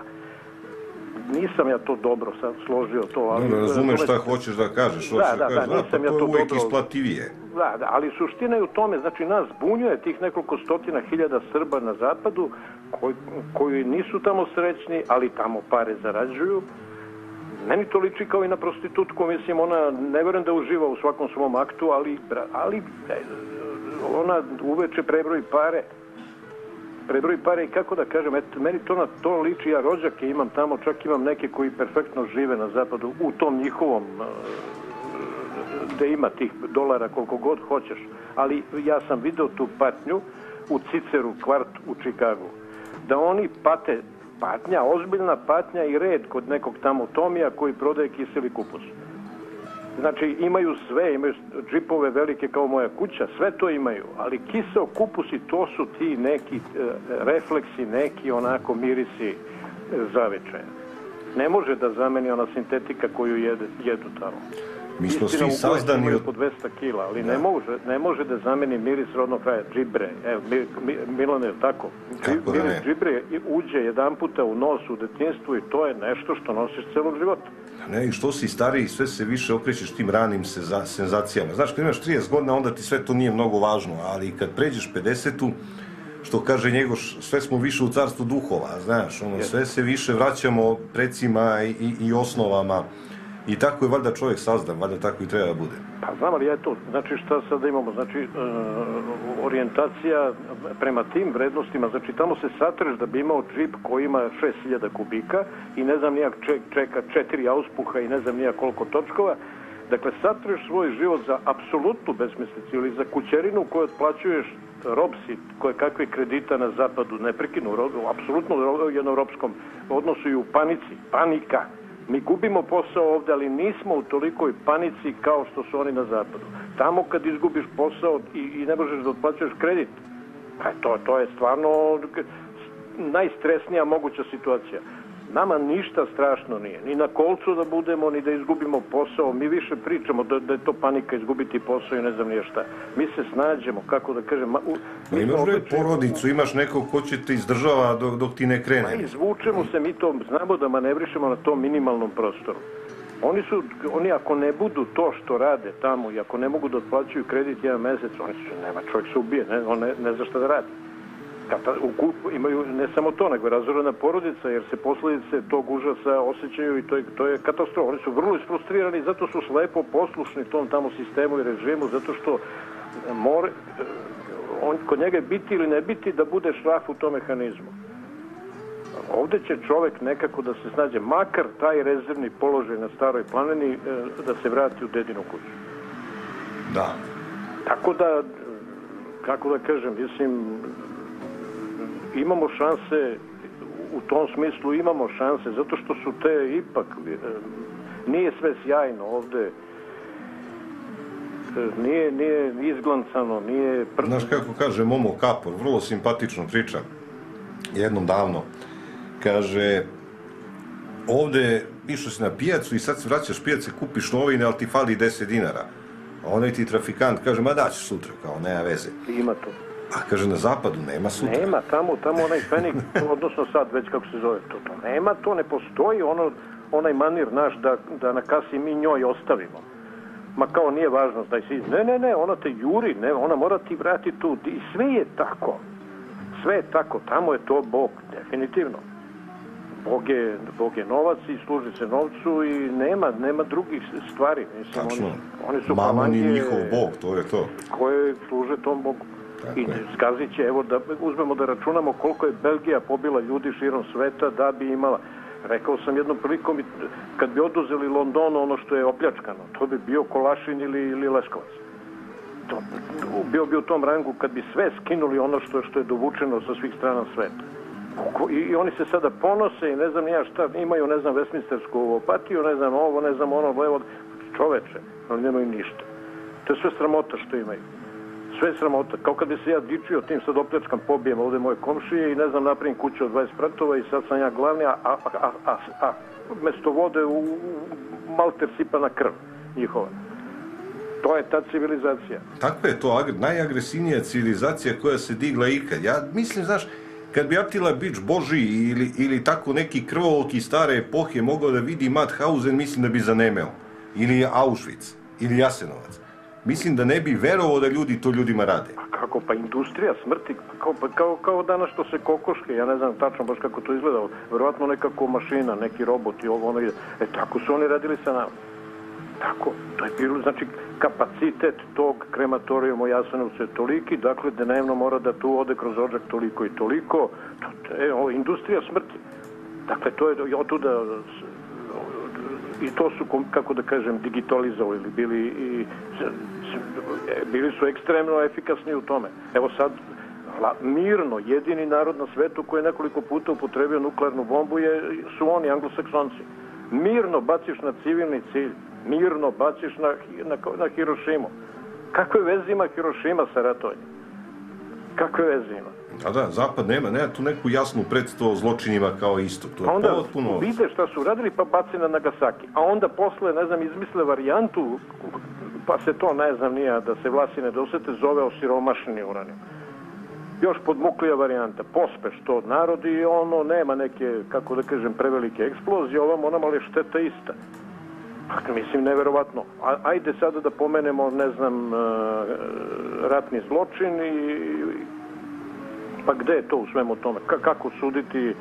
Nisam ja to dobro sad složio to, ali Dobro, razumeš šta hoćeš da kažeš, Da, hoćeš da, da, kažeš, nisam pa ja to to uvijek dobro- isplativije. Da, da, ali suština je u tome, znači nas zbunjuje tih nekoliko stotina hiljada Srba na zapadu koji, koji nisu tamo srećni, ali tamo pare zarađuju. Meni to liči kao i na prostitutku, mislim, ona ne verujem da uživa u svakom svom aktu, ali, ali e, ona uveče prebroji pare, prebroji pare i kako da kažem, eto, meni to na to liči, ja rođake imam tamo, čak imam neke koji perfektno žive na zapadu, u tom njihovom e, da ima tih dolara koliko god hoćeš, ali ja sam video tu patnju u Ciceru, kvart u Čikagu, da oni pate patnja, ozbiljna patnja i red kod nekog tamo Tomija koji prodaje kiseli kupus. Znači imaju sve, imaju džipove velike kao moja kuća, sve to imaju, ali kiseo kupus i to su ti neki e, refleksi, neki onako mirisi e, zavičaja. Ne može da zameni ona sintetika koju jede, jedu tamo. Mi smo svi sazdani od... po 200 kila, ali ne, može, ne može da zameni miris rodnog kraja, džibre. Evo, mi, mi, Milane, je tako? Kako da miris ne? džibre uđe jedan puta u nos u detinstvu i to je nešto što nosiš celog života. Ne, i što si stariji, sve se više okrećeš tim ranim senza- senzacijama. Znaš, kad imaš 30 godina, onda ti sve to nije mnogo važno, ali kad pređeš 50-u, što kaže Njegoš, sve smo više u carstvu duhova, znaš, ono, sve se više vraćamo precima i, i, i osnovama. I tako je valjda čovjek sazdan, valjda tako i treba da bude. Pa znam, ali ja to, znači šta sada imamo, znači e, orijentacija prema tim vrednostima, znači tamo se satreš da bi imao džip koji ima 6000 kubika i ne znam nijak ček, čeka četiri auspuha i ne znam nijak koliko točkova, dakle satreš svoj život za apsolutnu besmislicu ili za kućerinu koju otplaćuješ robsi koje kakve kredita na zapadu neprekinu, apsolutno jednom ropskom odnosu i u panici, panika, mi gubimo posao ovde, ali nismo u tolikoj panici kao što su oni na zapadu. tamo kad izgubiš posao i, i ne možeš da otplaćuješ kredit, pa to, to je stvarno najstresnija moguća situacija. Nama ništa strašno nije. Ni na kolcu da budemo, ni da izgubimo posao. Mi više pričamo da, da je to panika izgubiti posao i ne znam nije šta. Mi se snađemo, kako da kažem... U, Ma imaš bre porodicu, imaš nekog ko će te izdržava dok, dok ti ne krene. Ma izvučemo se, mi to znamo da manevrišemo na tom minimalnom prostoru. Oni su, oni ako ne budu to što rade tamo i ako ne mogu da otplaćuju kredit jedan mesec, oni su, nema, čovjek se ubije, ne, on ne, ne zna šta da radi. Kata, u imaju ne samo to, nego razorena porodica, jer se posledice tog užasa osjećaju i to je, to je katastrofa. Oni su vrlo isfrustrirani, zato su slepo poslušni tom tamo sistemu i režimu, zato što more, on, kod njega je biti ili ne biti da bude šraf u tom mehanizmu. Ovde će čovek nekako da se snađe, makar taj rezervni položaj na staroj planini, da se vrati u dedinu kuću. Da. Tako da, kako da kažem, mislim, imamo šanse u tom smislu imamo šanse zato što su te ipak nije sve sjajno ovde. Nije, nije izglancano nije pr... znaš kako kaže Momo Kapor vrlo simpatično priča. Jednom davno kaže ovde išao si na pijacu i sad se vraćaš pijace kupiš novine ali ti fali 10 dinara. A onaj ti trafikant kaže ma daću sutra kao nema veze. Ima to A kaže, na zapadu nema sutra. Nema, tamo, tamo onaj fenik, odnosno sad već kako se zove to, to nema, to ne postoji ono, onaj manir naš da, da na kasi mi njoj ostavimo. Ma kao nije važno, daj si, ne, ne, ne, ona te juri, ne, ona mora ti vrati tu, i sve je tako. Sve je tako, tamo je to Bog, definitivno. Bog je, Bog je novac i služi se novcu i nema, nema drugih stvari. Mislim, Tačno. Oni, oni su Maman je njihov Bog, to je to. Koje služe tom Bogu. I skazit će, evo da uzmemo da računamo koliko je Belgija pobila ljudi širom sveta da bi imala. Rekao sam jednom prilikom, kad bi oduzeli Londonu ono što je opljačkano, to bi bio Kolašin ili, ili Leskovac. To, bio bi u tom rangu kad bi sve skinuli ono što, što je dovučeno sa svih strana sveta. I, I oni se sada ponose i ne znam ja šta, imaju, ne znam, Westminstersku opatiju, ne znam ovo, ne znam ono, levo, čoveče, ali nemaju ništa. To je sve sramota što imaju sve sramota. Kao kad bi se ja dičio tim sad opljačkam, pobijem ovde moje komšije i ne znam, napravim kuću od 20 pratova i sad sam ja glavni, a, a, a, a, a mesto vode u, u malter sipana krv njihova. To je ta civilizacija. Takva je to najagresivnija civilizacija koja se digla ikad. Ja mislim, znaš, kad bi Attila Bić Boži ili, ili tako neki krvolok iz stare epohe mogao da vidi Mauthausen, mislim da bi zanemeo. Ili Auschwitz, ili Jasenovac мислим да не би верово да луѓи то луѓима раде. Како па индустрија смрти, како па како како данас што се кокошки, ја не знам тачно баш како тоа изгледало. Веројатно некако машина, неки роботи, ово оно. Е тако се они радили се на Тако, тоа е било, значи, капацитет тог крематориума Јасеновце толики, дакле денемно мора да ту оде кроз одек толико и толико. Е, о, индустрија смрти. Дакле, тоа е од туда i to su, kako da kažem, digitalizovali, bili i bili su ekstremno efikasni u tome. Evo sad, mirno, jedini narod na svetu koji je nekoliko puta upotrebio nuklearnu bombu je, su oni, anglosaksonci. Mirno baciš na civilni cilj, mirno baciš na, na, na Hirošimu. Kakve veze ima Hirošima sa ratovanjem? Kakve veze ima? Da, da, Zapad nema, nema tu neku jasnu predstavu o zločinima kao isto. To je a onda potpuno... vide šta su radili pa baci na Nagasaki. A onda posle, ne znam, izmisle varijantu pa se to, ne znam, nija, da se vlasi ne dosete, zove osiromašeni uranijum. Još podmuklija varijanta, pospeš to narod i ono nema neke, kako da kažem, prevelike eksplozije, ovamo nam ali šteta ista. Pa, mislim, neverovatno. A, ajde sada da pomenemo, ne znam, uh, ratni zločin i, pa gde je to u svemu tome? Ka, kako suditi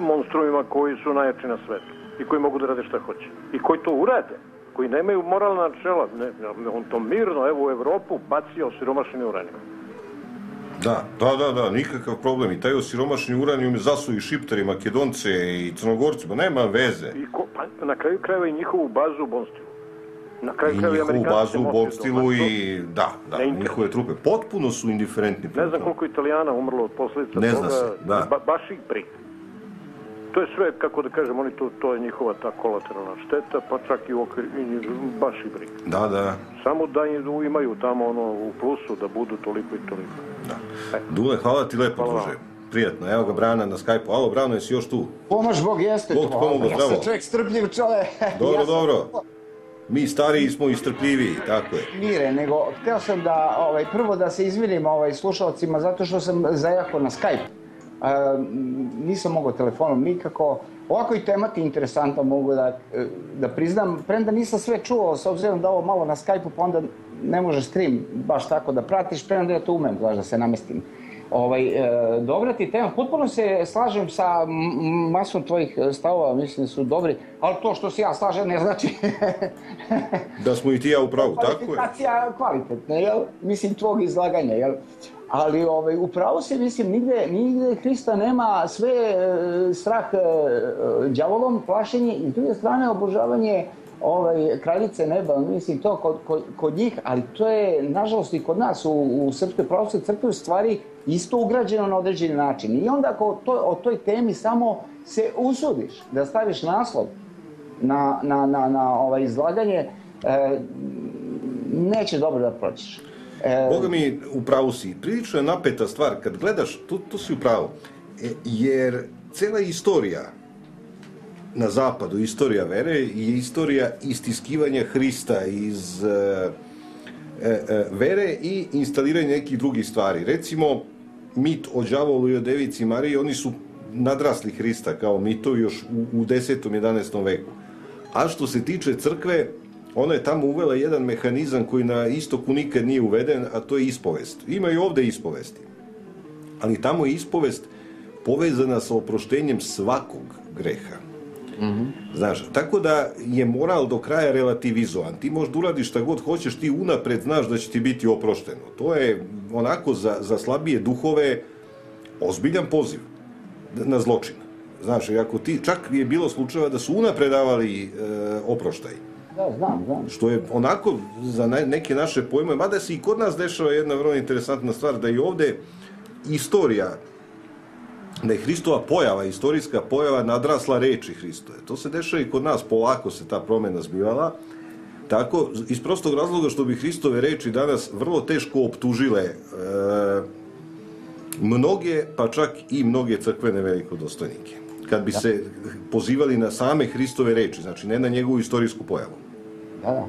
monstrumima koji su najjači na svetu i koji mogu da rade šta hoće i koji to urade koji nemaju moralna načela, ne, on to mirno, evo u Evropu, bacio osiromašeni uranijum. Da, da, da, da, nikakav problem. I taj osiromašeni uranijum zasu i šiptari, makedonce i crnogorcima, nema veze. I ko, pa, na kraju krajeva i njihovu bazu u Bonstilu. Na kraju I njihovu bazu u Bonstilu i, da, da, njihove trupe. Potpuno su indiferentni. Ne znam koliko Italijana umrlo od posljedica ne toga. Se, da. Ba, baš ih briga. to je sve, kako da kažem, oni to, to je njihova ta kolateralna šteta, pa čak i, okvir, i baš i briga. Da, da. Samo da im- imaju tamo ono u plusu da budu toliko i toliko. Dule, hvala ti lepo, Hvala druže. Prijatno, evo ga Brana na Skype-u. Alo, Brano, jesi još tu? Pomož Bog jeste Bog to. ti pomogao, ja zdravo. sam čovjek strpljiv čovjek. Dobro, ja sam dobro. Mi stariji smo istrpljiviji, tako je. Mire, nego hteo sam da ovaj, prvo da se izvinim ovaj, slušalcima zato što sam zajahao na Skype. E, nisam mogao telefonom nikako. Ovako i tema je interesantna, mogu da, e, da priznam. Premda nisam sve čuo, s obzirom da ovo malo na Skype-u, pa onda ne možeš stream baš tako da pratiš, premda ja to umem, znaš, da se namestim. Ovaj, e, dobra ti tema, potpuno se slažem sa masom tvojih e, stavova, mislim da su dobri, ali to što se ja slažem ne znači Da smo i ti ja u pravu, tako je. kvalifikacija kvalitetna, jel? Mislim, tvog izlaganja, jel? Ali ovaj, upravo se, mislim, nigde, nigde Hrista nema sve e, strah e, đavolom, plašenje i s druge strane obožavanje ovaj, kraljice neba, mislim, to kod, kod, kod njih, ali to je, nažalost, i kod nas u, u Srpskoj pravoslavnoj crkvi u stvari isto ugrađeno na određeni način. I onda ako to, o toj temi samo se usudiš da staviš naslov na, na, na, na ovaj izlaganje, e, neće dobro da prođeš. E, Boga mi, u pravu si. Prilično je napeta stvar. Kad gledaš, tu, tu si u pravu. E, jer cela istorija na zapadu, istorija vere je istorija istiskivanja Hrista iz e, e, e, vere i instaliranja nekih drugih stvari. Recimo, mit o đavolu i o devici Mariji, oni su nadrasli Hrista kao mitovi još u, u 10. 11. veku. A što se tiče crkve, ona je tamo uvela jedan mehanizam koji na istoku nikad nije uveden, a to je ispovest. Ima i ovde ispovesti. Ali tamo je ispovest povezana sa oproštenjem svakog greha. Znaš, tako da je moral do kraja relativizovan. Ti možeš da uradiš šta god hoćeš, ti unapred znaš da će ti biti oprošteno. To je onako za, za slabije duhove ozbiljan poziv na zločin. Znaš, ako ti, čak je bilo slučajeva da su unapred davali e, oproštaj. Da, znam, znam. Što je onako za ne- neke naše pojme, mada se i kod nas dešava jedna vrlo interesantna stvar, da i ovde istorija, da je Hristova pojava, istorijska pojava nadrasla reči Hristove. To se dešava i kod nas, polako se ta promena zbivala. Tako, iz prostog razloga što bi Hristove reči danas vrlo teško optužile e, mnoge, pa čak i mnoge crkvene velikodostojnike. Kad bi se pozivali na same Hristove reči, znači ne na njegovu istorijsku pojavu. Da, da.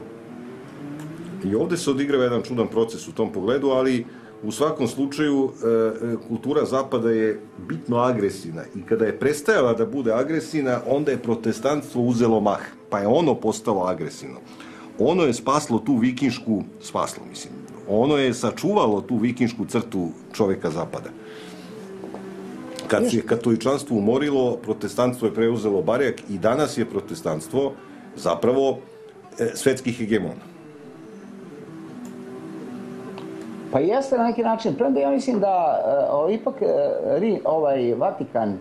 I ovde se odigrava jedan čudan proces u tom pogledu, ali u svakom slučaju e, e, kultura zapada je bitno agresivna i kada je prestajala da bude agresivna, onda je protestantstvo uzelo mah, pa je ono postalo agresivno. Ono je spaslo tu vikinšku, spaslo mislim, ono je sačuvalo tu vikinšku crtu čoveka zapada. Kad se katoličanstvo umorilo, protestantstvo je preuzelo barjak i danas je protestantstvo zapravo e, svetski hegemon. Pa jeste na neki način, premda ja mislim da e, o, ipak e, Ri, ovaj Vatikan e,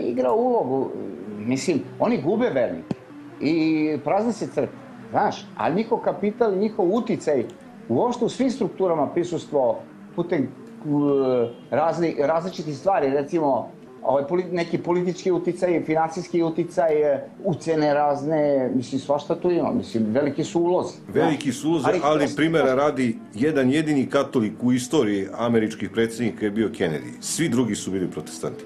igra ulogu, mislim, oni gube vernike i prazni se crkve, znaš, ali njihov kapital njihov uticaj uopšte u svim strukturama prisustvo putem razni, različitih stvari, recimo ovaj, neki politički uticaj, finansijski uticaj, e, ucene razne, mislim, svašta tu ima, mislim, veliki su ulozi. Veliki su ulozi, Ali- ali primjera radi, jedan jedini katolik u istoriji američkih predsjednika je bio Kennedy. Svi drugi su bili protestanti.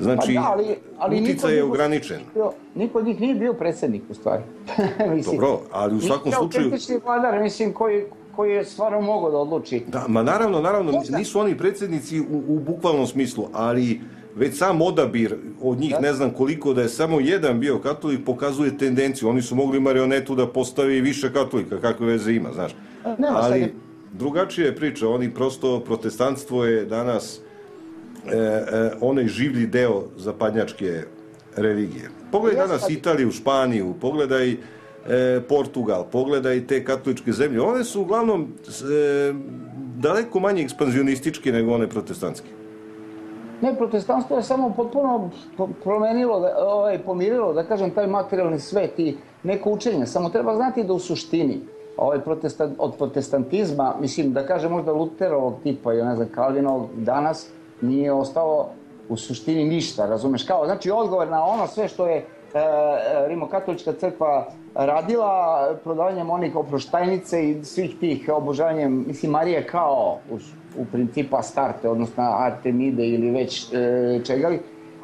Znači, Pa da, ali, ali od je ograničen. bio- Niko od njih nije bio predsjednik, u stvari. mislim, Dobro, ali u svakom Nije slučaju... autentični vladar, mislim, koji, koji je stvarno mogao da odluči. Da, ma naravno, naravno, nisu oni predsjednici u, u bukvalnom smislu, ali već sam odabir od njih ne znam koliko da je samo jedan bio katolik pokazuje tendenciju. Oni su mogli marionetu da postavi više katolika, kakve veze ima, znaš. Ali drugačija je priča, oni prosto, protestantstvo je danas e, e, onaj življi deo zapadnjačke religije. Pogledaj danas ali- Italiju, Španiju, pogledaj e, Portugal, pogledaj te katoličke zemlje. One su uglavnom e, daleko manje ekspanzionističke nego one protestantske. Ne, protestantstvo je samo potpuno po- promenilo, da, ovaj, pomirilo, da kažem, taj materijalni svet i neko učenje. Samo treba znati da u suštini ovaj protestant, od protestantizma, mislim da kažem možda Luterovog tipa ili ne znam Kalvinovog, danas nije ostalo u suštini ništa, razumeš? Kao, znači, odgovor na ono sve što je e, Rimokatolička crkva radila prodavanjem onih oproštajnice i svih tih obožavanjem, mislim, Marije kao u, principu Astarte, odnosno Artemide ili već e, čega li,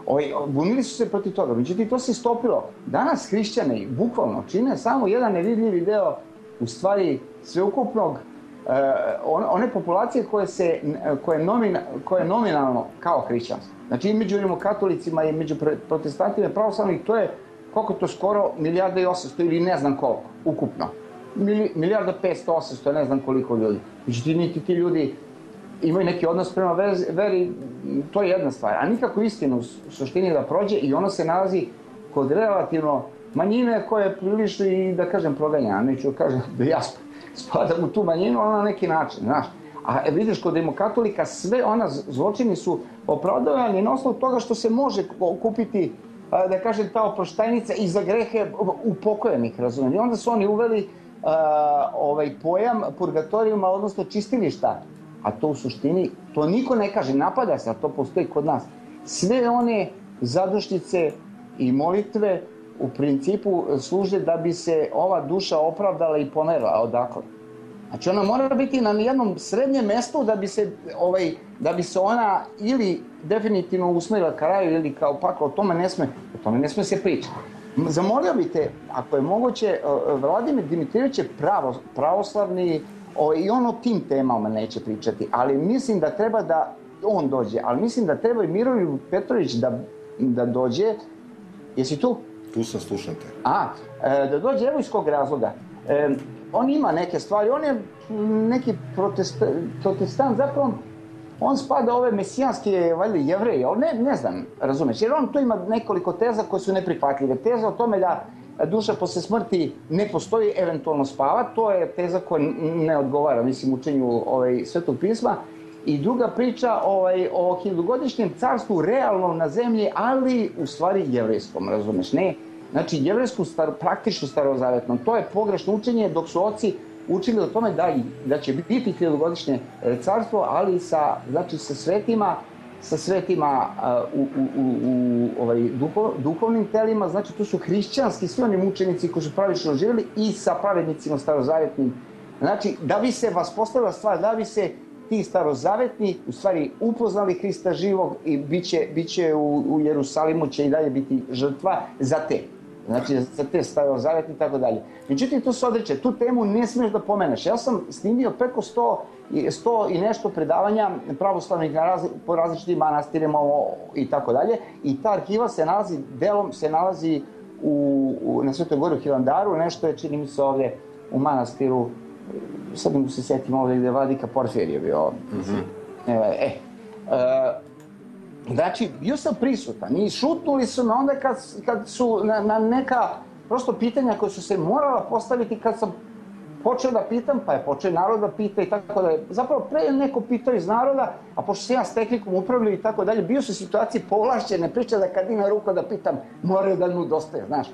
Oj, bunili su se protiv toga, međutim to se stopilo. Danas hrišćani bukvalno čine samo jedan nevidljivi deo u stvari sveukupnog e, one populacije koje, se, koje, nomina, koje nominalno kao hrišćanstvo. Znači i među katolicima i među protestantima pravoslavnih, to je koliko to skoro milijarda i 800 ili ne znam koliko, ukupno. Mili, milijarda 500, 800, ne znam koliko ljudi. Međutim, niti ti ljudi imaju neki odnos prema veri, to je jedna stvar. A nikako istinu u suštini da prođe i ono se nalazi kod relativno manjine koje prilično i da kažem proganja, neću da kažem da ja spadam u tu manjinu, ali na neki način, znaš. A vidiš, kod demokatolika sve ona zločini su opravdavani na osnovu toga što se može kupiti da kažem, ta oproštajnica i za grehe upokojenih, razumijem. I onda su oni uveli uh, ovaj pojam purgatorijuma, odnosno čistilišta. A to u suštini, to niko ne kaže, napada se, a to postoji kod nas. Sve one zadušnice i molitve u principu služe da bi se ova duša opravdala i pomerila odakle. Znači ona mora biti na jednom srednjem mestu da bi se, ovaj, da bi se ona ili definitivno usmerila ka raju ili kao pakao, o tome ne sme, o tome ne sme se pričati. Zamolio bih te, ako je moguće, Vladimir Dimitrijević je pravo, pravoslavni o, i on o tim temama neće pričati, ali mislim da treba da on dođe, ali mislim da treba i Miroljub Petrović da, da dođe. Jesi tu? Tu sam, slušam te. A, e, da dođe evo iz kog razloga. E, on ima neke stvari, on je neki protest, protestant, zapravo on spada ove mesijanske, valjda, jevreje, ali ne, ne znam, razumeš, jer on tu ima nekoliko teza koje su neprihvatljive. Teza o tome da duša posle smrti ne postoji, eventualno spava, to je teza koja ne odgovara, mislim, učenju ovaj, svetog pisma. I druga priča ovaj, o hiljadugodišnjem carstvu realno na zemlji, ali u stvari jevrejskom, razumeš, ne Znači, jevrejsku star, praktično starozavetnom, to je pogrešno učenje, dok su oci učili o tome da, da će biti hiljadugodišnje e, carstvo, ali sa, znači, sa svetima, sa svetima uh, u, u, u, u ovaj, duhov, duhovnim telima, znači tu su hrišćanski svi oni mučenici koji su pravično živjeli i sa pravednicima starozavetnim. Znači, da bi se vas postavila stvar, da bi se ti starozavetni u stvari upoznali Hrista živog i biće, biće u, u Jerusalimu će i dalje biti žrtva za te. Znači, za te starozavetni i tako dalje. Međutim, to se odreće, tu temu ne smiješ da pomeneš. Ja sam snimio preko 100, 100 i nešto predavanja pravoslavnih na raz, po različitim manastirima i tako dalje. I ta arhiva se nalazi, delom se nalazi u, u, na Svetoj Gori u Hilandaru, nešto je, čini mi se ovde u manastiru, sad mu se setim ovde gde je Vladika Porfirije bio. Mm -hmm. E, e, e Znači, bio sam prisutan i šutnuli su me onda kad, kad su na, na neka prosto pitanja koje su se morala postaviti kad sam počeo da pitam, pa je počeo narod da pita i tako da je. Zapravo pre neko pitao iz naroda, a pošto se ja s tehnikom upravljao i tako dalje, bio sam u situaciji povlašćene priče da kad ima ruko da pitam, moraju da mu dostaje, znaš.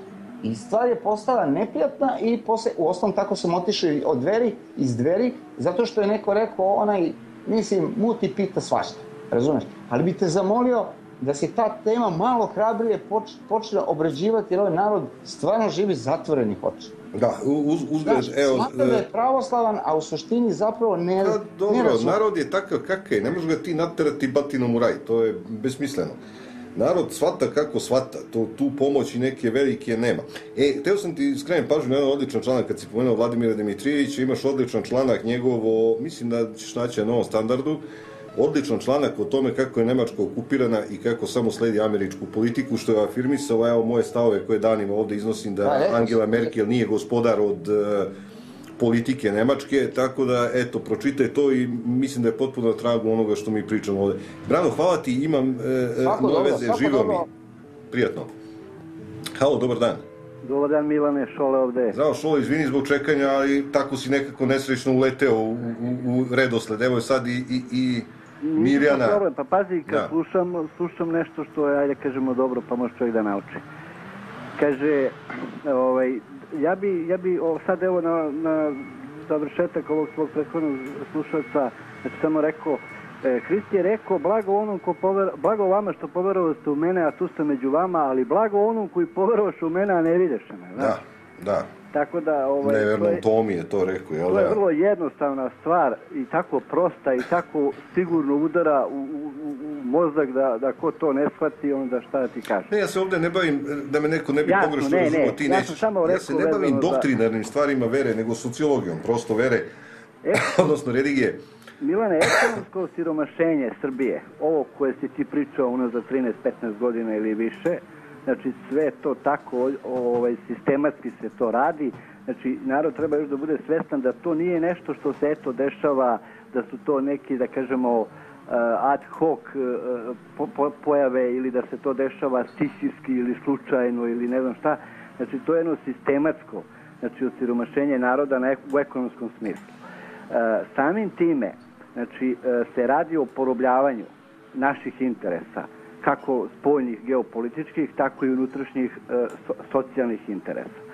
I stvar je postala neprijatna i posle, u osnovom tako sam otišao od dveri, iz dveri, zato što je neko rekao, onaj, mislim, muti pita svašta. Razumeš? Ali bi te zamolio da se ta tema malo hrabrije poč, počne obrađivati, jer ovaj narod stvarno živi zatvorenih oča. Da, uz, uzgled, da, evo... Smatra da je pravoslavan, a u suštini zapravo ne... Da, dobro, ne narod je takav kakav je, ne možeš ga ti naterati batinom u raj, to je besmisleno. Narod svata kako svata, to, tu pomoći neke velike nema. E, teo sam ti skrenem pažnju na jedan odličan članak, kad si pomenuo Vladimira Dimitrijevića, imaš odličan članak njegovo, mislim da ćeš naći na novom standardu, odličan članak o tome kako je Nemačka okupirana i kako samo sledi američku politiku, što je afirmisao, evo moje stavove koje danima ovde iznosim da pa, Angela Merkel nije gospodar od uh, politike Nemačke, tako da, eto, pročitaj to i mislim da je potpuno na tragu onoga što mi pričamo ovde. Brano, hvala ti, imam uh, nove veze, živeo mi. Prijatno. Halo, dobar dan. Dobar dan Milane, Šole ovde. Zdravo Šole, izvini zbog čekanja, ali tako si nekako nesrećno uleteo u, u, u redosled. Evo je sad i, i, i Mirjana. Problem, pa pazi, kad da. slušam, slušam nešto što je, ajde kažemo, dobro, pa može čovjek da nauči. Kaže, ovaj, ja bi, ja bi o, sad evo na, na završetak ovog svog prethodnog slušalca, znači samo rekao, E, Hrist je rekao, blago onom ko pover... blago vama što poverovali ste u mene, a tu ste među vama, ali blago onom koji poverovaš u mene, a ne vidiš me. znaš. Da, da. Tako da, ovaj, to Nevernom je, Tomi je to rekao, jel to je da? vrlo jednostavna stvar i tako prosta i tako sigurno udara u, u, u- mozak da, da ko to ne shvati, onda šta da ti kaže. Ne, ja se ovdje ne bavim, da me neko ne bi Jasno, pogrešno ne, razumio, ne, ti ja nećeš. samo ja se ne bavim doktrinarnim stvarima vere, nego sociologijom, prosto vere, E. odnosno religije. Milane, ekonomsko siromašenje Srbije, ovo koje si ti pričao unazad 13-15 godina ili više, znači sve to tako, ovaj, sistematski se to radi, znači narod treba još da bude svestan da to nije nešto što se eto dešava, da su to neki, da kažemo, eh, ad hoc eh, po- po- pojave ili da se to dešava stihijski ili slučajno ili ne znam šta, znači to je jedno sistematsko, znači osiromašenje naroda na, u ekonomskom smislu. E, samim time znači se radi o porobljavanju naših interesa kako spoljnih geopolitičkih tako i unutrašnjih e, so- socijalnih interesa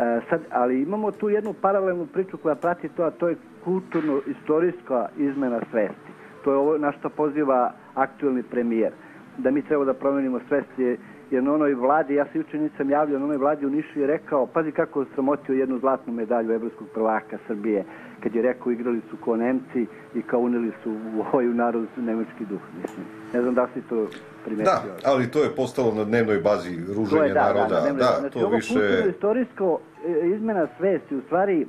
E, sad, ali imamo tu jednu paralelnu priču koja prati to, a to je kulturno-istorijska izmena svesti. To je ovo na što poziva aktuelni premijer. Da mi treba da promenimo svest je, jer na onoj vladi, ja se juče nisam javljao, na onoj vladi u Nišu je rekao, pazi kako je sramotio jednu zlatnu medalju evropskog prvaka Srbije, kad je rekao igrali su ko Nemci i kao uneli su u ovaj narod nemački duh, mislim. Ne znam da si to. Da, ali to je postalo na dnevnoj bazi To je, ruženje da, naroda. Da, da, Da, znači, to ovo više... kulturno-istorijsko e, izmena svesti, u stvari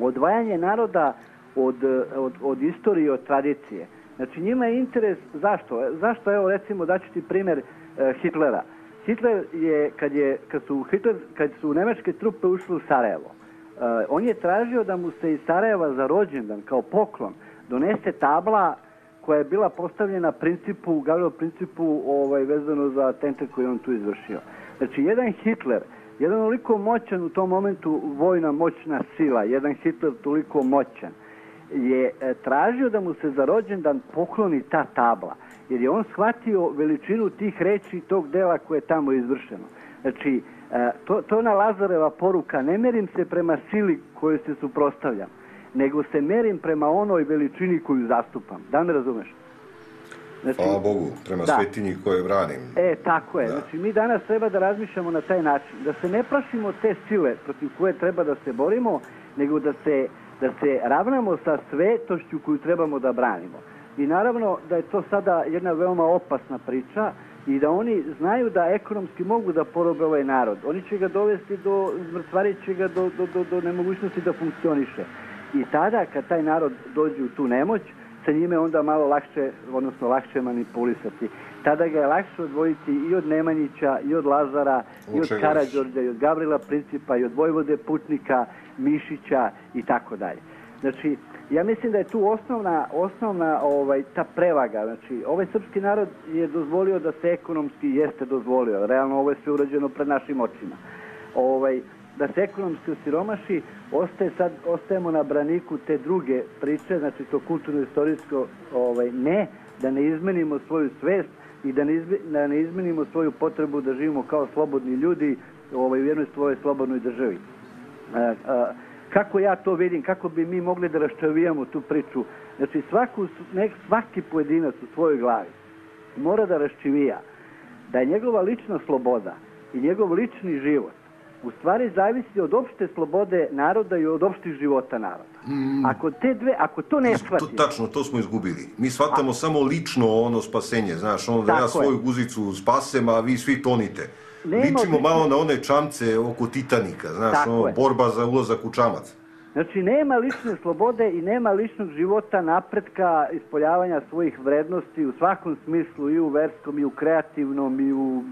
odvajanje naroda od, od, od istorije, od tradicije. Znači njima je interes, zašto? E, Zašto, evo recimo, daću ti primjer e, Hitlera. Hitler je, kad, je, kad, su Hitler, kad su nemačke trupe ušle u Sarajevo, e, on je tražio da mu se iz Sarajeva za rođendan, kao poklon, donese tabla koja je bila postavljena principu, Gavrilo principu ovaj, vezano za atentat koji on tu izvršio. Znači, jedan Hitler, jedan oliko moćan u tom momentu vojna moćna sila, jedan Hitler toliko moćan, je e, tražio da mu se za rođendan pokloni ta tabla, jer je on shvatio veličinu tih reči tog dela koje je tamo izvršeno. Znači, e, to, to je ona Lazareva poruka, ne merim se prema sili kojoj se suprostavljam, nego se merim prema onoj veličini koju zastupam. Da me razumeš? Znači, Hvala Bogu, prema Da. svetinji koje branim. E, tako je. Znači, mi danas treba da razmišljamo na taj način. Da se ne plašimo te sile protiv koje treba da se borimo, nego da se, da se ravnamo sa svetošću koju trebamo da branimo. I naravno da je to sada jedna veoma opasna priča i da oni znaju da ekonomski mogu da porobe ovaj narod. Oni će ga dovesti do, mrcvarit će ga do, do, do, do nemogućnosti da funkcioniše. I tada, kad taj narod dođe u tu nemoć, sa njime onda malo lakše, odnosno lakše manipulisati. Tada ga je lakše odvojiti i od Nemanjića, i od Lazara, i od. Karađorđa, i od Gavrila Principa, i od Vojvode Putnika, Mišića i tako dalje. Znači, ja mislim da je tu osnovna, osnovna ovaj, ta prevaga. Znači, ovaj srpski narod je dozvolio da se ekonomski jeste dozvolio. Realno ovo je sve urađeno pred našim očima. Ovaj, da se ekonomski osiromaši, ostaje sad, ostajemo na braniku te druge priče, znači to kulturno-istorijsko, ovaj, ne, da ne izmenimo svoju svest i da ne, da ne izmenimo svoju potrebu da živimo kao slobodni ljudi ovaj, u jednoj svojoj slobodnoj državi. A, a, kako ja to vidim, kako bi mi mogli da raščavijamo tu priču. Znači svaku, nek, svaki pojedinac u svojoj glavi mora da raščivija da je njegova lična sloboda i njegov lični život u stvari zavisi od opšte slobode naroda i od opštih života naroda. Ako te dve, ako to ne To, shvati, tačno, to smo izgubili. Mi shvatamo samo lično ono spasenje, znaš, ono da ja svoju guzicu spasem, a vi svi tonite. Nema Ličimo lično- malo na one čamce oko Titanika, znaš, Tako ono, je. borba za ulazak u čamac. Znači, nema lične slobode i nema ličnog života, napretka, ispoljavanja svojih vrednosti u svakom smislu, i u verskom, i u kreativnom, i u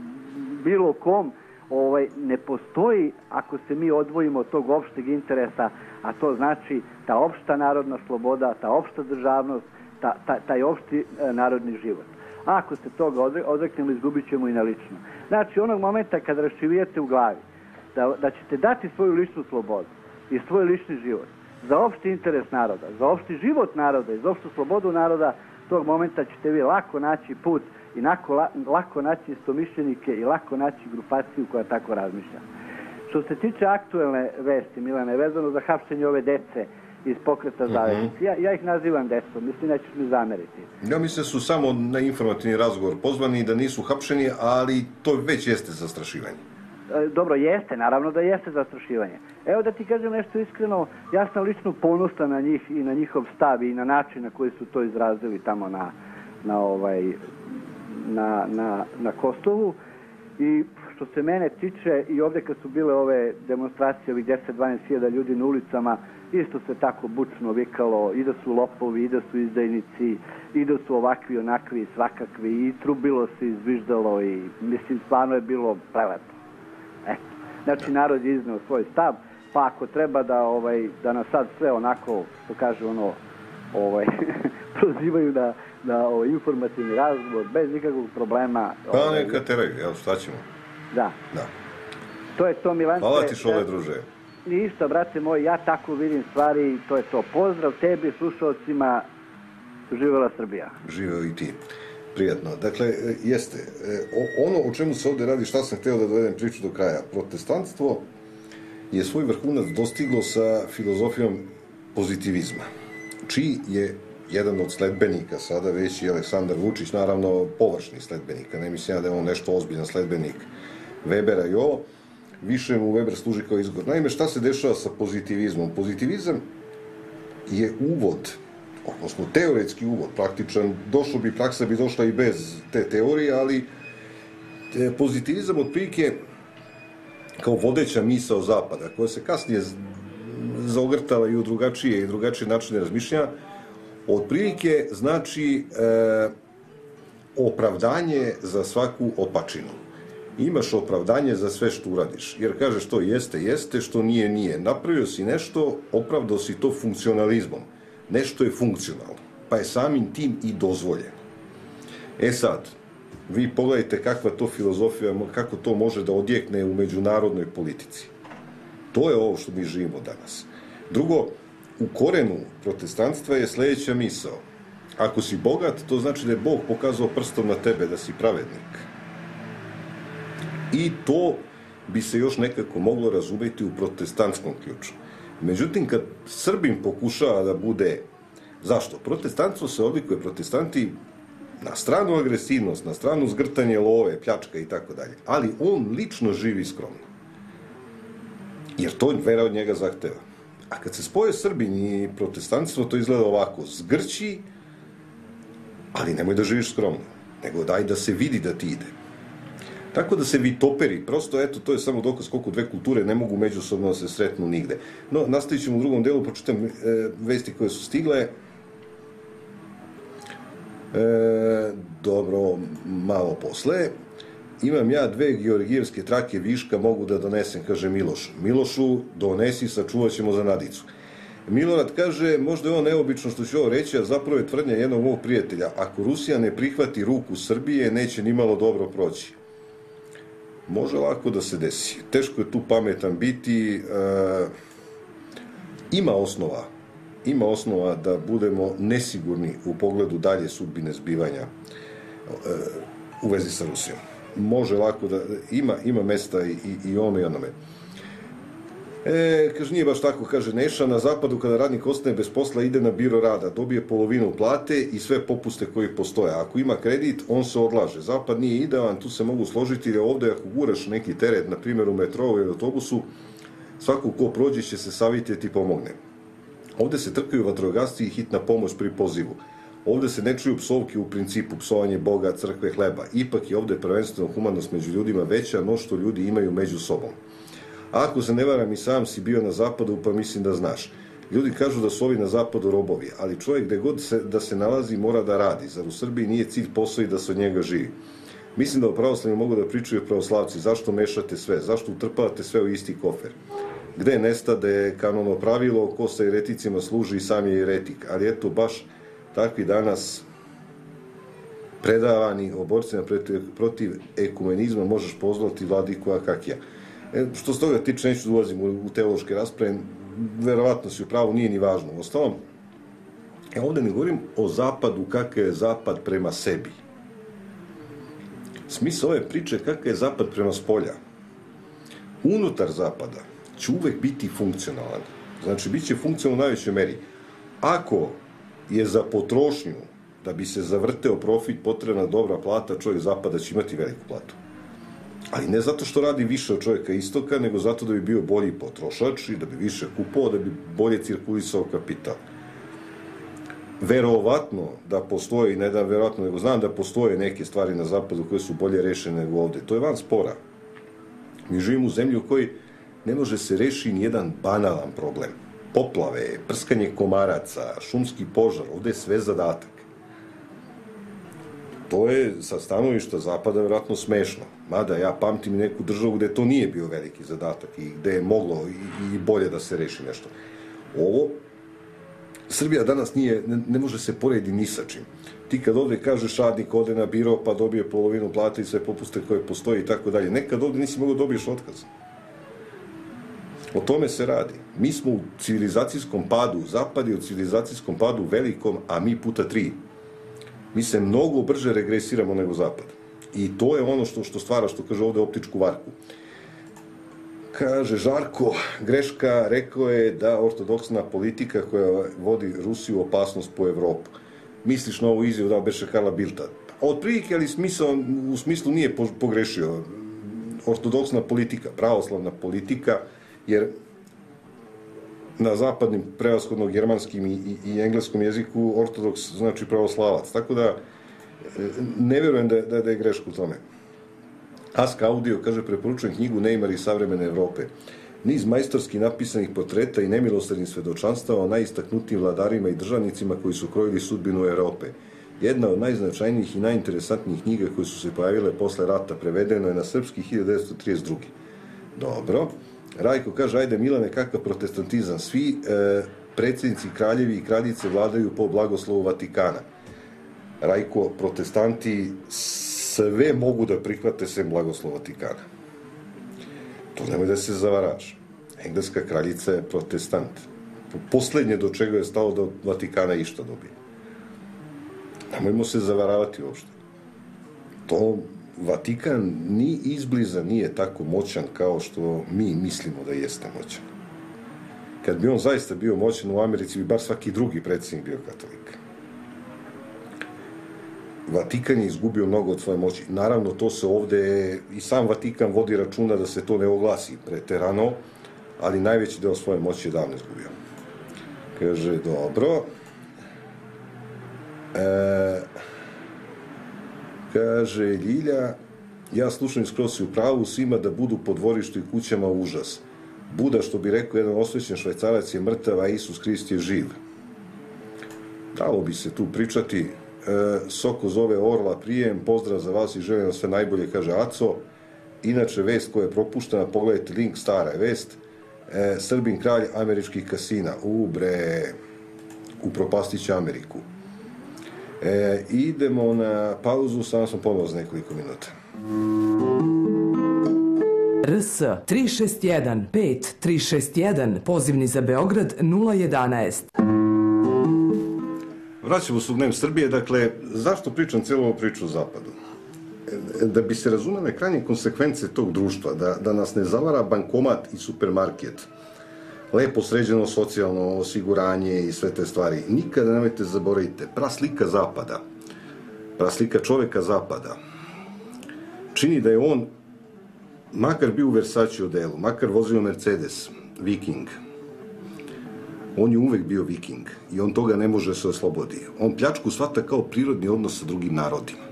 bilo kom. Ovaj, ne postoji ako se mi odvojimo od tog opšteg interesa, a to znači ta opšta narodna sloboda, ta opšta državnost, ta, ta, taj opšti e, narodni život. A ako se toga odre- odreknemo, izgubit ćemo i na lično. Znači, onog momenta kad raščivijete u glavi da, da ćete dati svoju ličnu slobodu i svoj lični život za opšti interes naroda, za opšti život naroda i za opštu slobodu naroda, tog momenta ćete vi lako naći put i nako, la- lako naći istomišljenike i lako naći grupaciju koja tako razmišlja. Što se tiče aktuelne vesti, Milane, vezano za hapšenje ove dece, iz pokreta Mhm. zajednice. Ja, ja ih nazivam decom, mislim nećeš mi zameriti. Ja mislim da su samo na informativni razgovor pozvani i da nisu hapšeni, ali to već jeste zastrašivanje. E, Dobro, jeste, naravno da jeste zastrašivanje. Evo da ti kažem nešto iskreno, ja sam lično ponosan na njih i na njihov stav i na način na koji su to izrazili tamo na, na, ovaj, na, na, na Kosovu. I što se mene tiče, i ovde kad su bile ove demonstracije, ovih 10-12 hiljada ljudi na ulicama, isto se tako bučno vikalo, i da su lopovi, i da su izdajnici, i da su ovakvi, onakvi, svakakvi, i trubilo se, i zviždalo, i mislim, stvarno je bilo prelepo. Eto. Znači, narod je izneo svoj stav, pa ako treba da, ovaj, da nas sad sve onako, što kaže ono, ovaj, prozivaju da, da ovaj, informativni razgovor bez nikakvog problema. Pa ovaj, neka teraju, evo šta ćemo. Da. Da. To je to, Milance. Hvala ti šole, E, druže. Ništa, brate moj, ja tako vidim stvari i to je to. Pozdrav tebi, slušalcima, živela Srbija. Živeo i ti. Prijatno. Dakle, e, jeste. E, o- Ono o čemu se ovdje radi, šta sam htio da dovedem priču do kraja. Protestantstvo je svoj vrhunac dostiglo sa filozofijom pozitivizma, čiji je jedan od sledbenika sada već i Aleksandar Vučić, naravno površni sledbenika, ne mislim ja da je on nešto ozbiljan sledbenik Webera i ovo, više mu Weber služi kao izgor. Naime, šta se dešava sa pozitivizmom? Pozitivizam je uvod, odnosno teoretski uvod, praktičan, došlo bi, praksa bi došla i bez te teorije, ali e, pozitivizam otprilike kao vodeća misao zapada, koja se kasnije zaogrtala i u drugačije i drugačije načine razmišljanja, otprilike znači e, opravdanje za svaku opačinu. Imaš opravdanje za sve što uradiš. Jer kažeš što jeste, jeste, što nije, nije. Napravio si nešto, opravdao si to funkcionalizmom. Nešto je funkcionalno, pa je samim tim i dozvoljeno. E sad, vi pogledajte kakva to filozofija, kako to može da odjekne u međunarodnoj politici. To je ovo što mi živimo danas. Drugo, u korenu protestantstva je sledeća misao. Ako si bogat, to znači da je Bog pokazao prstom na tebe da si pravednik. I to bi se još nekako moglo razumeti u protestantskom ključu. Međutim, kad Srbin pokušava da bude... Zašto? Protestantstvo se odlikuje protestanti na stranu agresivnost, na stranu zgrtanje love, pljačka i tako dalje. Ali on lično živi skromno. Jer to vera od njega zahteva. A kad se spoje Srbin i protestantstvo, to izgleda ovako. Zgrći, ali nemoj da živiš skromno. Nego daj da se vidi da ti ide. Tako da se vitoperi, prosto eto, to je samo dokaz koliko dve kulture ne mogu međusobno da se sretnu nigde. No, nastavit ćemo u drugom delu, pročitam e, vesti koje su stigle. E, dobro, malo posle. Imam ja dve georgijevske trake viška, mogu da donesem, kaže Miloš. Milošu, donesi, sačuvat ćemo za nadicu. Milorad kaže, možda je ovo neobično što ću ovo reći, a zapravo je tvrdnja jednog mog prijatelja. Ako Rusija ne prihvati ruku Srbije, neće ni malo dobro proći. Može lako da se desi. Teško je tu pametan biti. E, ima osnova ima osnova da budemo nesigurni u pogledu dalje sudbine zbivanja e, u vezi sa Rusijom. Može lako da, ima, ima mesta i, i, i ome i onome. E, kaže, nije baš tako, kaže Neša, na zapadu kada radnik ostane bez posla ide na biro rada, dobije polovinu plate i sve popuste koji postoje. Ako ima kredit, on se odlaže. Zapad nije idealan, tu se mogu složiti, jer ovde ako guraš neki teret, na primjer u metrou ili autobusu, svako ko prođe će se saviti ti pomogne. Ovde se trkaju vatrogasci i hitna pomoć pri pozivu. Ovde se ne čuju psovke u principu, psovanje Boga, crkve, hleba. Ipak je ovde prvenstveno humanost među ljudima veća no što ljudi imaju među sobom. Ako se ne varam i sam si bio na zapadu, pa mislim da znaš. Ljudi kažu da su ovi na zapadu robovi, ali čovjek gde god se, da se nalazi mora da radi. Zar u Srbiji nije cilj posao i da se od njega živi? Mislim da o pravoslavlju mogu da pričaju pravoslavci. Zašto mešate sve? Zašto utrpavate sve u isti kofer? Gde nestade kanono pravilo, ko sa ereticima služi i sam je eretik. Ali eto, baš takvi danas predavani o borcima protiv, ekumenizma možeš pozvati vladiku Akakija. E, što se toga tiče, neću da ulazim u, teološke rasprave, verovatno si u pravu, nije ni važno. Ostalom, ja ovde ne govorim o zapadu, kakav je zapad prema sebi. Smisao ove priče kakav je zapad prema spolja. Unutar zapada će uvek biti funkcionalan. Znači, bit će funkcionalno u najvećoj meri. Ako je za potrošnju, da bi se zavrteo profit, potrebna dobra plata, čovjek zapada će imati veliku platu. Ali ne zato što radi više od čovjeka istoka, nego zato da bi bio bolji potrošač i da bi više kupovao, da bi bolje cirkulisao kapital. Verovatno da postoje, ne da verovatno, nego znam da postoje neke stvari na zapadu koje su bolje rešene nego ovde. To je van spora. Mi živimo u zemlji u kojoj ne može se reši ni jedan banalan problem. Poplave, prskanje komaraca, šumski požar, ovde je sve zadatak. To je sa stanovišta zapada vjerojatno smešno. Mada ja pamtim neku državu gde to nije bio veliki zadatak i gde je moglo i, i bolje da se reši nešto. Ovo, Srbija danas nije, ne, ne može se poredi ni sa čim. Ti kad ovde kažeš radnik ode na biro pa dobije polovinu plate i sve popuste koje postoje i tako dalje. Nekad ovde nisi mogao da dobiješ otkaz. O tome se radi. Mi smo u civilizacijskom padu, zapad je u civilizacijskom padu velikom, a mi puta tri. Mi se mnogo brže regresiramo nego zapad. I to je ono što, što stvara, što kaže ovde, optičku varku. Kaže Žarko, greška rekao je da ortodoksna politika koja vodi Rusiju opasnost po Evropu. Misliš na ovu izjavu da beše Karla Bilta? Od prilike, ali smisao, u smislu nije pogrešio. Ortodoksna politika, pravoslavna politika, jer na zapadnim, prevashodno germanskim i, i, engleskom jeziku, ortodoks znači pravoslavac. Tako da, ne verujem da, da, da je greška u tome. Ask Audio kaže, preporučujem knjigu Neymar i savremene Evrope. Niz majstorski napisanih portreta i nemilosrednih svedočanstava o najistaknutijim vladarima i državnicima koji su krojili sudbinu Evrope. Jedna od najznačajnijih i najinteresantnijih knjiga koje su se pojavile posle rata prevedeno je na srpski 1932. Dobro. Rajko kaže, ajde Milane, kakav protestantizam? Svi e, predsjednici, kraljevi i kraljice vladaju po blagoslovu Vatikana. Rajko, protestanti sve mogu da prihvate sem blagoslova Vatikana. To nemoj da se zavaraš. Engleska kraljica je protestant. Poslednje do čega je stalo da od Vatikana išta dobije. Nemojmo se zavaravati uopšte. To Vatikan ni izbliza nije tako moćan kao što mi mislimo da jeste moćan. Kad bi on zaista bio moćan u Americi, bi bar svaki drugi predsjednik bio katolik. Vatikan je izgubio mnogo od svoje moći. Naravno, to se ovde, i sam Vatikan vodi računa da se to ne oglasi preterano, ali najveći deo svoje moći je davno izgubio. Kaže, dobro. E, kaže Ljilja, ja slušam skroz u pravu, svima da budu po dvorištu i kućama užas. Buda, što bi rekao jedan osvećen švajcarac, je mrtav, a Isus Hrist je živ. Dalo bi se tu pričati, E, Soko zove Orla prijem, pozdrav za vas i želim vam sve najbolje, kaže Aco. Inače, vest koja je propuštena, pogledajte link, stara je vest. E, Srbin kralj američkih kasina. U bre, upropastiće Ameriku. E, idemo na pauzu, samo sam ponovno za nekoliko minuta. RS 361 5 361 pozivni za Beograd 011 vraćamo se u dnev Srbije, dakle, zašto pričam cijelu ovu priču o Zapadu? Da bi se razumele krajnje konsekvence tog društva, da, da nas ne zavara bankomat i supermarket, lepo sređeno socijalno osiguranje i sve te stvari. Nikada nemojte zaboravite, praslika Zapada, praslika čoveka Zapada, čini da je on, makar bio u Versace odelu, makar vozio Mercedes, Viking, on je uvek bio viking i on toga ne može se oslobodi. On pljačku svata kao prirodni odnos sa drugim narodima.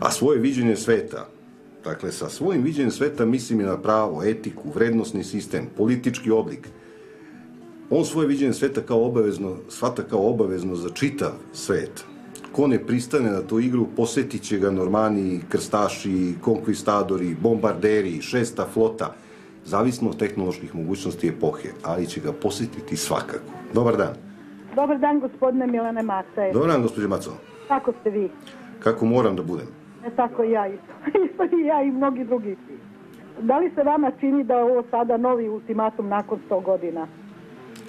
A svoje viđenje sveta, dakle sa svojim viđenjem sveta mislim i na pravo, etiku, vrednostni sistem, politički oblik, on svoje viđenje sveta kao obavezno, svata kao obavezno za čitav svet. Ko ne pristane na tu igru, posetit će ga normani, krstaši, konkvistadori, bombarderi, šesta flota – zavisno od tehnoloških mogućnosti epohe, ali će ga posjetiti svakako. Dobar dan. Dobar dan, gospodine Milane Macaj. Dobar dan, gospođe Maco. Kako ste vi? Kako moram da budem? E, tako i ja isto. I ja i mnogi drugi. Da li se vama čini da ovo sada novi ultimatum nakon 100 godina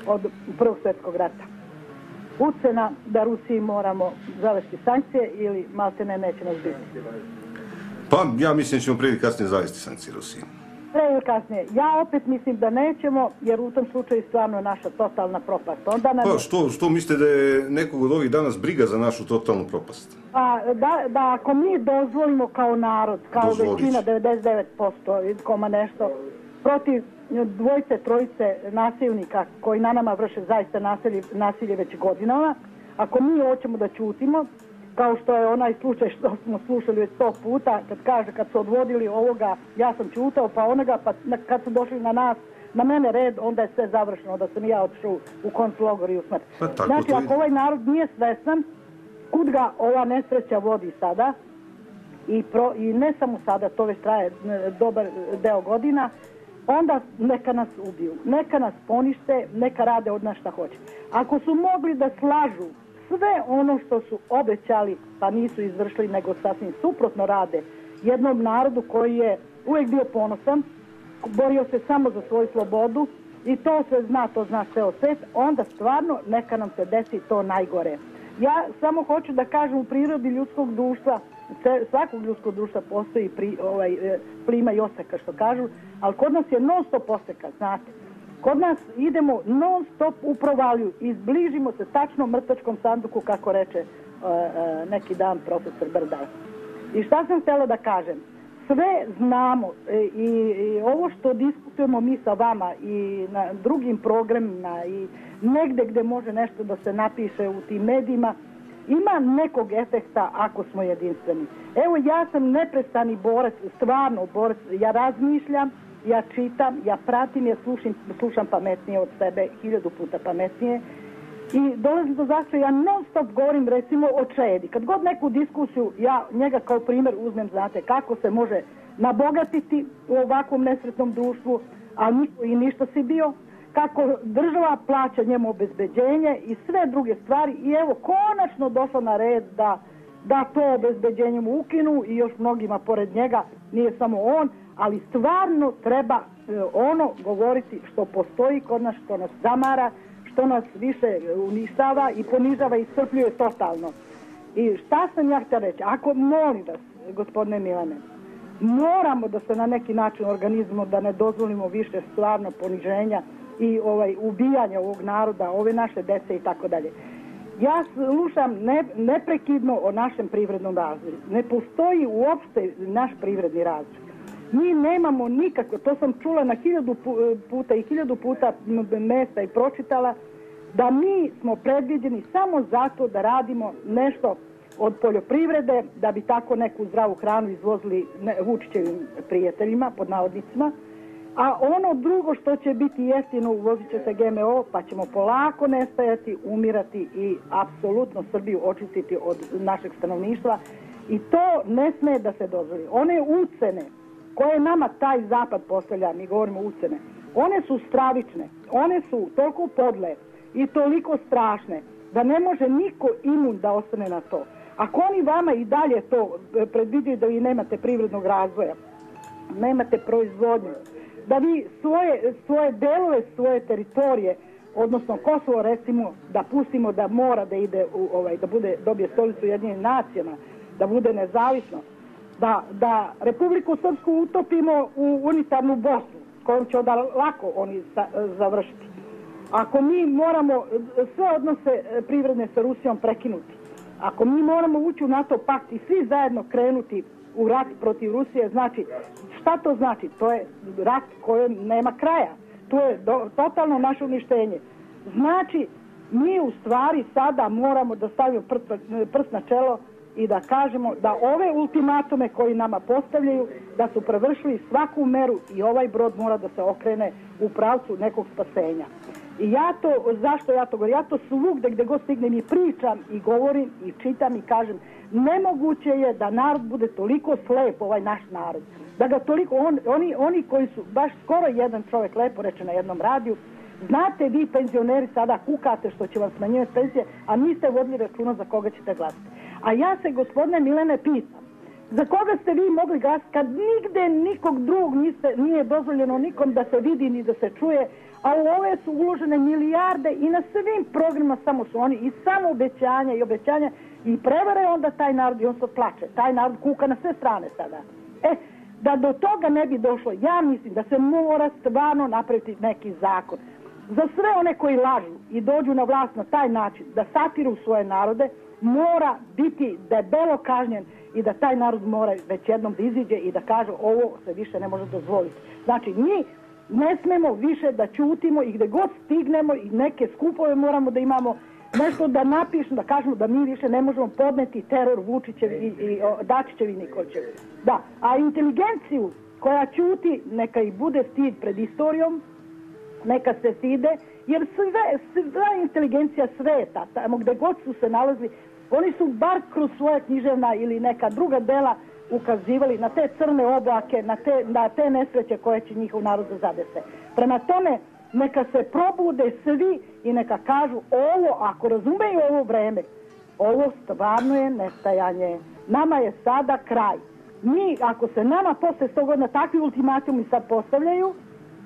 od Prvog svjetskog rata? Ucena da Rusiji moramo zavesti sankcije ili malte ne neće nas biti? Pa, ja mislim da ćemo prije kasnije zavesti sankcije Rusiji. Pre ili kasnije. Ja opet mislim da nećemo, jer u tom slučaju stvarno naša totalna propast. Onda nam Pa što, što mislite da je nekog od ovih danas briga za našu totalnu propast? Pa, da, da ako mi dozvolimo kao narod, kao Dozvolit većina, 99% ili koma nešto, protiv dvojce, trojice nasilnika koji na nama vrše zaista nasilje, nasilje već godinama, ako mi hoćemo da ćutimo, kao što je onaj slučaj što smo slušali već sto puta, kad kaže kad su odvodili ovoga, ja sam ćutao, pa onoga, pa kad su došli na nas, na mene red, onda je sve završeno, da sam ja otišao u konцlogor i u smrt. Pa tako znači, ako ovaj narod nije svestan, kud ga ova nesreća vodi sada, i, pro, i ne samo sada, to već traje e, dobar deo godina, onda neka nas ubiju, neka nas ponište, neka rade od nas šta hoće. Ako su mogli da slažu sve ono što su obećali, pa nisu izvršili, nego sasvim suprotno rade jednom narodu koji je uvijek bio ponosan, borio se samo za svoju slobodu i to se zna, to zna ceo svet, onda stvarno neka nam se desi to najgore. Ja samo hoću da kažem u prirodi ljudskog društva, svakog ljudskog društva postoji pri, ovaj, e, plima i oseka što kažu, ali kod nas je non stop oseka, znate. Kod nas idemo non stop u provaliju i zbližimo se tačno mrtvačkom sanduku kako reče e, e, neki dan profesor Brdar. I šta sam htjela da kažem? Sve znamo e, i, i ovo što diskutujemo mi sa vama i na drugim programima i negde gde može nešto da se napiše u tim medijima, ima nekog efekta ako smo jedinstveni. Evo ja sam neprestani borac, stvarno borac, ja razmišljam, ja čitam, ja pratim, ja slušam, slušam pametnije od sebe, hiljadu puta pametnije i dolazim do zaključka, ja non stop govorim recimo o čedi. Kad god neku diskusiju, ja njega kao primjer uzmem, znate, kako se može nabogatiti u ovakvom nesretnom društvu, a niko i ništa si bio, kako država plaća njemu obezbeđenje i sve druge stvari i evo konačno došlo na red da, da to obezbeđenje mu ukinu i još mnogima pored njega, nije samo on, ali stvarno treba e, ono govoriti što postoji kod nas, što nas zamara, što nas više uništava i ponižava i iscrpljuje totalno. I šta sam ja htjela reći? Ako molim vas, gospodine Milane, moramo da se na neki način organizmo da ne dozvolimo više stvarno poniženja i ovaj ubijanja ovog naroda, ove naše dece i tako dalje. Ja slušam ne, neprekidno o našem privrednom razvoju. Ne postoji uopšte naš privredni razvoj. Mi nemamo nikako, to sam čula na hiljadu pu- puta i hiljadu puta mesta i pročitala, da mi smo predviđeni samo zato da radimo nešto od poljoprivrede, da bi tako neku zdravu hranu izvozili Vučićevim prijateljima, pod navodnicima, a ono drugo što će biti jeftino, uvozit će se GMO, pa ćemo polako nestajati, umirati i apsolutno Srbiju očistiti od našeg stanovništva. I to ne sme da se dozvoli. One ucene koje nama taj zapad postavlja, mi govorimo ucene, one su stravične, one su toliko podle i toliko strašne da ne može niko imun da ostane na to. Ako oni vama i dalje to e, predviđaju da vi nemate privrednog razvoja, nemate proizvodnju, da vi svoje, svoje delove, svoje teritorije, odnosno Kosovo recimo, da pustimo da mora da ide u, ovaj, da bude, dobije stolicu Ujedinjenim nacijama, da bude nezavisno, da, da Republiku Srpsku utopimo u unitarnu Bosnu, kojom će onda lako oni sa- završiti. Ako mi moramo sve odnose e, privredne sa Rusijom prekinuti, ako mi moramo ući u NATO pakt i svi zajedno krenuti u rat protiv Rusije, znači, šta to znači? To je rat koji nema kraja. To je do, totalno naše uništenje. Znači, mi u stvari sada moramo da stavimo prst, prst na čelo i da kažemo da ove ultimatume koji nama postavljaju, da su prevršili svaku meru i ovaj brod mora da se okrene u pravcu nekog spasenja. I ja to, zašto ja to govorim? Ja to svugde gde god stignem i pričam i govorim i čitam i kažem nemoguće je da narod bude toliko slep, ovaj naš narod. Da ga toliko, on, oni, oni koji su, baš skoro jedan čovjek lepo reče na jednom radiju, znate vi penzioneri sada kukate što će vam smanjivati penzije, a niste vodili računa za koga ćete glasati. A ja se gospodine Milene pitam, za koga ste vi mogli glasati kad nigde nikog drugog niste, nije dozvoljeno nikom da se vidi ni da se čuje, a u ove su uložene milijarde i na svim programima samo su oni i samo obećanja i obećanja i prevare onda taj narod i on se plače. Taj narod kuka na sve strane sada. E, da do toga ne bi došlo, ja mislim da se mora stvarno napraviti neki zakon. Za sve one koji lažu i dođu na vlast na taj način, da satiru svoje narode, mora biti debelo kažnjen i da taj narod mora već jednom da iziđe i da kaže ovo se više ne može dozvoliti. Znači, mi ne smemo više da ćutimo i gde god stignemo i neke skupove moramo da imamo nešto da napišemo, da kažemo da mi više ne možemo podneti teror Vučićev i, i o, Dačićev i Nikolićev. Da, a inteligenciju koja ćuti, neka i bude stid pred istorijom, neka se stide, jer sve, sva inteligencija sveta, tamo gde god su se nalazili, oni su bar kroz svoja književna ili neka druga dela ukazivali na te crne oblake, na te, na te nesreće koje će njihov narod da zadese. Prema tome, neka se probude svi i neka kažu ovo, ako razumeju ovo vreme, ovo stvarno je nestajanje. Nama je sada kraj. Mi, ako se nama posle 100 godina takvi ultimatumi sad postavljaju,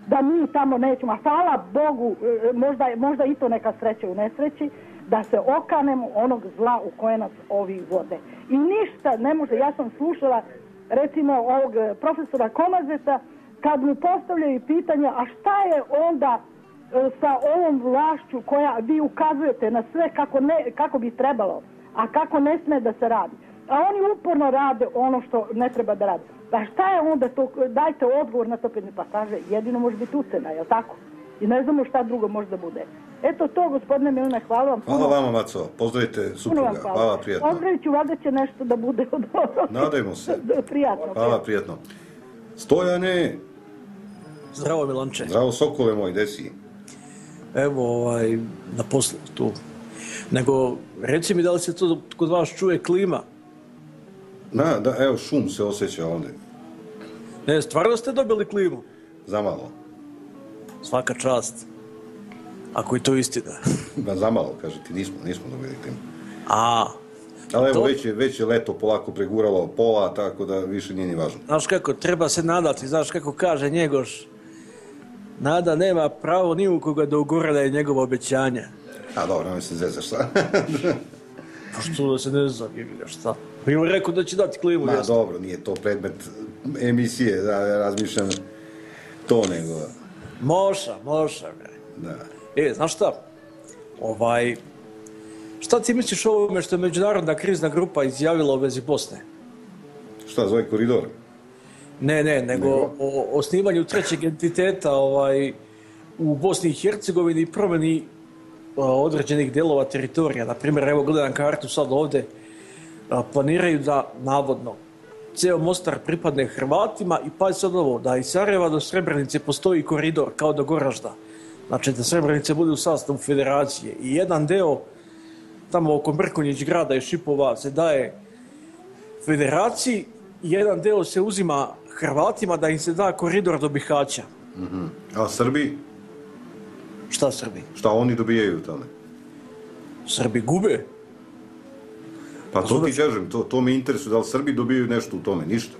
da mi tamo nećemo, a hvala Bogu, e, možda, možda i to neka sreća u nesreći, da se okanemo onog zla u koje nas ovi vode. I ništa ne može, ja sam slušala recimo ovog e, profesora Komazeta, kad mu postavljaju pitanja, a šta je onda e, sa ovom vlašću koja vi ukazujete na sve kako, ne, kako bi trebalo, a kako ne sme da se radi. A oni uporno rade ono što ne treba da rade. Pa šta je onda to, dajte odgovor na to pitanje, pa kaže, jedino može biti ucena, je tako? I ne znamo šta drugo može da bude. Eto to, gospodine Milune, hvala vam. Hvala vama, Maco. Pozdravite supruga. hvala. Hvala, prijatno. Pozdravit ću, valjda će nešto da bude od ovoga. Nadajmo se. prijatno. Hvala, prijatno. Stojane! Zdravo Milanče. Zdravo Sokole moj, gde si? Evo, ovaj, na poslu tu. Nego, reci mi da li se to kod vas čuje klima? Na, da, evo, šum se osjeća ovde. Ne, stvarno ste dobili klimu? Zamalo. Svaka čast. Ako je to istina. Ba, zamalo, kaže ti, nismo, nismo dobili klimu. A, Ali evo, To- već je, već je leto polako preguralo pola, tako da više nije ni važno. znaš kako, treba se nadati, znaš kako kaže Njegoš. Nada nema pravo ni u koga da ugora da je njegovo obećanje. A dobro, nemoj se zezaš sa. Pa što da se ne znam, ili šta? Bilo je rekao da će dati klimu, Ma jasno. dobro, nije to predmet emisije, da ja razmišljam to nego, Moša, moša, bre. da. E, znaš šta? Ovaj, šta ti misliš o ovome što je međunarodna krizna grupa izjavila u vezi Bosne? Šta, zove koridor? Ne, ne, nego Nego? o osnivanju trećeg entiteta ovaj, u Bosni i Hercegovini i promjeni a, određenih delova teritorija. Na primjer, evo gledam kartu sad ovde, planiraju da, navodno, ceo Mostar pripadne Hrvatima i pa sad ovo, da iz Sarajeva do Srebrenice postoji koridor kao do Goražda. Znači da Srebrenice bude u sastavu federacije i jedan deo tamo oko Mrkonjić grada i Šipova se daje federaciji, jedan deo se uzima Hrvatima da im se da koridor do Bihaća. Mhm. A Srbi, Šta Srbi? šta oni dobijaju tome? Srbi gube. Pa to ti kažem, to, to me interesuje, da li Srbi dobijaju nešto u tome, ništa.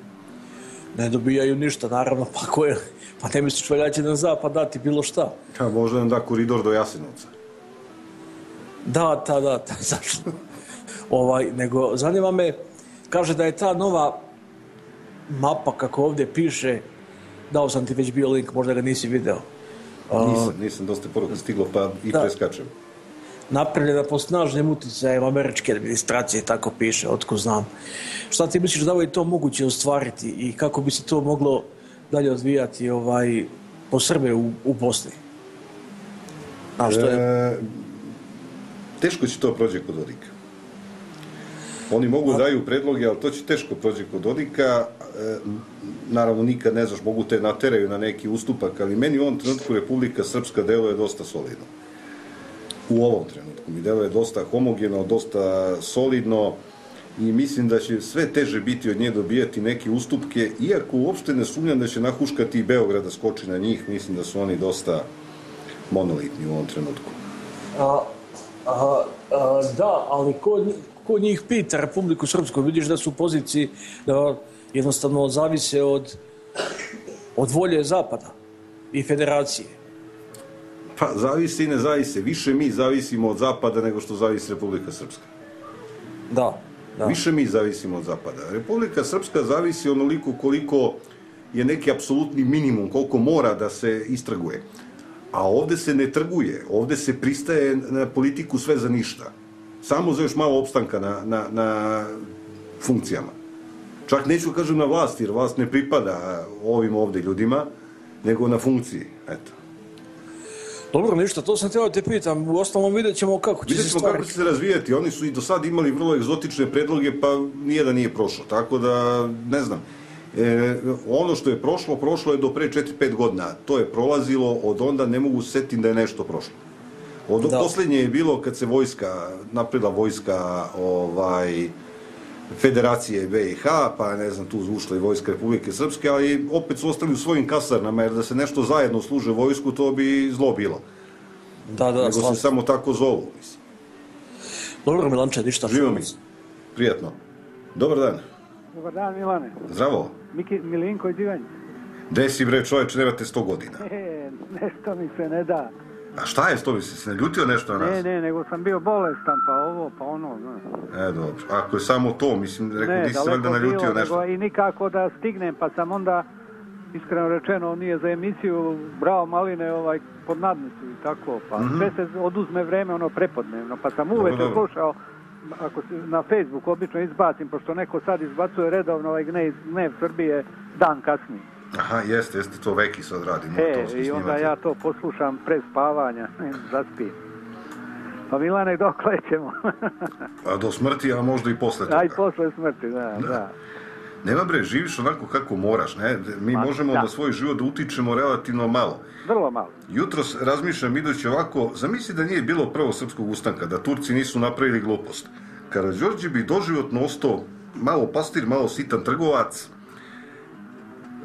Ne dobijaju ništa, naravno, pa ko je, pa ne misliš valjda će na zapad dati bilo šta. A možda nam da koridor do Jasenovca. Da, ta, da, ta, zašto? ovaj, nego, zanima me, kaže da je ta nova mapa, kako ovdje piše, dao sam ti već bio link, možda ga nisi video. Nisam, nisam dosta poruka stiglo, pa i Da. preskačem. Napravljena po snažnim utjecajem američke administracije, tako piše, otko znam. Šta ti misliš da li je to moguće ostvariti i kako bi se to moglo dalje odvijati ovaj, po Srbe u, u Bosni? A što je? E, teško će to prođe kod Dodika. Oni mogu daju predloge, ali to će teško prođe kod Dodika. E, naravno, nikad ne znaš, mogu te nateraju na neki ustupak, ali meni u ovom trenutku Republika Srpska deluje dosta solidno. U ovom trenutku mi deluje dosta homogeno, dosta solidno i mislim da će sve teže biti od nje dobijati neke ustupke, iako uopšte ne sumnjam da će nahuškati i Beograd da skoči na njih, mislim da su oni dosta monolitni u ovom trenutku. A, a, a, da, ali ko, ko njih pita Republiku Srpsku, vidiš da su u poziciji da jednostavno zavise od, od volje Zapada i federacije. Pa zavisi i ne zavisi. Više mi zavisimo od zapada nego što zavisi Republika Srpska. Da, da. Više mi zavisimo od zapada. Republika Srpska zavisi onoliko koliko je neki apsolutni minimum, koliko mora da se istraguje. A ovde se ne trguje, ovde se pristaje na politiku sve za ništa. Samo za još malo opstanka na, na, na funkcijama. Čak neću da kažem na vlast, jer vlast ne pripada ovim ovde ljudima, nego na funkciji, eto. Dobro, ništa, to sam teo da te pitam. U ostalom vidjet ćemo kako će se stvari... kako će se razvijati. Oni su i do sad imali vrlo egzotične predloge, pa nijedan nije prošao. Tako da, ne znam. E, ono što je prošlo, prošlo je do pre 4-5 godina. To je prolazilo, od onda ne mogu se setiti da je nešto prošlo. Od Da. poslednje je bilo kad se vojska, napreda vojska ovaj, Federacije BiH, pa ne znam, tu ušla i vojska Republike Srpske, ali opet su ostali u svojim kasarnama, jer da se nešto zajedno služe vojsku, to bi zlo bilo. Da, da, Nego se slažem. samo tako zovu, mislim. Dobro, Milanče, ništa. Živo mi. Prijatno. Dobar dan. Dobar dan, Milane. Zdravo. Miki, Milinko iz Ivanjice. Gde si bre čoveč, nemate 100 godina. E, nešto mi se ne da. A šta je to, misli, se naljutio nešto na nas? Ne, ne, nego sam bio bolestan, pa ovo, pa ono, znaš. E, dobro. Ako je samo to, mislim, rekao, Ne, se daleko valjda naljutio bilo, nešto. nego i nikako da stignem, pa sam onda, iskreno rečeno, nije za emisiju brao maline ovaj, pod nadnicu i tako, pa Mhm. sve se oduzme vreme, ono, prepodnevno, pa sam uveče slušao, ako se na Facebook obično izbacim, pošto neko sad izbacuje redovno ovaj gnev, gnev Srbije dan kasnije. Aha, jeste, jeste, to Veki sad radi. E, i onda snimati. ja to poslušam pre spavanja, zaspim. Pa Milane, dokle ćemo? A do smrti, a možda i posle toga. Aj, posle smrti, da, da. Nema bre, živiš onako kako moraš, ne? Mi Ma, možemo da. na svoj život da utičemo relativno malo. Vrlo malo. Jutros razmišljam idući ovako, zamisli da nije bilo prvog srpskog ustanka, da Turci nisu napravili glupost. Karađorđe bi doživotno ostao malo pastir, malo sitan trgovac,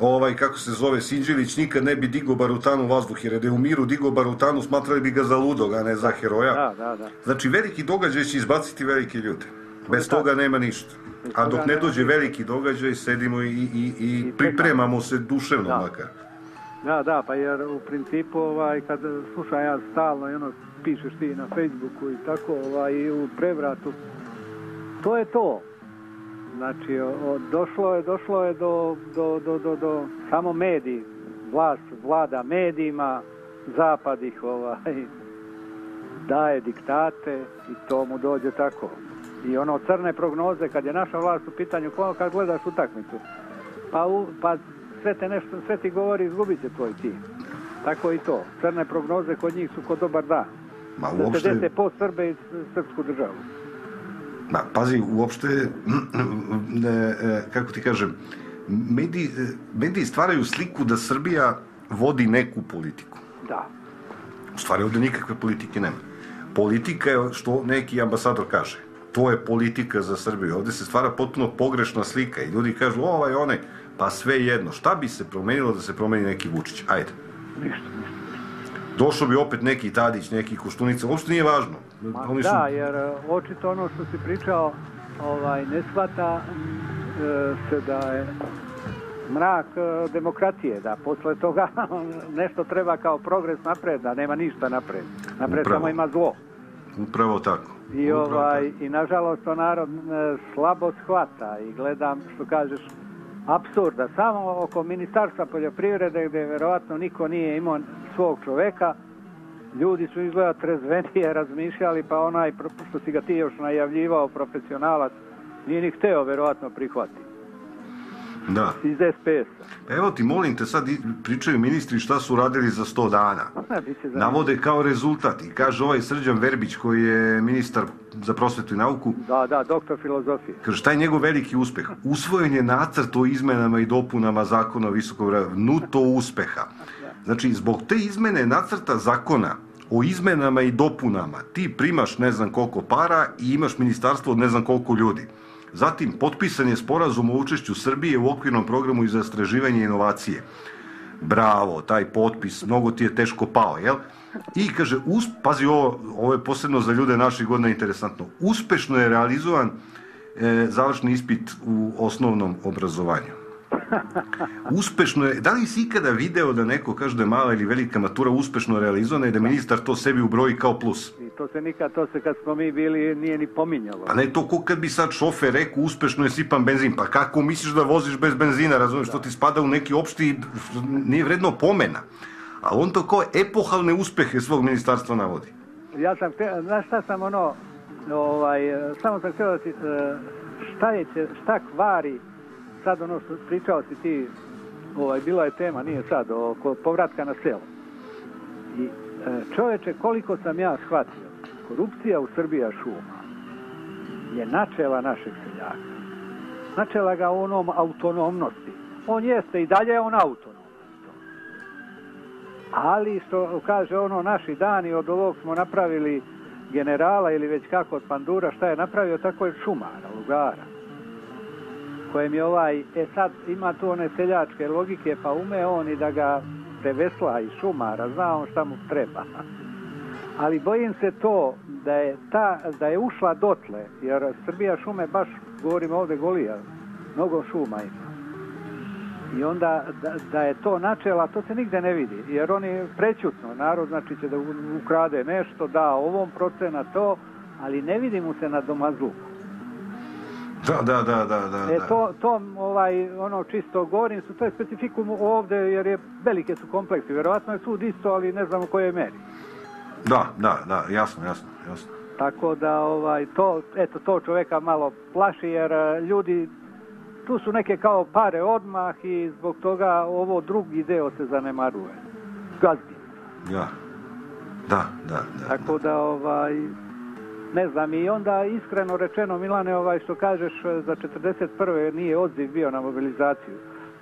ovaj, kako se zove, Sinđelić nikad ne bi digo barutanu u vazduh, jer da je u miru digo barutanu, smatrali bi ga za ludog, a ne za heroja. Da, da, da. Znači, veliki događaj će izbaciti velike ljude. Bez tako. toga nema ništa. A dok ne dođe veliki događaj, sedimo i, i, i pripremamo se duševno Da. makar. Da, da, pa jer u principu ovaj, kad slušam ja stalno i ono pišeš ti na Facebooku i tako ovaj, i u prevratu, to je to. Znači, o, došlo je, došlo je do, do, do, do, do samo mediji, vlast vlada medijima, zapad ih ovaj, daje diktate i to mu dođe tako. I ono crne prognoze, kad je naša vlast u pitanju, ko- kad gledaš utakmicu, pa, u, pa sve, te nešto, sve ti govori izgubit će tvoj tim. Tako i to. Crne prognoze kod njih su kod dobar dan. Ma Da se uopšte, dese po Srbe i srpsku državu. Ma, pazi, uopšte, ne, e, kako ti kažem, mediji, e, mediji stvaraju sliku da Srbija vodi neku politiku. Da. U stvari ovde nikakve politike nema. Politika je što neki ambasador kaže. To je politika za Srbiju. Ovde se stvara potpuno pogrešna slika i ljudi kažu ovaj, onaj, pa sve jedno. Šta bi se promenilo da se promeni neki Vučić? Ajde. Ništa. Došao bi opet neki Tadić, neki Koštunica, uopšte nije važno. Ma, Oni su da, jer e, očito ono što si pričao, ovaj, ne shvata e, se da je mrak e, demokratije, da posle toga nešto treba kao progres napred, da nema ništa napred. Napred Upravo. samo ima zlo. upravo tako. I, Upravo ovaj, I nažalost to narod e, slabo shvata i gledam što kažeš apsurda. Samo oko ministarstva poljoprivrede gde verovatno niko nije imao svog čoveka, ljudi su izgleda trezvenije razmišljali pa onaj što si ga ti još najavljivao profesionalac nije ni hteo verovatno prihvati Da. iz SPS-a. Evo ti, molim te, sad pričaju ministri šta su radili za 100 dana. Zanimljivo. Navode kao rezultat i kaže ovaj Srđan Verbić koji je ministar za prosvetu i nauku, Da, da, doktor filozofije. Kaže, šta je njegov veliki uspeh? Usvojen je nacrt o izmenama i dopunama zakona o visokom obrazovanju. Nuto uspeha. Znači, zbog te izmene nacrta zakona o izmenama i dopunama ti primaš ne znam koliko para i imaš ministarstvo od ne znam koliko ljudi. Zatim, potpisan je sporazum o učešću Srbije u okvirnom programu za istraživanje inovacije. Bravo, taj potpis, mnogo ti je teško pao, jel? I kaže, us, pazi ovo, ovo je posebno za ljude naših godina interesantno, uspešno je realizovan e, završni ispit u osnovnom obrazovanju. Uspešno je, da li si ikada video da neko kaže da je mala ili velika matura uspešno realizovana i da ministar to sebi ubroji kao plus? I to se nikad, to se kad smo mi bili nije ni pominjalo. Pa ne to ko kad bi sad šofer rekao uspešno je sipan benzin, pa kako misliš da voziš bez benzina, razumiješ, to ti spada u neki opšti, nije vredno pomena. A on to kao epohalne uspehe svog ministarstva navodi. Ja sam, htio- znaš šta sam ono, ovaj, samo sam htio da ti, šta je, šta kvari, sad ono što pričao si ti, ovaj, bila je tema, nije sad, oko povratka na selo. I e, čoveče, koliko sam ja shvatio, korupcija u Srbija šuma je načela našeg seljaka. Načela ga onom autonomnosti. On jeste i dalje je on autonom. Ali što kaže ono naši dani od ovog smo napravili generala ili već kako od pandura šta je napravio tako je šumara, lugara kojem je ovaj, e sad ima tu one seljačke logike pa ume on i da ga prevesla iz šumara, zna on šta mu treba. Ali bojim se to da je, ta, da je ušla dotle, jer Srbija šume baš, govorimo ovde Golija, mnogo šuma ima. I onda da, da je to načela, to se nigde ne vidi, jer oni prećutno, narod znači će da ukrade nešto, da ovom procena to, ali ne vidi mu se na domazluku. Da, da, da, da, da. E da. to, to ovaj, ono čisto govorim su, to je specifikum ovde jer je velike su kompleksi. Verovatno je sud isto, ali ne znam u kojoj meri. Da, da, da, jasno, jasno, jasno. Tako da ovaj, to, eto, to čoveka malo plaši jer e, ljudi tu su neke kao pare odmah i zbog toga ovo drugi deo se zanemaruje. Gazdi. Ja. Da, da, da. Tako da ovaj ne znam i onda iskreno rečeno Milane ovaj što kažeš e, za 41. nije odziv bio na mobilizaciju.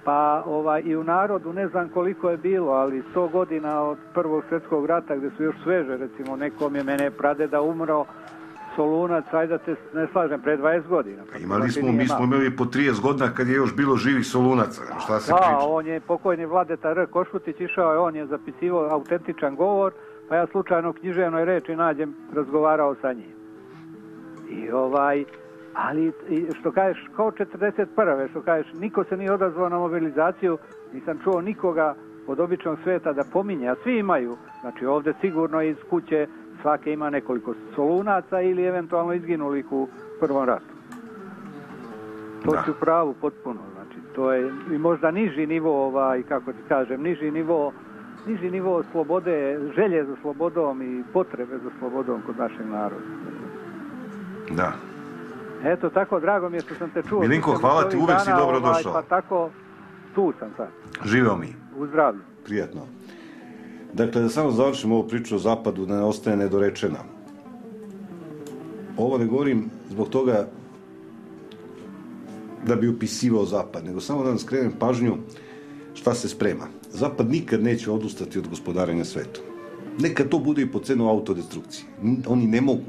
Pa ovaj i u narodu ne znam koliko je bilo, ali 100 godina od Prvog svjetskog rata gdje su još sveže, recimo nekom je mene pradeda umro Solunac, ajde da te ne slažem, pre 20 godina. Pa Imali znači smo, mi smo imali po 30 godina kad je još bilo živih solunaca. Šta se Da, priča? on je pokojni Vladeta R. Košutić išao je, on je zapisivao autentičan govor, pa ja slučajno u književnoj reči nađem, razgovarao sa njim. I ovaj, ali što kažeš, kao 41. što kažeš, niko se nije odazvao na mobilizaciju, nisam čuo nikoga od običnog sveta da pominje, a svi imaju, znači ovde sigurno iz kuće svake ima nekoliko solunaca ili eventualno izginulih u prvom ratu. To Da. si u pravu potpuno, znači to je i možda niži nivo, ovaj, kako ti kažem, niži nivo niži nivo slobode, želje za slobodom i potrebe za slobodom kod našeg naroda. Da. Eto, tako, drago mi je što sam te čuo. Milinko, hvala ti, uvek si dobro ovaj, došao. Pa tako, tu sam sad, Živeo mi. u zdravlju. Prijatno. Dakle, da samo završim ovu priču o zapadu, da ne ostane nedorečena. Ovo ne govorim zbog toga da bi upisivao zapad, nego samo da vam skrenem pažnju šta se sprema. Zapad nikad neće odustati od gospodarenja svetom. Neka to bude i po cenu autodestrukcije. Oni ne mogu.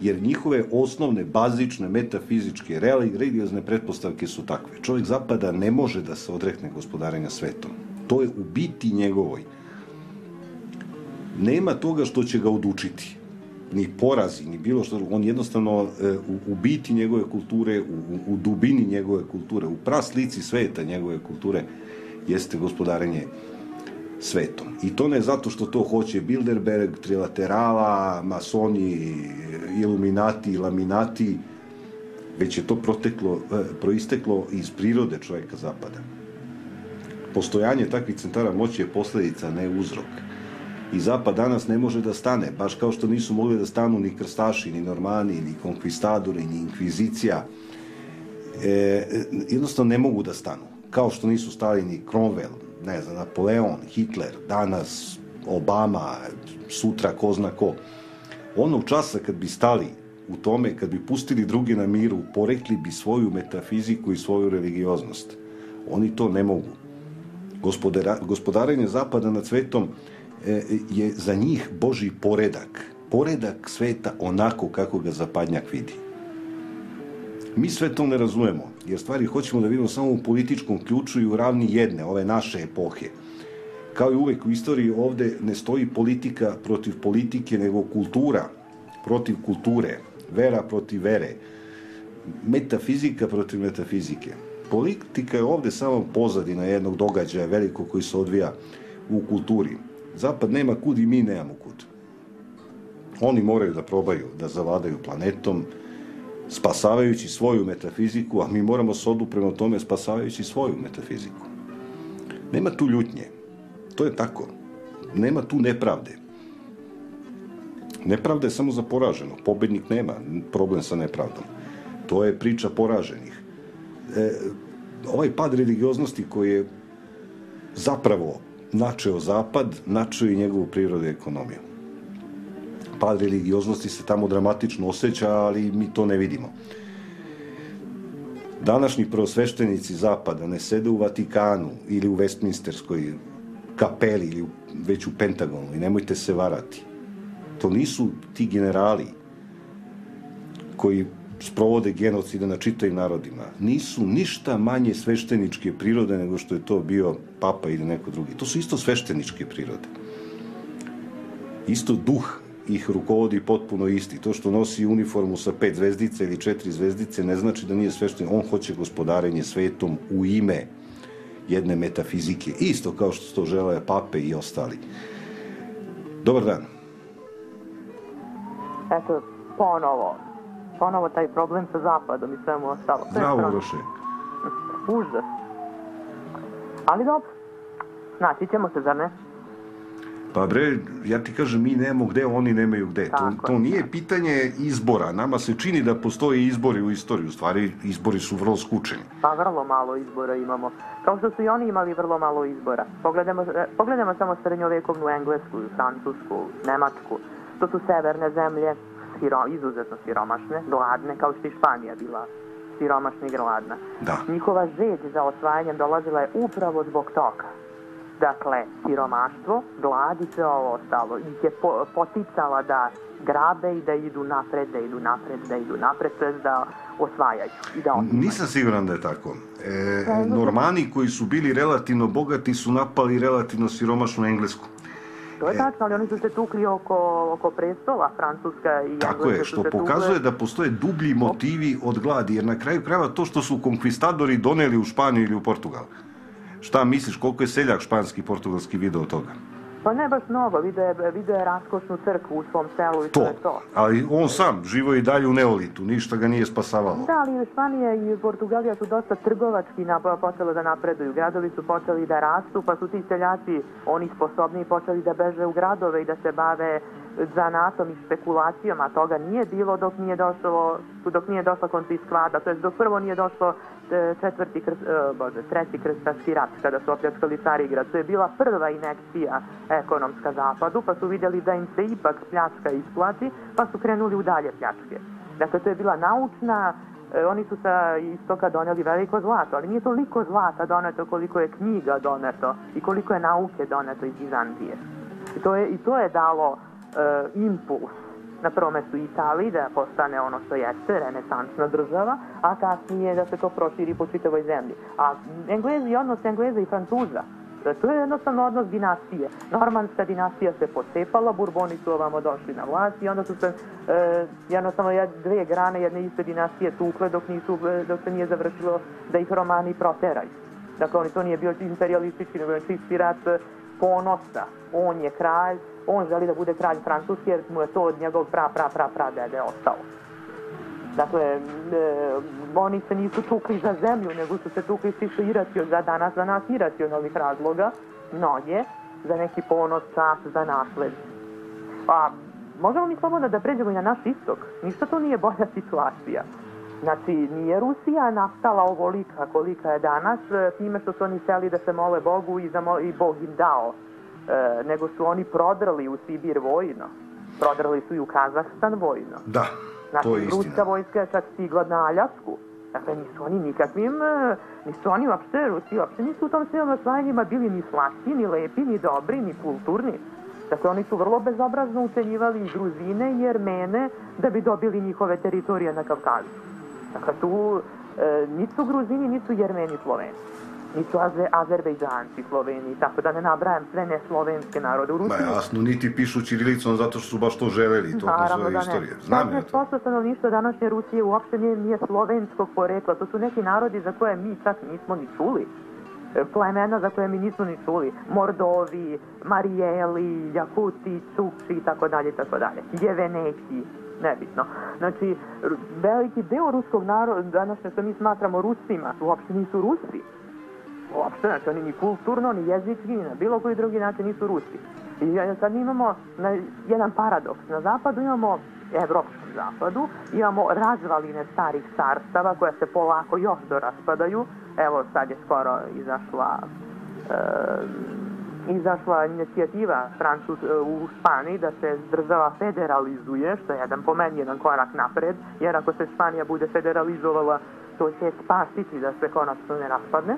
Jer njihove osnovne, bazične, metafizičke, religiozne pretpostavke su takve. Čovjek zapada ne može da se odrekne gospodarenja svetom. To je u biti njegovoj. Nema toga što će ga odučiti. Ni porazi, ni bilo što. On jednostavno e, u, u biti njegove kulture, u, u dubini njegove kulture, u praslici sveta njegove kulture, jeste gospodarenje svetom. I to ne zato što to hoće Bilderberg, trilaterala, masoni, iluminati, laminati, već je to proteklo, e, proisteklo iz prirode čovjeka zapada. Postojanje takvih centara moći je posledica, ne uzrok. I zapad danas ne može da stane, baš kao što nisu mogli da stanu ni krstaši, ni normani, ni konkvistadori, ni inkvizicija. E, jednostavno ne mogu da stanu. Kao što nisu stali ni Cromwell, ne znam, Napoleon, Hitler, danas Obama, sutra ko zna ko. Onog časa kad bi stali u tome, kad bi pustili drugi na miru, porekli bi svoju metafiziku i svoju religioznost. Oni to ne mogu. Gospodara, gospodarenje zapada nad svetom e, je za njih Boži poredak. Poredak sveta onako kako ga zapadnjak vidi. Mi sve to ne razumemo, jer stvari hoćemo da vidimo samo u političkom ključu i u ravni jedne, ove naše epohe. Kao i uvek u istoriji ovde ne stoji politika protiv politike, nego kultura protiv kulture, vera protiv vere, metafizika protiv metafizike. politika je ovde samo pozadina jednog događaja velikog koji se odvija u kulturi. Zapad nema kud i mi nemamo kud. Oni moraju da probaju da zavladaju planetom, spasavajući svoju metafiziku, a mi moramo se odu prema tome spasavajući svoju metafiziku. Nema tu ljutnje. To je tako. Nema tu nepravde. Nepravda je samo za poraženo. Pobednik nema problem sa nepravdom. To je priča poraženih. E, ovaj pad religioznosti koji je zapravo načeo Zapad, načeo i njegovu prirodu i ekonomiju. Pad religioznosti se tamo dramatično osjeća, ali mi to ne vidimo. Današnji prosveštenici Zapada ne sede u Vatikanu ili u Westminsterskoj kapeli ili već u Pentagonu i nemojte se varati. To nisu ti generali koji sprovode genocide na čitavim narodima. Nisu ništa manje svešteničke prirode nego što je to bio papa ili neko drugi. To su isto svešteničke prirode. Isto duh ih rukovodi potpuno isti. To što nosi uniformu sa pet zvezdice ili četiri zvezdice ne znači da nije svešten. On hoće gospodarenje svetom u ime jedne metafizike. Isto kao što to žele pape i ostali. Dobar dan. Eto, ponovo. Ponovo taj problem sa zapadom i svemu ostalo. Bravo. Uroše. Užas. Ali dobro. Naći ćemo se, zar ne? Pa bre, ja ti kažem, mi nemamo gde, oni nemaju gde. To, Tako to je. nije pitanje izbora. Nama se čini da postoje izbori u istoriji. U stvari, izbori su vrlo skučeni. Pa vrlo malo izbora imamo. Kao što su i oni imali vrlo malo izbora. Pogledamo, e, pogledamo samo srednjovekovnu Englesku, Francusku, Nemačku. To su severne zemlje, siro, izuzetno siromašne, gladne, kao što i Španija bila siromašna i gladna. Da. Njihova žeđ za osvajanjem dolazila je upravo zbog toga. Dakle, siromaštvo, glad i sve ovo ostalo ih je po, poticala da grabe i da idu napred, da idu napred, da idu napred, to da osvajaju i da on Nisam siguran da je tako. E, Pa, zato- Normani koji su bili relativno bogati su napali relativno siromašnu Englesku. To je tačno, ali oni su se tukli oko, oko prestola, Francuska i Tako Engleska je, što se tukle. pokazuje da postoje dublji motivi od gladi, jer na kraju krajeva to što su konkvistadori doneli u Španiju ili u Portugal. Šta misliš, koliko je seljak španski i portugalski video toga? Pa ne baš mnogo, video je, video je raskošnu crkvu u svom selu i to, To. je to. Ali on sam živo i dalje u neolitu, ništa ga nije spasavalo. Da, ali Španija i Portugalija su dosta trgovački nap- počele da napreduju. Gradovi su počeli da rastu, pa su ti seljaci, oni sposobni, počeli da beže u gradove i da se bave zanatom i špekulacijom, a toga nije bilo dok nije došlo, dok nije došla konfiskvada, to jest dok prvo nije došlo e, četvrti krst, e, bože, treći krstaški rat, kada su opljačkali Carigrad. To je bila prva inekcija ekonomska zapadu, pa su vidjeli da im se ipak pljačka isplati, pa su krenuli u dalje pljačke. Dakle, to je bila naučna, e, oni su sa istoka doneli veliko zlato, ali nije toliko zlata doneto koliko je knjiga doneto i koliko je nauke doneto iz Bizantije. I to je, i to je dalo impuls na prvom mestu Italiji da postane ono što jeste, renesansna država, a kasnije da se to proširi po čitavoj zemlji. A Englezi, odnos Engleza i Francuza, da to je jednostavno odnos dinastije. Normanska dinastija se pocepala, Burboni su ovamo došli na vlast i onda su se e, jednostavno jed- dve grane jedne iste dinastije tukle dok, nisu, e, dok se nije završilo da ih Romani proteraju. Dakle, oni to nije bio imperialistički, nego je čisti rat e, ponosa. On je kralj, on želi da bude kralj Francuske jer mu je to od njegovog pra, pra, pra, pra dede ostalo. Dakle, e, oni se nisu tukli za zemlju, nego su se tukli čisto iracio, za danas za nas iracionalnih razloga, mnoge, za neki ponos, čas, za nasled. Pa, možemo mi slobodno da pređemo i na naš istok. Ništa to nije bolja situacija. Znači, nije Rusija nastala ovolika kolika je danas, e, time što su oni seli da se mole Bogu i, zamo, i Bog im dao. E, nego su oni prodrali u Sibir vojno. Prodrali su i u Kazahstan vojno. Da, Znači, to je istina. ruska vojska je čak stigla na Aljasku. Dakle, nisu oni nikakvim, e, nisu oni uopšte, Rusi uopšte nisu u tom svim osvajanjima bili ni slatki, ni lepi, ni dobri, ni kulturni. Dakle, oni su vrlo bezobrazno ucenjivali i Gruzine i Jermene da bi dobili njihove teritorije na Kavkazu. Dakle, tu e, nisu Gruzini, nisu Jermeni Sloveni. Nisu Aze, Azerbejdžanci, Sloveni, tako da ne nabrajam sve neslovenske narode u Ma Rusiji. jasno, niti pišu čirilicom zato što su baš to želeli, to Naravno svoje da istorije. Znam ja to. 15% stanovništva današnje Rusije uopšte nije, nije slovenskog porekla. To su neki narodi za koje mi čak nismo ni čuli. E, Plemena za koje mi nismo ni čuli. Mordovi, Marijeli, Jakuti, Čukči i tako dalje tako dalje. Jeveneki, nebitno. Znači, veliki deo ruskog naroda, današnje što mi smatramo Rusima, uopšte nisu Rusi. Uopšte, znači oni ni kulturno, ni jezički, ni na bilo koji drugi način nisu Rusi. I sad mi imamo na, jedan paradoks. Na zapadu imamo, evropskom zapadu, imamo razvaline starih carstava koja se polako još doraspadaju. Evo sad je skoro izašla e, izašla inicijativa Francus, u Španiji da se država federalizuje, što je jedan po meni jedan korak napred, jer ako se Španija bude federalizovala, to će spasiti da se konačno ne raspadne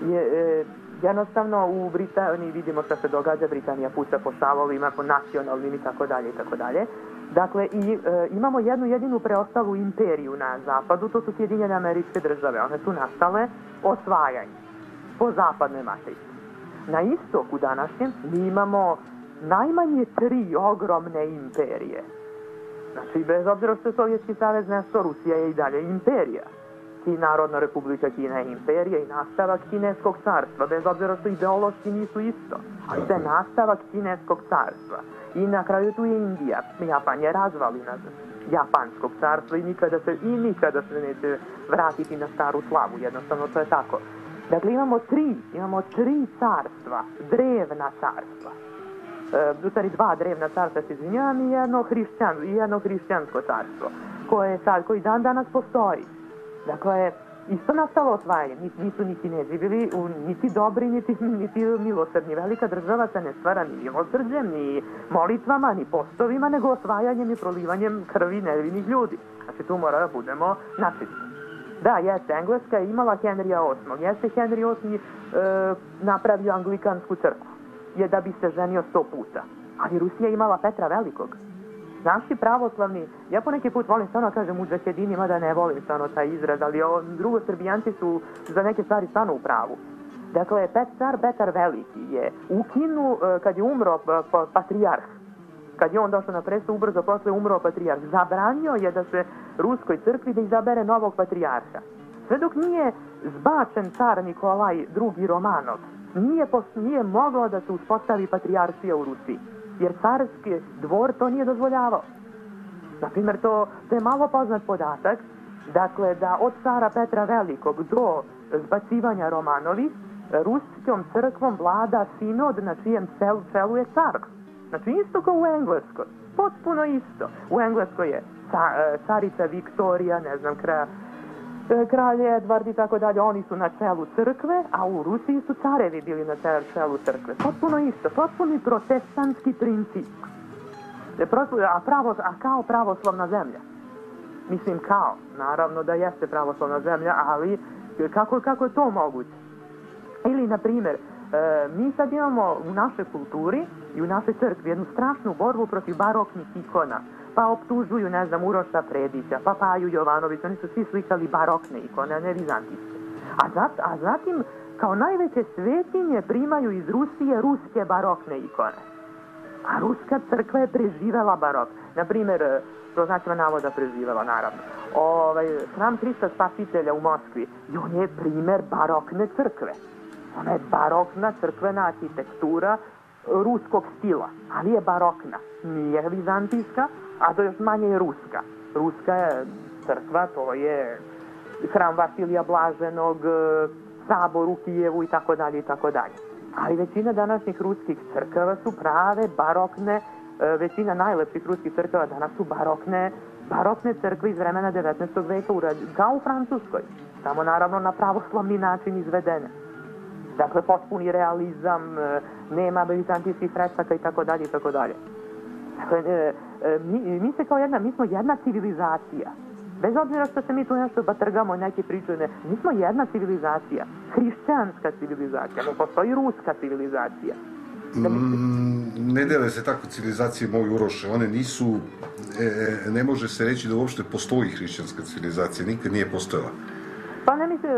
je, e, jednostavno u Britaniji vidimo šta se događa, Britanija puca po šavovima, po nacionalnim i tako dalje i tako dalje. Dakle, i e, imamo jednu jedinu preostalu imperiju na zapadu, to su Sjedinjene američke države. One su nastale osvajanjem po zapadnoj matrici. Na istoku današnjem mi imamo najmanje tri ogromne imperije. Znači, bez obzira što je Sovjetski savez nesto, Rusija je i dalje imperija. Ki Narodna republika Kina je imperija i nastavak kineskog carstva, bez obzira što ideološki nisu isto, ali to je nastavak kineskog carstva. I na kraju tu je Indija. Japan je razvalina japanskog carstva i nikada se, i nikada se neće vratiti na staru slavu, jednostavno to je tako. Dakle, imamo tri, imamo tri carstva, drevna carstva. E, u dva drevna carstva, se izvinjavam, i jedno, hrišćan, i jedno hrišćansko carstvo, koje sad, koji dan danas postoji. Dakle, isto nastalo osvajanje. Ni- Nisu ni kinezi bili niti dobri, niti, niti milosrdni. Velika država se ne stvara ni milosrđem, ni molitvama, ni postovima, nego osvajanjem i prolivanjem krvi nevinih ljudi. Znači, tu mora da budemo načisti. Da, jeste, Engleska je imala Henrija VIII. Jeste Henry VIII e, napravio anglikansku crkvu. Je da bi se ženio sto puta. Ali Rusija je imala Petra Velikog. Naši pravoslavni, ja po neki put volim stvarno da kažem u džakedini, mada ne volim stvarno taj izraz, ali ovo, drugo srbijanci su za neke stvari stvarno u pravu. Dakle, pet car Petar Veliki je ukinu, e, kad je umro pa- pa- patrijarh, kad je on došao na presto, ubrzo posle umro patrijarh. Zabranio je da se Ruskoj crkvi da izabere novog patrijarha. Sve dok nije zbačen car Nikolaj II. Romanov, nije, pos- nije moglo da se uspostavi patrijaršija u Rusiji. Jer carski dvor to nije dozvoljavao. Naprimjer, to, to je malo poznat podatak, dakle, da od cara Petra Velikog do zbacivanja Romanovi, ruskom crkvom vlada sinod na čijem celu, čelu je car. Znači, isto kao u Engleskoj. Potpuno isto. U Engleskoj je ca, e, carica Viktorija, ne znam, kra, e, kralj Edvard i tako dalje, oni su na čelu crkve, a u Rusiji su carevi bili na čelu- crkve. Potpuno isto, potpuni protestantski princip. E, A, pravo, a kao pravoslavna zemlja. Mislim kao, naravno da jeste pravoslavna zemlja, ali kako, kako je to moguće? Ili, na primjer, e, mi sad imamo u našoj kulturi i u našoj crkvi jednu strašnu borbu protiv baroknih ikona. Pa optužuju, ne znam, Uroša Predića, pa Paju Jovanović, oni su svi slikali barokne ikone, ne vizantijske. A, zat, a zatim, kao najveće svetinje primaju iz Rusije ruske barokne ikone. A ruska crkva je preživela barok. Na primjer, e, to znači navoda preživela, naravno. Ovaj, hram Krista Spasitelja u Moskvi, i on je primer barokne crkve. Ona je barokna crkvena arhitektura ruskog stila, ali je barokna. Nije vizantijska, a to još manje je ruska. Ruska je crkva, to je hram Vasilija Blaženog, e, sabor u Kijevu i tako dalje i tako dalje. Ali većina današnjih ruskih crkava su prave barokne, e, većina najlepših ruskih crkava danas su barokne, barokne crkve iz vremena 19. veka, kao u Francuskoj. Samo naravno na pravoslavni način izvedene. Dakle, potpuni realizam, e, nema vizantijskih fresaka i tako dalje i tako dalje. Dakle, e, e, mi, mi se kao jedna, mi smo jedna civilizacija. Bez obzira što se mi tu nešto batrgamo neke priče, ne, mi smo jedna civilizacija. Hrišćanska civilizacija, ne postoji ruska civilizacija. Mm, ne dele se tako civilizacije moj Uroše, one nisu, e, ne može se reći da uopšte postoji hrišćanska civilizacija, nikad nije postojala. Pa ne misle,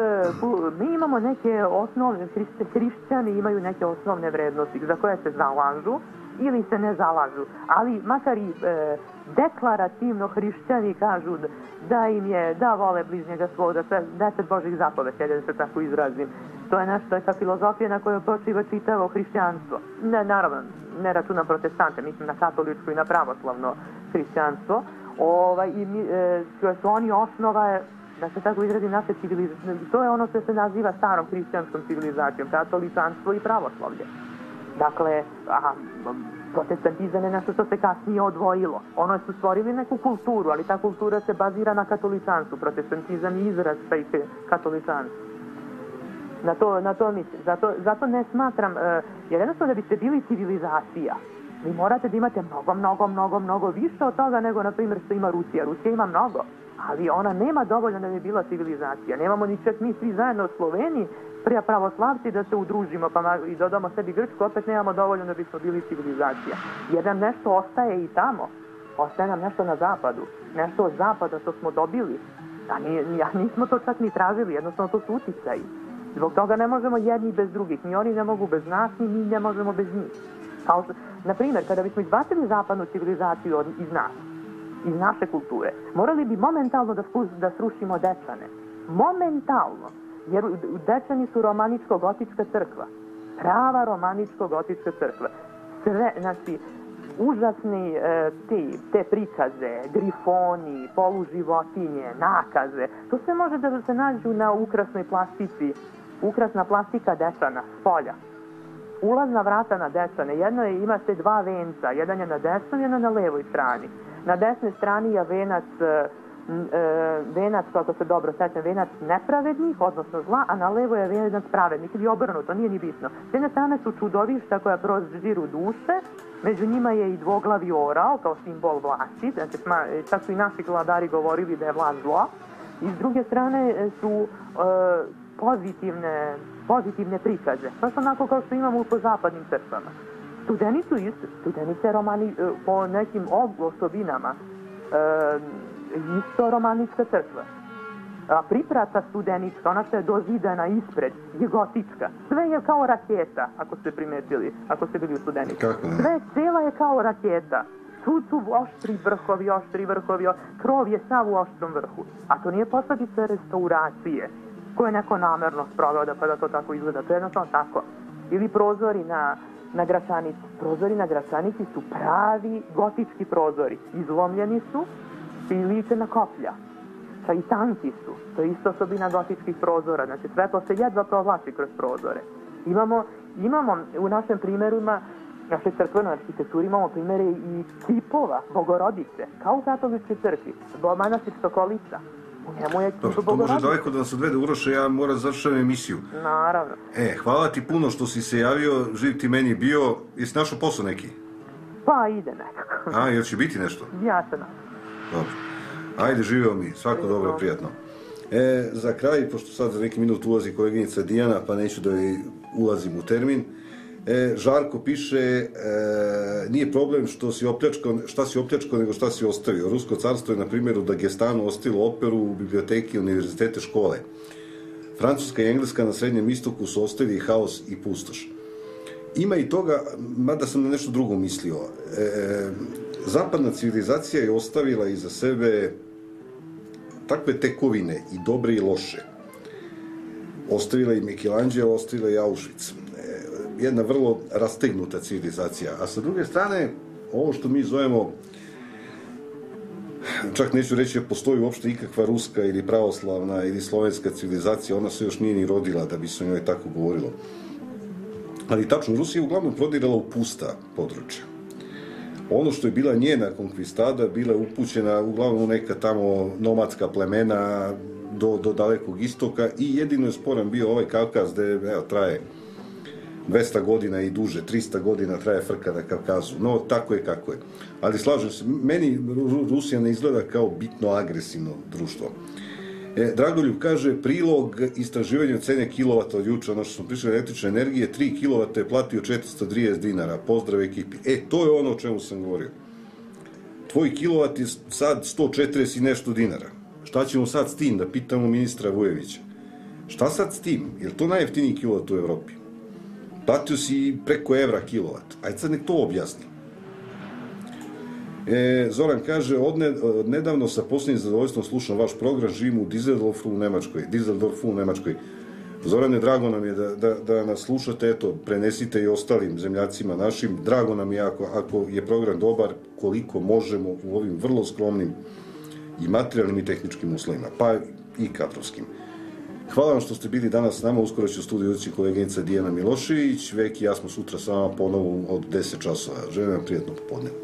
mi imamo neke osnovne, hrišćani imaju neke osnovne vrednosti za koje se zalažu ili se ne zalažu, ali makar i e, deklarativno hrišćani kažu da, im je, da vole bližnjega svog, da sve deset Božih zapovetelja, da se tako izrazim. To je nešto, ta filozofija na kojoj počiva čitavo hrišćanstvo. Ne, naravno, ne računam protestante, mislim na katoličko i na pravoslavno hrišćanstvo. Ovaj, i e, koje su oni osnova je, da se tako izrazi naše civilizacije. To je ono što se naziva starom hrišćanskom civilizacijom, katoličanstvo i pravoslavlje. Dakle, a, protestantizam je nešto što se kasnije odvojilo. Ono su stvorili neku kulturu, ali ta kultura se bazira na katoličanstvu. Protestantizam je izraz taj katoličanstva. Na to, na to mislim. Zato, zato ne smatram, e, jer jednostavno da biste bili civilizacija, vi morate da imate mnogo, mnogo, mnogo, mnogo više od toga nego, na primjer, što ima Rusija. Rusija ima mnogo, ali ona nema dovoljno da bi bila civilizacija. Nemamo ni čak mi svi zajedno u Sloveniji, prija pravoslavci da se udružimo pa i dodamo sebi Grčku, opet nemamo dovoljno da bismo bili civilizacija. Jer nam nešto ostaje i tamo. Ostaje nam nešto na zapadu. Nešto od zapada što smo dobili. A, ni, a nismo to čak ni tražili, jednostavno to su uticaji. Zbog toga ne možemo jedni bez drugih. Ni oni ne mogu bez nas, ni mi ne možemo bez njih. Kao na primjer, kada bismo izbacili zapadnu civilizaciju od, iz nas, iz naše kulture, morali bi momentalno da, spus- da srušimo Dečane. Momentalno. Jer Dečani su romaničko-gotička crkva. Prava romaničko-gotička crkva. Sve, znači, užasni e, te, te prikaze, grifoni, poluživotinje, nakaze, to sve može da se nađu na ukrasnoj plastici, ukrasna plastika dečana, s polja. Ulazna vrata na dečane, jedno je, imate dva venca, jedan je na desnoj, jedan na levoj strani. Na desnoj strani je venac, e, venac, kako se dobro sećam, venac nepravednih, odnosno zla, a na levo je venac pravednih, ili obrnuto, nije ni bitno. S jedne strane su čudovišta koja proziru duše, među njima je i dvoglavi orao kao simbol vlasti, znači e, čak su i naši vladari govorili da je vlast zlo. I s druge strane e, su e, pozitivne, pozitivne prikaze, baš onako kao što imamo po zapadnim crkvama. Studenicu isto, studenice romani, e, po nekim ob- osobinama, e, isto romanička crkva. A priprata studenička, ona što je dozidana ispred, je gotička. Sve je kao raketa, ako ste primetili, ako ste bili u. Kako ne? Sve, cela je kao raketa. Tu su oštri vrhovi, oštri vrhovi, krov je sav u oštrom vrhu. A to nije posledica restauracije, koje je neko namerno sproveo da pa da to tako izgleda. To je jednostavno tako. Ili prozori na, na Gračanici. Prozori na Gračanici su pravi gotički prozori. Izlomljeni su i liče na koplja. Ča i tanki su. To je isto osobina gotičkih prozora. Znači svetlo se jedva provlači kroz prozore. Imamo, imamo u našem primjeru ima naše crkvenoj arhitekturi imamo primjere i kipova, bogorodice, kao u katoličkoj crkvi. Manastir Sokolica. U njemu je kip Dobro, to može daleko da nas odvede Uroše, ja moram završati emisiju. Naravno. E, hvala ti puno što si se javio, živ ti meni bio, jesi našao posao neki? Pa ide nekako. A, jel će biti nešto? Ja se nadam. Dobro. Ajde, živeo mi, svako dobro, prijatno. E, za kraj, pošto sad za neki minut ulazi koleginica Dijana, pa neću da joj ulazim u termin, e, Žarko piše, e, nije problem što si opljačkao, šta si opljačkao, nego šta si ostavio. Rusko carstvo je, na primjer, u Dagestanu ostavilo operu u biblioteki univerzitete škole. Francuska i Engleska na Srednjem istoku su ostavili haos i pustoš. Ima i toga, mada sam na nešto drugo mislio. E, zapadna civilizacija je ostavila iza sebe takve tekovine, i dobre i loše. Ostavila i Michelangelo, ostavila i Auschwitz. E, jedna vrlo rastegnuta civilizacija. A sa druge strane, ovo što mi zovemo čak neću reći da postoji uopšte ikakva ruska ili pravoslavna ili slovenska civilizacija, ona se još nije ni rodila da bi se o njoj tako govorilo. Ali tačno, Rusija je uglavnom prodirala u pusta područja. Ono što je bila njena konkvistada, bila je upućena uglavnom neka tamo nomadska plemena do, do dalekog istoka i jedino je sporan bio ovaj Kavkaz gde, evo, traje 200 godina i duže, 300 godina traje frka na Kavkazu. No, tako je kako je. Ali slažem se, meni Ru- Rusija ne izgleda kao bitno agresivno društvo. E, Dragoljub kaže, prilog istraživanja cene kilovata od juče, ono što smo pričali električne energije, 3 kilovata je platio 430 dinara. Pozdrav ekipi. E, to je ono o čemu sam govorio. Tvoj kilovat je sad 140 i nešto dinara. Šta ćemo sad s tim, da pitamo ministra Vujevića? Šta sad s tim? Je to najjeftiniji kilovat u Evropi? Platio si preko evra kilovat. Ajde sad nek to objasni. E, Zoran kaže, odne, od nedavno sa posljednjim zadovoljstvom slušam vaš program, živim u Dizeldorfu u Nemačkoj. Dizeldorfu u Nemačkoj. Zorane, drago nam je da, da, da nas slušate, eto, prenesite i ostalim zemljacima našim. Drago nam je ako, ako je program dobar, koliko možemo u ovim vrlo skromnim i materijalnim i tehničkim uslovima, pa i kadrovskim. Hvala vam što ste bili danas s nama, uskoro će u studiju ući koleginica Dijana Milošević, Vek i ja smo sutra s vama ponovo od 10 časova. Želim vam prijetno popodne.